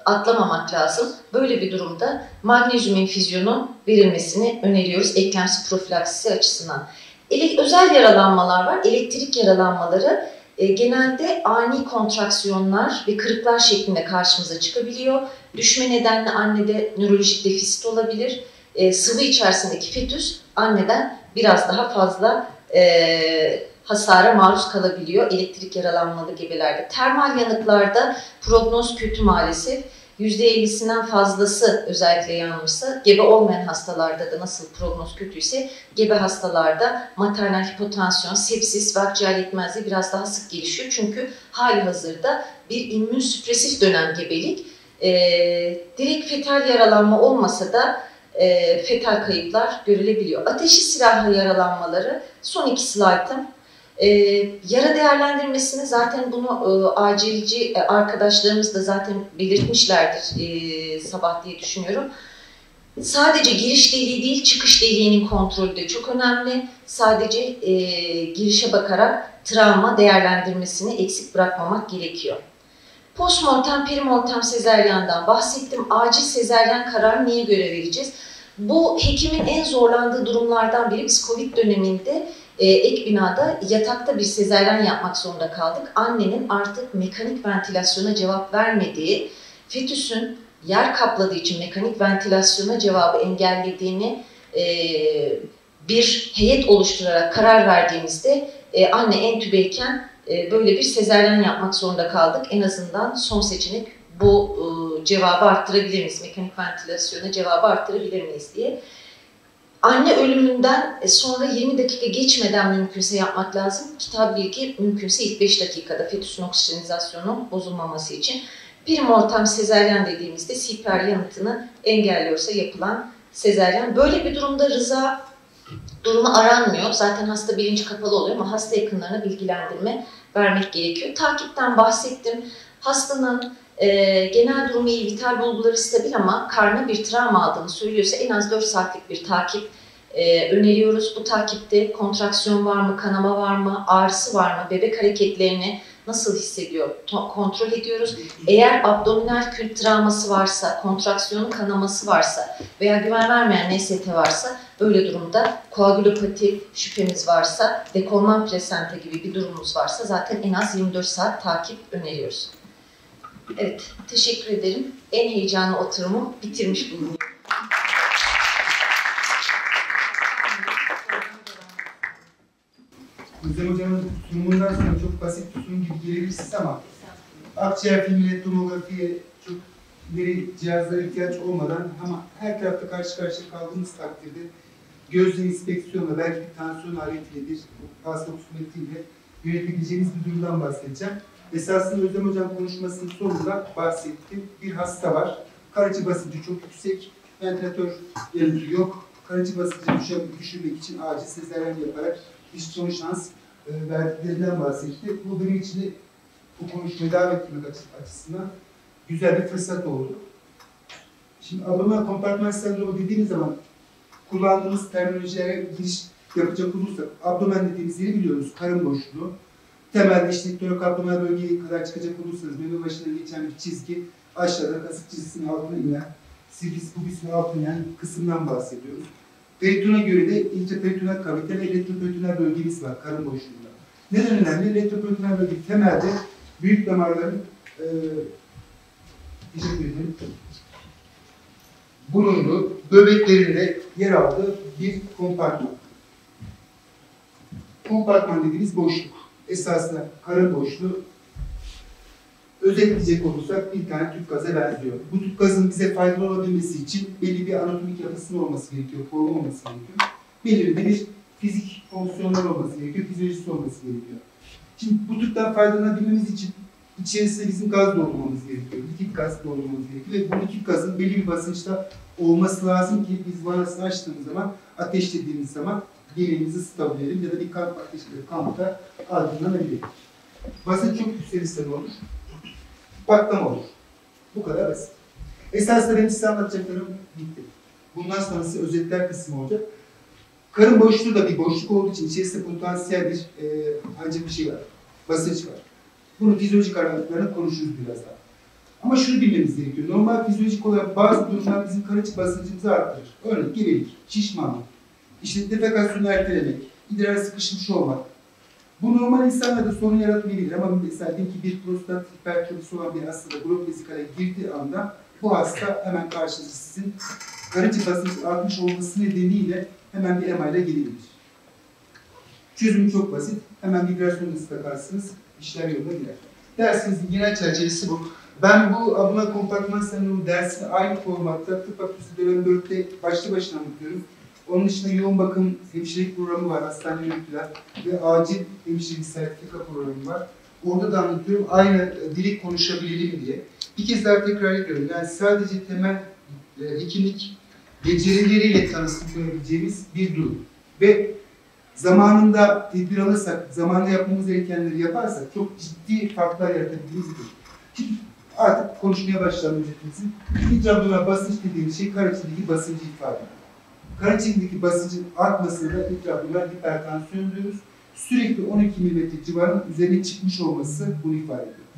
atlamamak lazım. Böyle bir durumda magnezyum infüzyonu verilmesini öneriyoruz eklemsi profilaksisi açısından. Ele, özel yaralanmalar var. Elektrik yaralanmaları e, genelde ani kontraksiyonlar ve kırıklar şeklinde karşımıza çıkabiliyor. Düşme nedenli annede nörolojik defisit olabilir. E, sıvı içerisindeki fetüs anneden biraz daha fazla e, hasara maruz kalabiliyor elektrik yaralanmalı gebelerde. Termal yanıklarda prognoz kötü maalesef. %50'sinden fazlası özellikle yanmışsa, gebe olmayan hastalarda da nasıl prognoz kötüyse, gebe hastalarda maternal hipotansiyon, sepsis ve akciğer yetmezliği biraz daha sık gelişiyor. Çünkü hali hazırda bir immün süpresif dönem gebelik. E, direkt fetal yaralanma olmasa da e, fetal kayıplar görülebiliyor. Ateşi silahlı yaralanmaları son iki slaytım e, yara değerlendirmesini zaten bunu e, acilci e, arkadaşlarımız da zaten belirtmişlerdir e, sabah diye düşünüyorum. Sadece giriş deliği değil çıkış deliğinin kontrolü de çok önemli. Sadece e, girişe bakarak travma değerlendirmesini eksik bırakmamak gerekiyor. Postmortem, perimortem sezeryandan bahsettim. Acil sezeryan kararı niye göre vereceğiz? Bu hekimin en zorlandığı durumlardan biri. Biz Covid döneminde e, ek binada yatakta bir sezeryan yapmak zorunda kaldık. Annenin artık mekanik ventilasyona cevap vermediği, fetüsün yer kapladığı için mekanik ventilasyona cevabı engellediğini e, bir heyet oluşturarak karar verdiğimizde e, anne entübeyken e, böyle bir sezeryan yapmak zorunda kaldık. En azından son seçenek bu e, cevabı arttırabilir miyiz? Mekanik ventilasyona cevabı arttırabilir miyiz diye. Anne ölümünden e, sonra 20 dakika geçmeden mümkünse yapmak lazım. Kitap bilgi mümkünse ilk 5 dakikada fetüsün oksijenizasyonu bozulmaması için. Bir mortem sezeryan dediğimizde CPR yanıtını engelliyorsa yapılan sezeryan. Böyle bir durumda rıza durumu aranmıyor. Zaten hasta bilinci kapalı oluyor ama hasta yakınlarına bilgilendirme vermek gerekiyor. Takipten bahsettim. Hastanın e, genel durumu iyi, vital bulguları stabil ama karnına bir travma aldığını söylüyorsa en az 4 saatlik bir takip e, öneriyoruz. Bu takipte kontraksiyon var mı, kanama var mı, ağrısı var mı, bebek hareketlerini nasıl hissediyor kontrol ediyoruz. Eğer abdominal kült travması varsa, kontraksiyonu kanaması varsa veya güven vermeyen NST varsa böyle durumda koagülopati şüphemiz varsa, dekolman plasenta gibi bir durumumuz varsa zaten en az 24 saat takip öneriyoruz. Evet, teşekkür ederim. En heyecanlı oturumu bitirmiş bulunuyorum. Özlem Hocam'ın sunumundan sonra çok basit bir sunum gibi gelebilir size ama akciğer filmine, tomografiye çok ileri cihazlara ihtiyaç olmadan ama her tarafta karşı karşıya kaldığımız takdirde gözle inspeksiyonla belki bir tansiyon aletiyle bir hasta oksimetriyle yönetebileceğimiz bir durumdan bahsedeceğim. Esasında Özlem Hocam konuşmasının sonunda bahsetti. Bir hasta var. Karaciğer basıncı çok yüksek. Ventilatör yanıtı yok. Karaciğer basıncı düşür- düşürmek için acil sezaryen yaparak bir son şans e, verdiklerinden bahsetti. Bu benim için bu konuşmayı devam ettirmek açı- açısından güzel bir fırsat oldu. Şimdi abdominal kompartman sendromu dediğimiz zaman kullandığımız terminolojilere giriş yapacak olursak abdomen dediğimiz yeri biliyoruz. Karın boşluğu. Temelde işte torok abdominal bölgeye kadar çıkacak olursanız meme başına geçen bir çizgi aşağıda kasık çizgisinin altına inen sirvis pubisinin altına inen kısımdan bahsediyoruz. Peritona göre de intraperitoneal kavite ve retroperitoneal bölgemiz var karın boşluğunda. Neden önemli? Retroperitoneal bölge temelde büyük damarların e, teşekkür ederim. bulunduğu böbreklerinde yer aldığı bir kompartman. Kompartman dediğimiz boşluk. Esasında karın boşluğu özetleyecek olursak bir tane tüp gaza benziyor. Bu tüp gazın bize faydalı olabilmesi için belli bir anatomik yapısının olması gerekiyor, formu olması gerekiyor. Belirli bir fizik fonksiyonlar olması gerekiyor, fizyolojisi olması gerekiyor. Şimdi bu tüpten faydalanabilmemiz için içerisine bizim gaz doldurmamız gerekiyor. Likit gaz doldurmamız gerekiyor ve bu likit gazın belli bir basınçta olması lazım ki biz vanasını açtığımız zaman, ateşlediğimiz zaman geleğimizi ısıtabilelim ya da bir kamp ateşleri kampta aydınlanabilir. Basınç çok yükselirse ne olur? Patlama olur. Bu kadar basit. Esasında benim size anlatacaklarım bitti. Bundan sonrası özetler kısmı olacak. Karın boşluğu da bir boşluk olduğu için içerisinde potansiyel bir e, ancak bir şey var. Basınç var. Bunu fizyolojik aralıklarını konuşuruz biraz daha. Ama şunu bilmemiz gerekiyor. Normal fizyolojik olarak bazı durumlar bizim karaciğer basıncımızı arttırır. Örneğin gebelik, şişmanlık, işte defekasyonu ertelemek, idrar sıkışmış olmak. Bu normal insanlarda sorun yaratmayabilir ama mesela diyelim ki bir prostat hipertrofisi olan bir hastada blok vesikale girdiği anda bu hasta hemen karşınıza sizin karaciğer basıncı artmış olması nedeniyle hemen bir ile gelebilir. Çözümü çok basit. Hemen vibrasyonu takarsınız, işler yoluna girer. Dersimizin genel çerçevesi bu. Ben bu abuna kompartman sendromu dersini aynı formatta tıp fakültesi dönem 4'te başlı başına anlatıyorum. Onun dışında yoğun bakım hemşirelik programı var, hastane yönettiler ve acil hemşirelik sertifika programı var. Orada da anlatıyorum aynı e, dili konuşabilelim diye. Bir kez daha tekrar ediyorum. Yani sadece temel e, hekimlik becerileriyle tanıştırabileceğimiz bir durum. Ve zamanında tedbir alırsak, zamanında yapmamız gerekenleri yaparsak çok ciddi farklar. Şimdi artık konuşmaya başlayalım özetimizin. İntraabdominal basınç dediğimiz şey karaciğerdeki basıncı ifade ediyor. Karaciğerdeki basıncın artmasına da intraabdominal hipertansiyon diyoruz. Sürekli 12 mm civarının üzerine çıkmış olması bunu ifade ediyor.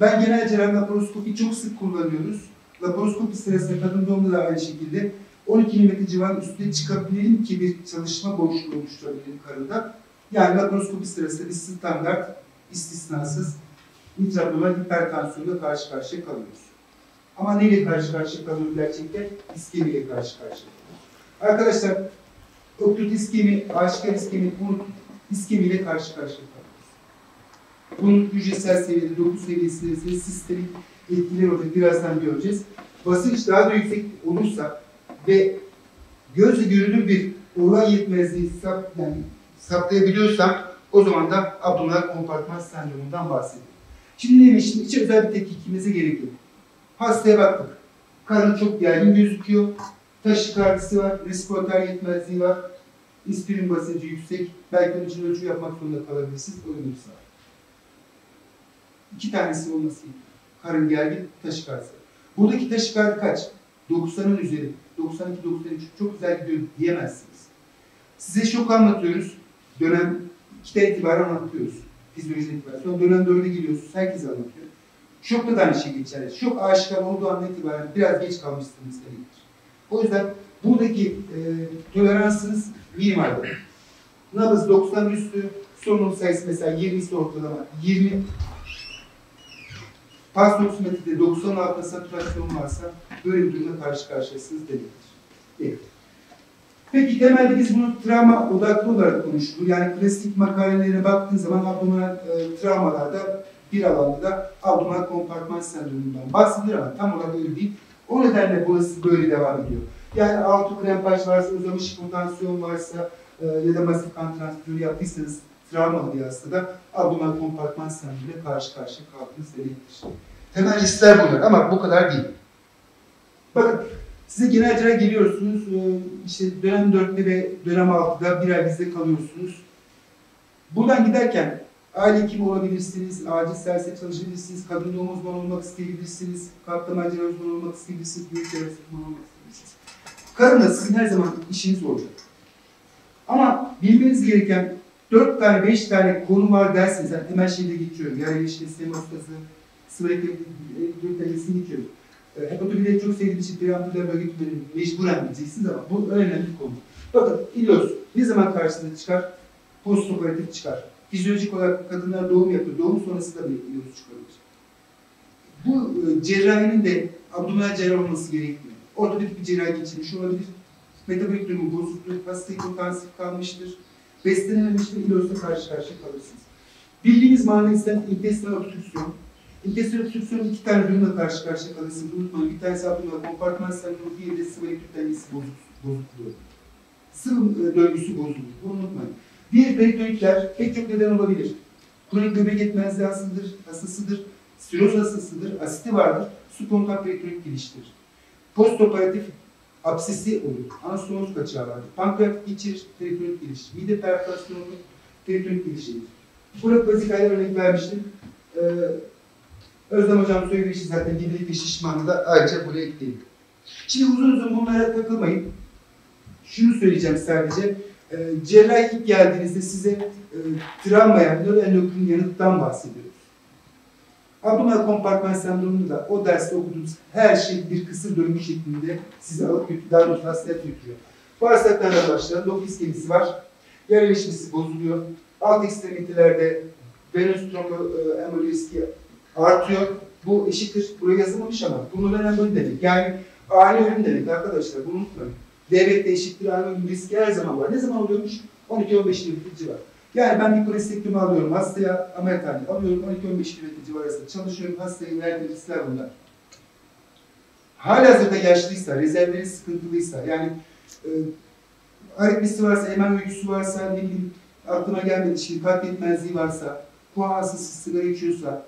Ben genel cerrahi laparoskopi çok sık kullanıyoruz. Laparoskopi sırasında kadın doğumda da aynı şekilde 12 mm civarı üstüne çıkabilelim ki bir çalışma boşluğu oluşturabilirim karında. Yani laparoskopi sırasında bir standart istisnasız intraabdominal hipertansiyonla karşı karşıya kalıyoruz. Ama neyle karşı karşıya kalıyoruz gerçekten? İskemiyle karşı karşıya. Arkadaşlar, oklüt iskemi, aşikar iskemi, bu iskemiyle karşı karşıya kalıyoruz. Bunun hücresel seviyede, doku seviyesinde sistemik etkileri olacak. Birazdan göreceğiz. Basınç daha da yüksek olursa ve gözle görülür bir organ yetmezliği sap, yani saptayabiliyorsam o zaman da abdominal kompartman sendromundan bahsediyorum. Şimdi neymiş? Şimdi hiç özel bir tetkikimize gerek yok. Hastaya baktık. Karın çok gergin gözüküyor. Taşikardisi var, respiratuar yetmezliği var. İspirin basıncı yüksek. Belki onun için ölçü yapmak zorunda kalabilirsiniz. Uygunsa. İki tanesi olması gerekiyor. Karın gergin, taşikardisi. Buradaki taşikardi kaç? 90'ın üzeri. 92, 93 çok güzel gidiyor diyemezsiniz. Size şok anlatıyoruz. Dönem 2'den itibaren anlatıyoruz. Fizyolojiden itibaren. Sonra dönem 4'e geliyorsunuz. Herkes anlatıyor. Şokta da aynı şey geçerli. Şok aşikar olduğu andan itibaren biraz geç kalmışsınız demektir. O yüzden buradaki e, toleransınız minimaldir. Nabız 90 üstü, solunum sayısı mesela 20 ise ortalama 20. Pulse oksimetrede 90 altında saturasyon varsa böyle bir durumda karşı karşıyasınız demektir. Evet. Peki temelde biz bunu travma odaklı olarak konuştuk. Yani klasik makalelere baktığın zaman abdominal e, travmalarda bir alanda da abdominal kompartman sendromundan bahsedilir ama tam olarak öyle değil. O nedenle burası böyle devam ediyor. Yani altı krempaj varsa, uzamış hipotansiyon varsa e, ya da masif kan transfüzyonu yaptıysanız travmalı bir hastada abdominal kompartman sendromuyla karşı karşıya kaldığınız demektir. Temel riskler bunlar ama bu kadar değil. Bakın size genel cerrah geliyorsunuz, e, işte dönem 4'te ve dönem 6'da bir ay bizde kalıyorsunuz. Buradan giderken aile hekimi olabilirsiniz, acil servise çalışabilirsiniz, kadın doğum uzmanı olmak isteyebilirsiniz, kalp damar uzmanı olmak isteyebilirsiniz, büyük cerrahı uzmanı olmak isteyebilirsiniz. Karınla sizin her zaman işiniz olacak. Ama bilmeniz gereken 4 tane, 5 tane konu var derseniz, yani temel şeyde geçiyorum. Yani işte semostası, sıvı eklemesini geçiyorum. E, Hepatobilleri çok sevdiğim için preampüler bölge tümlerini mecburen bileceksiniz ama bu önemli bir konu. Bakın ilos ne zaman karşısına çıkar? Postoperatif çıkar. Fizyolojik olarak kadınlar doğum yapıyor. Doğum sonrası da bir ilos çıkabilir. Bu e, cerrahinin de abdominal cerrah olması gerekmiyor. Ortopedik bir cerrahi geçirmiş olabilir. Metabolik durumu bozuktur. Hasta hipotansif kalmıştır. Beslenememiştir. İlosla karşı karşıya kalırsınız. Bildiğiniz manevisten intestinal obstrüksiyon, İntestinal obstrüksiyonun iki tane durumla karşı karşıya kalırsınız. Unutmayın. Bir tanesi abdominal kompartman sendromu, diğeri de sıvı elektrik bozukluğu. Sıvı e, döngüsü bozulur. Bunu unutmayın. Diğer peritonitler pek çok neden olabilir. Kronik böbrek yetmezliği hastasıdır, hastasıdır, stiroz hastasıdır, asiti vardır, su kontak peritonit geliştirir. Postoperatif absesi olur, anastomoz kaçağı vardır, pankreatik geçirir, peritonit geliştirir, mide perforasyonu olur, peritonit geliştirir. Burada bazikayla örnek vermiştim. Ee, Özlem Hocam söylediği için zaten gidelik ve şişmanlığı da ayrıca buraya ekleyelim. Şimdi uzun uzun bunlara takılmayın. Şunu söyleyeceğim sadece. E, cerrahi ilk geldiğinizde size e, travmaya, nöroendokrin yanıttan bahsediyoruz. Abdominal kompartman sendromunda da o derste okuduğunuz her şey bir kısır döngü şeklinde sizi alıp götürüyor, daha doğrusu hastaya götürüyor. Bağırsaklarla başlayan doku iskelesi var. Yer erişmesi bozuluyor. Alt ekstremitelerde venöz trombo e, emboli riski artıyor. Bu eşittir. Buraya yazılmamış ama bunun önemli demek. Yani ani ölüm demek arkadaşlar. Bunu unutmayın. Devlette eşittir ölüm riski her zaman var. Ne zaman oluyormuş? 12-15 kilometre civar. Yani ben bir kolestektomi alıyorum. Hastaya ameliyathane alıyorum. 12-15 kilometre civarı arasında çalışıyorum. Hastaya verdiğim riskler bunlar. Halihazırda yaşlıysa, rezervleri sıkıntılıysa, yani e, aritmisi varsa, hemen öyküsü varsa, ne bileyim aklıma gelmedi şimdi kalp yetmezliği varsa, puan hastası sigara içiyorsa,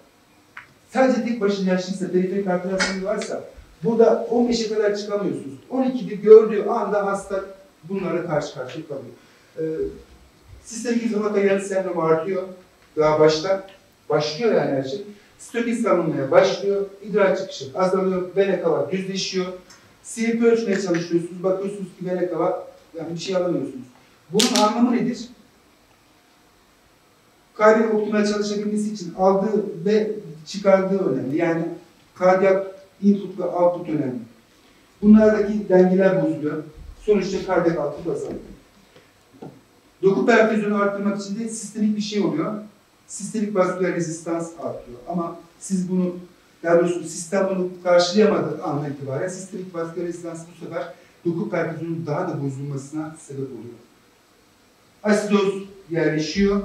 sadece tek başına yaşlıysa, periferik arteryasyonu varsa burada 15'e kadar çıkamıyorsunuz. 12'de gördüğü anda hasta bunlara karşı karşıya kalıyor. Ee, sistemik izomata yanı sendromu artıyor daha başta. Başlıyor yani her şey. Stökiz alınmaya başlıyor. İdrar çıkışı azalıyor. Vene kava düzleşiyor. CVP ölçmeye çalışıyorsunuz. Bakıyorsunuz ki vene kava yani bir şey alamıyorsunuz. Bunun anlamı nedir? kalbin optimal çalışabilmesi için aldığı ve çıkardığı önemli. Yani kardiyak input ve output önemli. Bunlardaki dengeler bozuluyor. Sonuçta kardiyak output azalıyor. Doku perfüzyonu arttırmak için de sistemik bir şey oluyor. Sistemik vasküler rezistans artıyor. Ama siz bunu, daha doğrusu sistem bunu karşılayamadığı andan itibaren sistemik vasküler rezistans bu sefer doku perfüzyonun daha da bozulmasına sebep oluyor. Asidoz yerleşiyor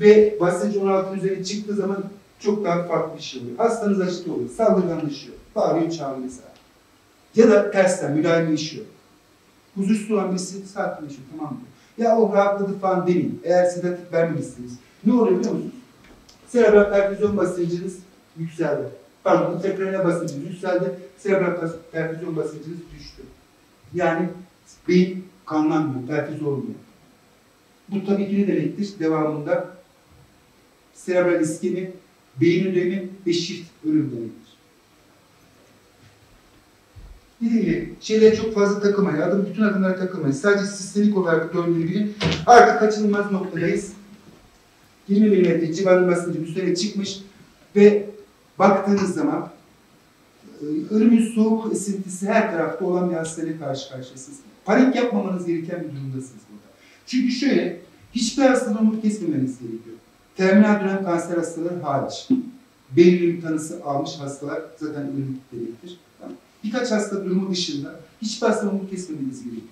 ve basınç 16'ın üzerine çıktığı zaman çok daha farklı bir şey oluyor. Hastanız açık oluyor, saldırganlaşıyor, bağırıyor, çağırıyor mesela. Ya da tersten müdahaleleşiyor. Huzursuz olan birisi sakinleşiyor, tamam mı? Ya o rahatladı falan demeyin. Eğer sedatif vermemişsiniz. Ne oluyor biliyor musunuz? Serebral perfüzyon basıncınız yükseldi. Pardon, tekrarına basıncınız yükseldi. Serebral perfüzyon basıncınız düştü. Yani beyin kanlanmıyor, perfüz olmuyor. Bu tabii ki ne demektir? Devamında serebral iskemi, beyin ödemi ve shift ölüm demektir. Dediğim gibi şeylere çok fazla takılmayın. Adım bütün adımlara takılmayın. Sadece sistemik olarak döndüğünü bilin. Artık kaçınılmaz noktadayız. 20 mm civarın basıncı üstüne çıkmış ve baktığınız zaman e, ölümün soğuk esintisi her tarafta olan bir hastayla karşı karşıyasınız. Panik yapmamanız gereken bir durumdasınız burada. Çünkü şöyle, hiçbir hastada umut kesmemeniz gerekiyor. Terminal dönem kanser hastaları hariç. Belirli tanısı almış hastalar zaten ölüm demektir. Birkaç hasta durumu dışında hiçbir hasta umut kesmemeniz gerekiyor.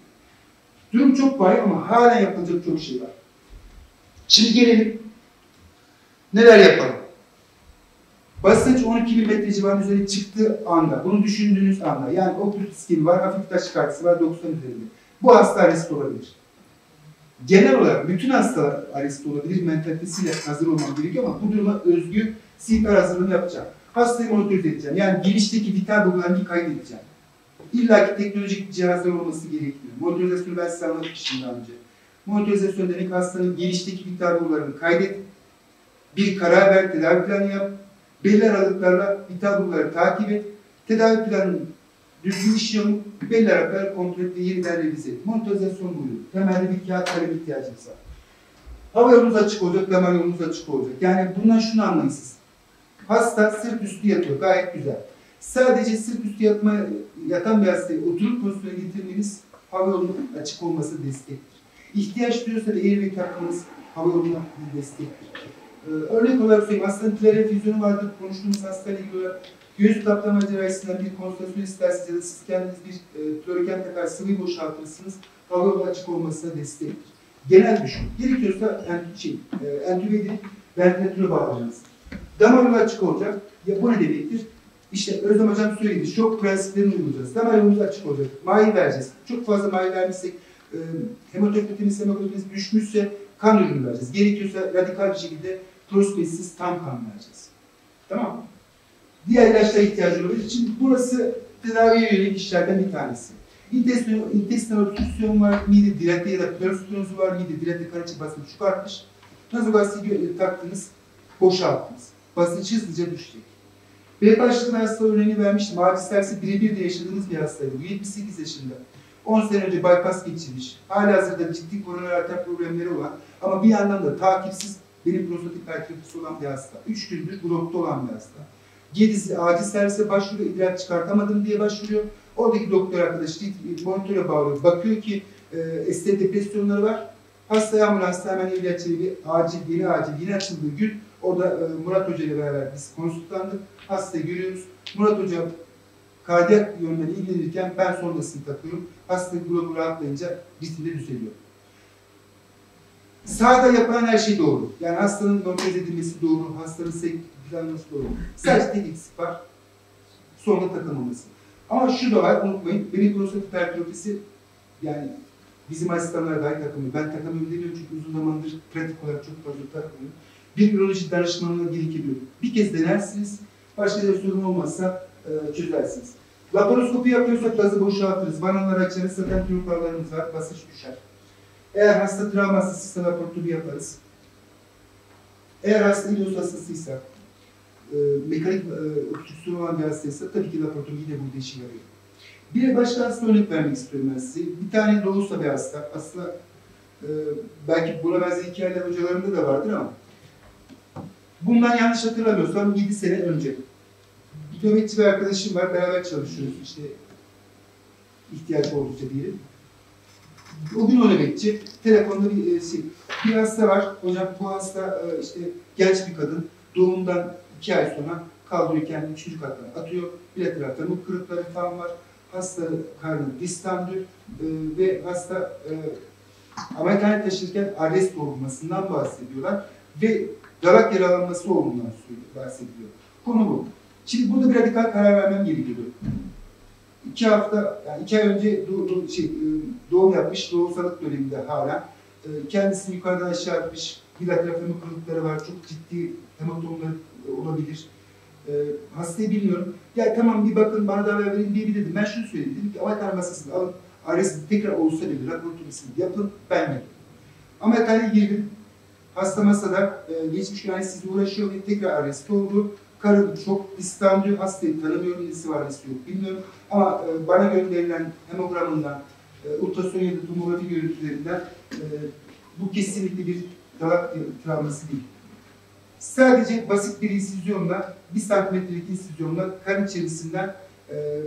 Durum çok vahim ama hala yapılacak çok şey var. Şimdi gelelim. Neler yapalım? Basınç 12 mm civarının üzerine çıktığı anda, bunu düşündüğünüz anda, yani okült iskemi var, hafif taş çıkartısı var 90 üzerinde. Bu hasta arrest olabilir. Genel olarak bütün hastalar arrest olabilir mentalitesiyle hazır olmam gerekiyor ama bu duruma özgü CPR hazırlığını yapacağım. Hastayı monitörize edeceğim. Yani girişteki vital bulgularını kaydedeceğim. İlla ki teknolojik cihazlar olması gerekmiyor. Monitorizasyonu ben size anlatmıştım daha önce. Monitorizasyon demek hastanın girişteki vital bulgularını kaydet, bir karar ver, tedavi planı yap, belli aralıklarla vital bulguları takip et, tedavi planını düzgün mu, belli aralıklarla kontrol et ve yeniden revize et. Monitorizasyon buyuruyor. Temelde bir kağıt kalem ihtiyacımız var. Hava yolunuz açık olacak, damar yolunuz açık olacak. Yani bundan şunu anlayın siz. Hasta sırt üstü yatıyor, gayet güzel. Sadece sırt üstü yatma, yatan bir hastayı oturup pozisyona getirmeniz hava yolunun açık olması destektir. İhtiyaç duyuyorsa da airway takmanız hava yoluna bir destektir. Ee, örnek olarak söyleyeyim, hastanın pleural füzyonu vardır, konuştuğumuz hastayla ilgili olarak göğüs kaplama cerrahisinden bir konsültasyon isterseniz ya da siz kendiniz bir e, kloroken takar sıvıyı boşaltırsınız, hava yolu açık olmasına destektir. Genel düşün. Gerekiyorsa yani şey, e, entübe edilip ventilatöre bağlanacağız. Damar yolu açık olacak. Ya bu ne demektir? İşte Özlem Hocam söyledi, şok prensiplerini uygulayacağız. Damar açık olacak. Mayi vereceğiz. Çok fazla mayi vermişsek, e, hematokritimiz, hemoglobinimiz düşmüşse kan ürünü vereceğiz. Gerekiyorsa radikal bir şekilde prospesiz tam kan vereceğiz. Tamam mı? Diğer ilaçlara ihtiyacı olabilir. Şimdi burası tedaviye yönelik işlerden bir tanesi. İntestinal, intestinal obstrüksiyon var, mide dilate ya da perostenozu var, mide dilate karaciğer basıncı çok artmış. Nazogasiyi taktınız, boşalttınız. Basınç hızlıca düşecek. B başlıklı hasta örneğini vermiştim. Acil servisi birebir de yaşadığınız bir hastaydı. Bu 78 yaşında. 10 sene önce bypass geçirmiş. Halihazırda ciddi koroner arter problemleri olan ama bir yandan da takipsiz benim prostatik hipertrofisi olan bir hasta. 3 gündür blokta olan bir hasta. Gedisi acil servise başvuruyor, idrar çıkartamadım diye başvuruyor. Oradaki doktor arkadaş monitöre bağlıyor. Bakıyor ki e, ST depresyonları var. Hastaya ambulansta hemen İlyas Çelebi acil, yeni acil, yeni açıldığı gün orada e, Murat Hoca ile beraber biz konsultlandık. Hastayı görüyoruz. Murat Hoca kardiyak yönden ilgilenirken ben sonrasını takıyorum. Hasta grubu rahatlayınca ritimde düzeliyor. Sağda yapılan her şey doğru. Yani hastanın monitör edilmesi doğru, hastanın sek planlaması doğru. Sadece tek eksik var. Sonunda takılmaması. Ama şu da var, unutmayın. Benim prostat hipertrofisi yani bizim asistanlar dahi takılmıyor. Ben takamıyorum demiyorum çünkü uzun zamandır pratik olarak çok fazla takmıyorum. Bir üroloji danışmanlığı gerekiyor. Bir kez denersiniz, başka bir sorun olmazsa e, çözersiniz. Laparoskopi yapıyorsak gazı boşaltırız, vanaları açarız, zaten tüyoparlarımız var, basınç düşer. Eğer hasta travması sistem laparotomi yaparız. Eğer hasta ilos hastasıysa, e, mekanik e, olan bir hastaysa tabii ki laparotomi yine burada işe yarıyor. Bir de başka hasta örnek vermek istiyorum ben size. Bir tane doğusta bir hasta. Aslında e, belki buna benzer hikayeler hocalarımda da vardır ama Bundan yanlış hatırlamıyorsam 7 sene önce. Bir nöbetçi bir arkadaşım var, beraber çalışıyoruz işte ihtiyaç oldukça diyelim. O gün o nöbetçi, telefonda bir şey, bir hasta var, hocam bu hasta e, işte genç bir kadın, doğumdan 2 ay sonra kaldırıyor kendini 3. kattan atıyor, bilateral femur kırıkları falan var, hasta karnı distandür e, ve hasta e, ameliyathaneye taşırken arrest olmasından bahsediyorlar ve dalak yaralanması olduğundan bahsediyor. Konu bu. Şimdi burada bir radikal karar vermem gerekiyordu. İki hafta, yani iki ay önce do- do- şey, e, doğum yapmış, doğumsalık döneminde hala. E, Kendisini yukarıdan aşağı atmış, bilateral femur kırıkları var, çok ciddi hematomlar e, olabilir. Hastayı bilmiyorum. Ya tamam bir bakın bana da haber verin diye bir dedim. Ben şunu söyledim. Dedim ki ameliyat masasını alın. Arrest tekrar olsa bile raporlamasını yapın. Ben yapayım. Ameliyathaneye girdim. Hasta masada e, geçmiş güvenlisizle uğraşıyor ve tekrar arrest oldu. Karın çok istendiyor. Hastayı tanımıyorum. Nesi var nesi yok bilmiyorum. Ama e, bana gönderilen hemogramından, e, ultrason ya da tomografi görüntülerinden e, bu kesinlikle bir dalak travması değil. Sadece basit bir insizyonla, bir santimetrelik insizyonla kan içerisinden e,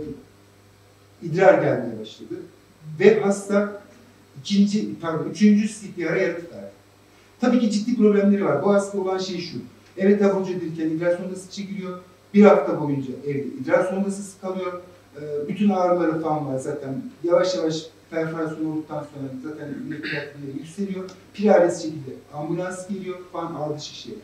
idrar gelmeye başladı. Ve hasta ikinci, pardon, üçüncü CPR'a yanıt verdi. Tabii ki ciddi problemleri var. Bu hasta olan şey şu. Evet taburcu edilirken idrar sondası çekiliyor. Bir hafta boyunca evde idrar sondası kalıyor. Ee, bütün ağrıları falan var zaten. Yavaş yavaş perforasyon olduktan sonra zaten üretkiler yükseliyor. Pirales şekilde ambulans geliyor falan ağrı şişiyor.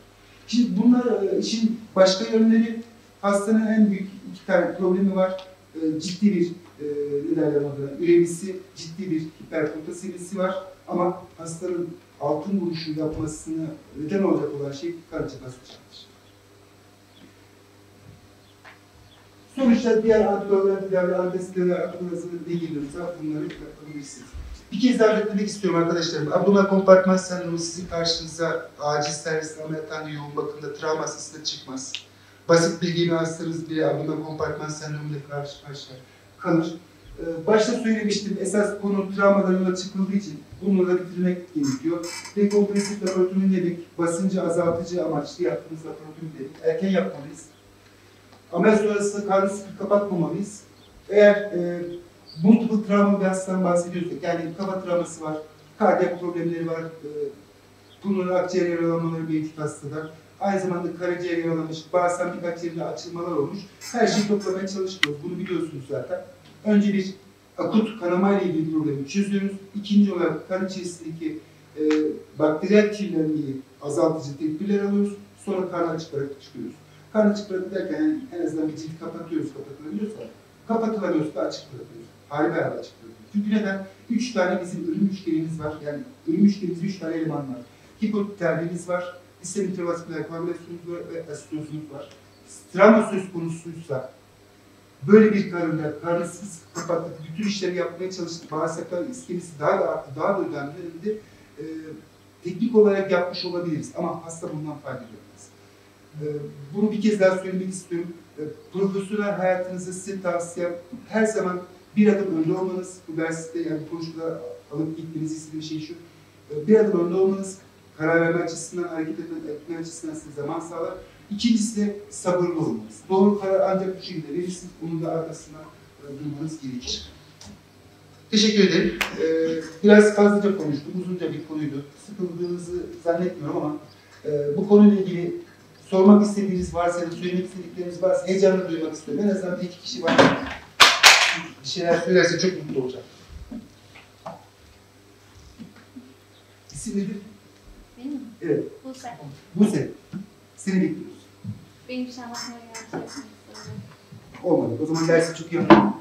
Şimdi bunlar e, işin başka yönleri hastanın en büyük iki tane problemi var. E, ciddi bir e, ne derler ona, üremisi, ciddi bir hiperpotasiyemisi var. Ama hastanın altın vuruşu yapmasını neden olacak olan şey karınca basınçıdır. Sonuçta diğer antibiyotikler, tedavi, anestezler, antibiyotikler ne geliyorsa bunları yapabilirsiniz. Bir kez daha öğretmek istiyorum arkadaşlarım. Abdominal kompartman sendromu sizin karşınıza acil servis ameliyathane yoğun bakımda travma hastasında çıkmaz. Basit bir gemi hastanız bile abdominal kompartman sendromuyla karşı karşıya kalır. Ee, Başta söylemiştim, esas konu travmadan yola çıkıldığı için bununla da bitirmek gerekiyor. Dekompresif laboratuvarı dedik, basıncı azaltıcı amaçlı yaptığımız laboratuvarı dedik. Erken yapmalıyız. Ameliyat sonrasında karnı sıkı kapatmamalıyız. Eğer e, multiple travma bir hastadan bahsediyorsak, yani kafa travması var, kardiyak problemleri var, e, pulmoner akciğer yaralanmaları mevcut hastada, aynı zamanda karaciğer yaralanmış, bağırsak birkaç yerinde açılmalar olmuş. Her şeyi toplamaya çalışıyoruz. Bunu biliyorsunuz zaten. Önce bir akut kanama ile ilgili problemi çözüyoruz. İkinci olarak kan içerisindeki e, bakteriyel kirlenmeyi azaltıcı tedbirler alıyoruz. Sonra karnı açık bırakıp çıkıyoruz. Karnı açık bırakıp derken yani en azından bir cilt kapatıyoruz kapatılabiliyorsa. Kapatılamıyorsa açık bırakıyoruz. Hali beraber açık bırakıyoruz. Çünkü neden? Üç tane bizim ölüm üçgenimiz var. Yani ölüm üçgenimizde üç tane eleman var. Hipotermimiz var. Sistem intervasküler koagülasyonumuz var ve asitozumuz var. Travma söz konusuysa böyle bir sıkı sıkı kapattık, bütün işleri yapmaya çalıştık, bağırsaklar iskelesi daha da arttı, daha da önemli e, teknik olarak yapmış olabiliriz ama hasta bundan fayda görmez. E, bunu bir kez daha söylemek istiyorum. E, profesyonel hayatınızda size tavsiyem her zaman bir adım önde olmanız, bu derste yani konuşmalar alıp gitmenizi istediğim şey şu, e, bir adım önde olmanız, karar verme açısından, hareket etme, etme açısından size zaman sağlar. İkincisi de sabırlı olmanız. Doğru karar ancak bu şekilde verirsiniz. Bunun da arkasından e, durmanız gerekir. Teşekkür ederim. Ee, biraz fazlaca konuştum. Uzunca bir konuydu. Sıkıldığınızı zannetmiyorum ama e, bu konuyla ilgili sormak istediğiniz varsa ya da söylemek istedikleriniz varsa heyecanla duymak istiyorum. En azından bir iki kişi var. Bir şeyler söylerse çok mutlu olacağım. İsim nedir? Benim? Evet. Buse. Buse. Seni bekliyoruz. Benim şey anlatmaya. Olmadı. O zaman dersi çok iyi anladım.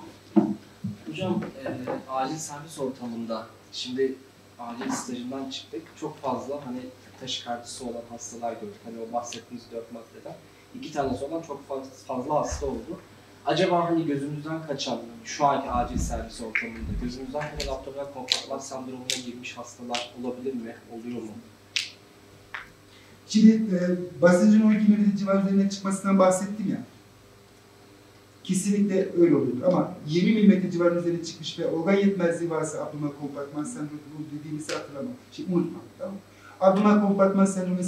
Hocam e, acil servis ortamında şimdi acil stajından çıktık. Çok fazla hani taşikardısı olan hastalar gördük. Hani o bahsettiğiniz dört maddeden. iki tanesi olan çok fazla, fazla hasta oldu. Acaba hani gözümüzden kaçan, şu anki acil servis ortamında gözümüzden kaçan abdominal kompartman sendromuna girmiş hastalar olabilir mi? Oluyor mu? Şimdi e, basıncın 12 mm civarı üzerine çıkmasından bahsettim ya. Kesinlikle öyle oluyor. Ama 20 mm civarı üzerine çıkmış ve organ yetmezliği varsa abdominal kompartman sendromu dediğimizi hatırlama. Şey unutma. Tamam? Abdomen kompartman sendromu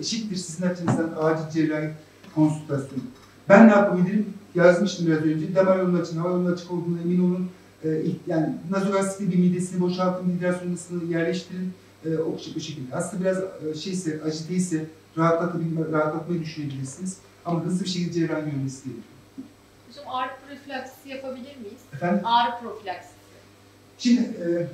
eşittir sizin açınızdan acil cerrahi konsültasyonu. Ben ne yapabilirim? Yazmıştım biraz önce. Damar yolunun açın, hava yolunun açık olduğuna emin olun. Ee, yani nazogastrikli bir midesini boşaltın, hidrasyonunu yerleştirin. Ee, o, şekilde. Hasta biraz e, şeyse, aciteyse rahatlatabilme, rahatlatmayı düşünebilirsiniz. Ama hızlı bir şekilde cerrahi görmesi gerekiyor. Hocam ağrı profilaksisi yapabilir miyiz? Efendim? Ağrı profilaksisi. Şimdi e,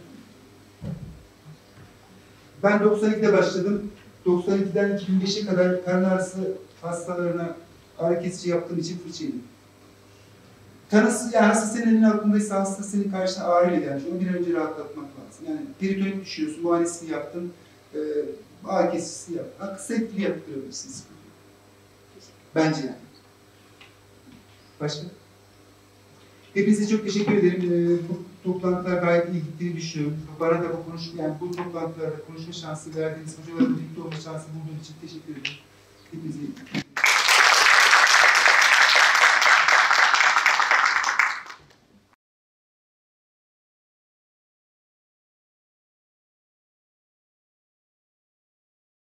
ben 92'de başladım. 92'den 2005'e kadar karın ağrısı hastalarına ağrı kesici yaptığım için fırça yedim. Tanısı, yani hasta senin elinin altındaysa hasta senin karşına ağrıyla gelmiş. Onu bir önce rahatlatmak lazım. Yani peritonik düşüyorsun, muayenesini yaptın, e, ağrı kesicisini yaptın. Kısa etkili yaptırabilirsiniz. Bence yani. Başka? Hepinize çok teşekkür ederim. Ee, bu toplantılar gayet iyi gittiğini düşünüyorum. Bana da bu konuş, yani bu toplantılarda konuşma şansı verdiğiniz, hocalarla birlikte olma şansı bulduğum için teşekkür ederim. Hepinize iyi.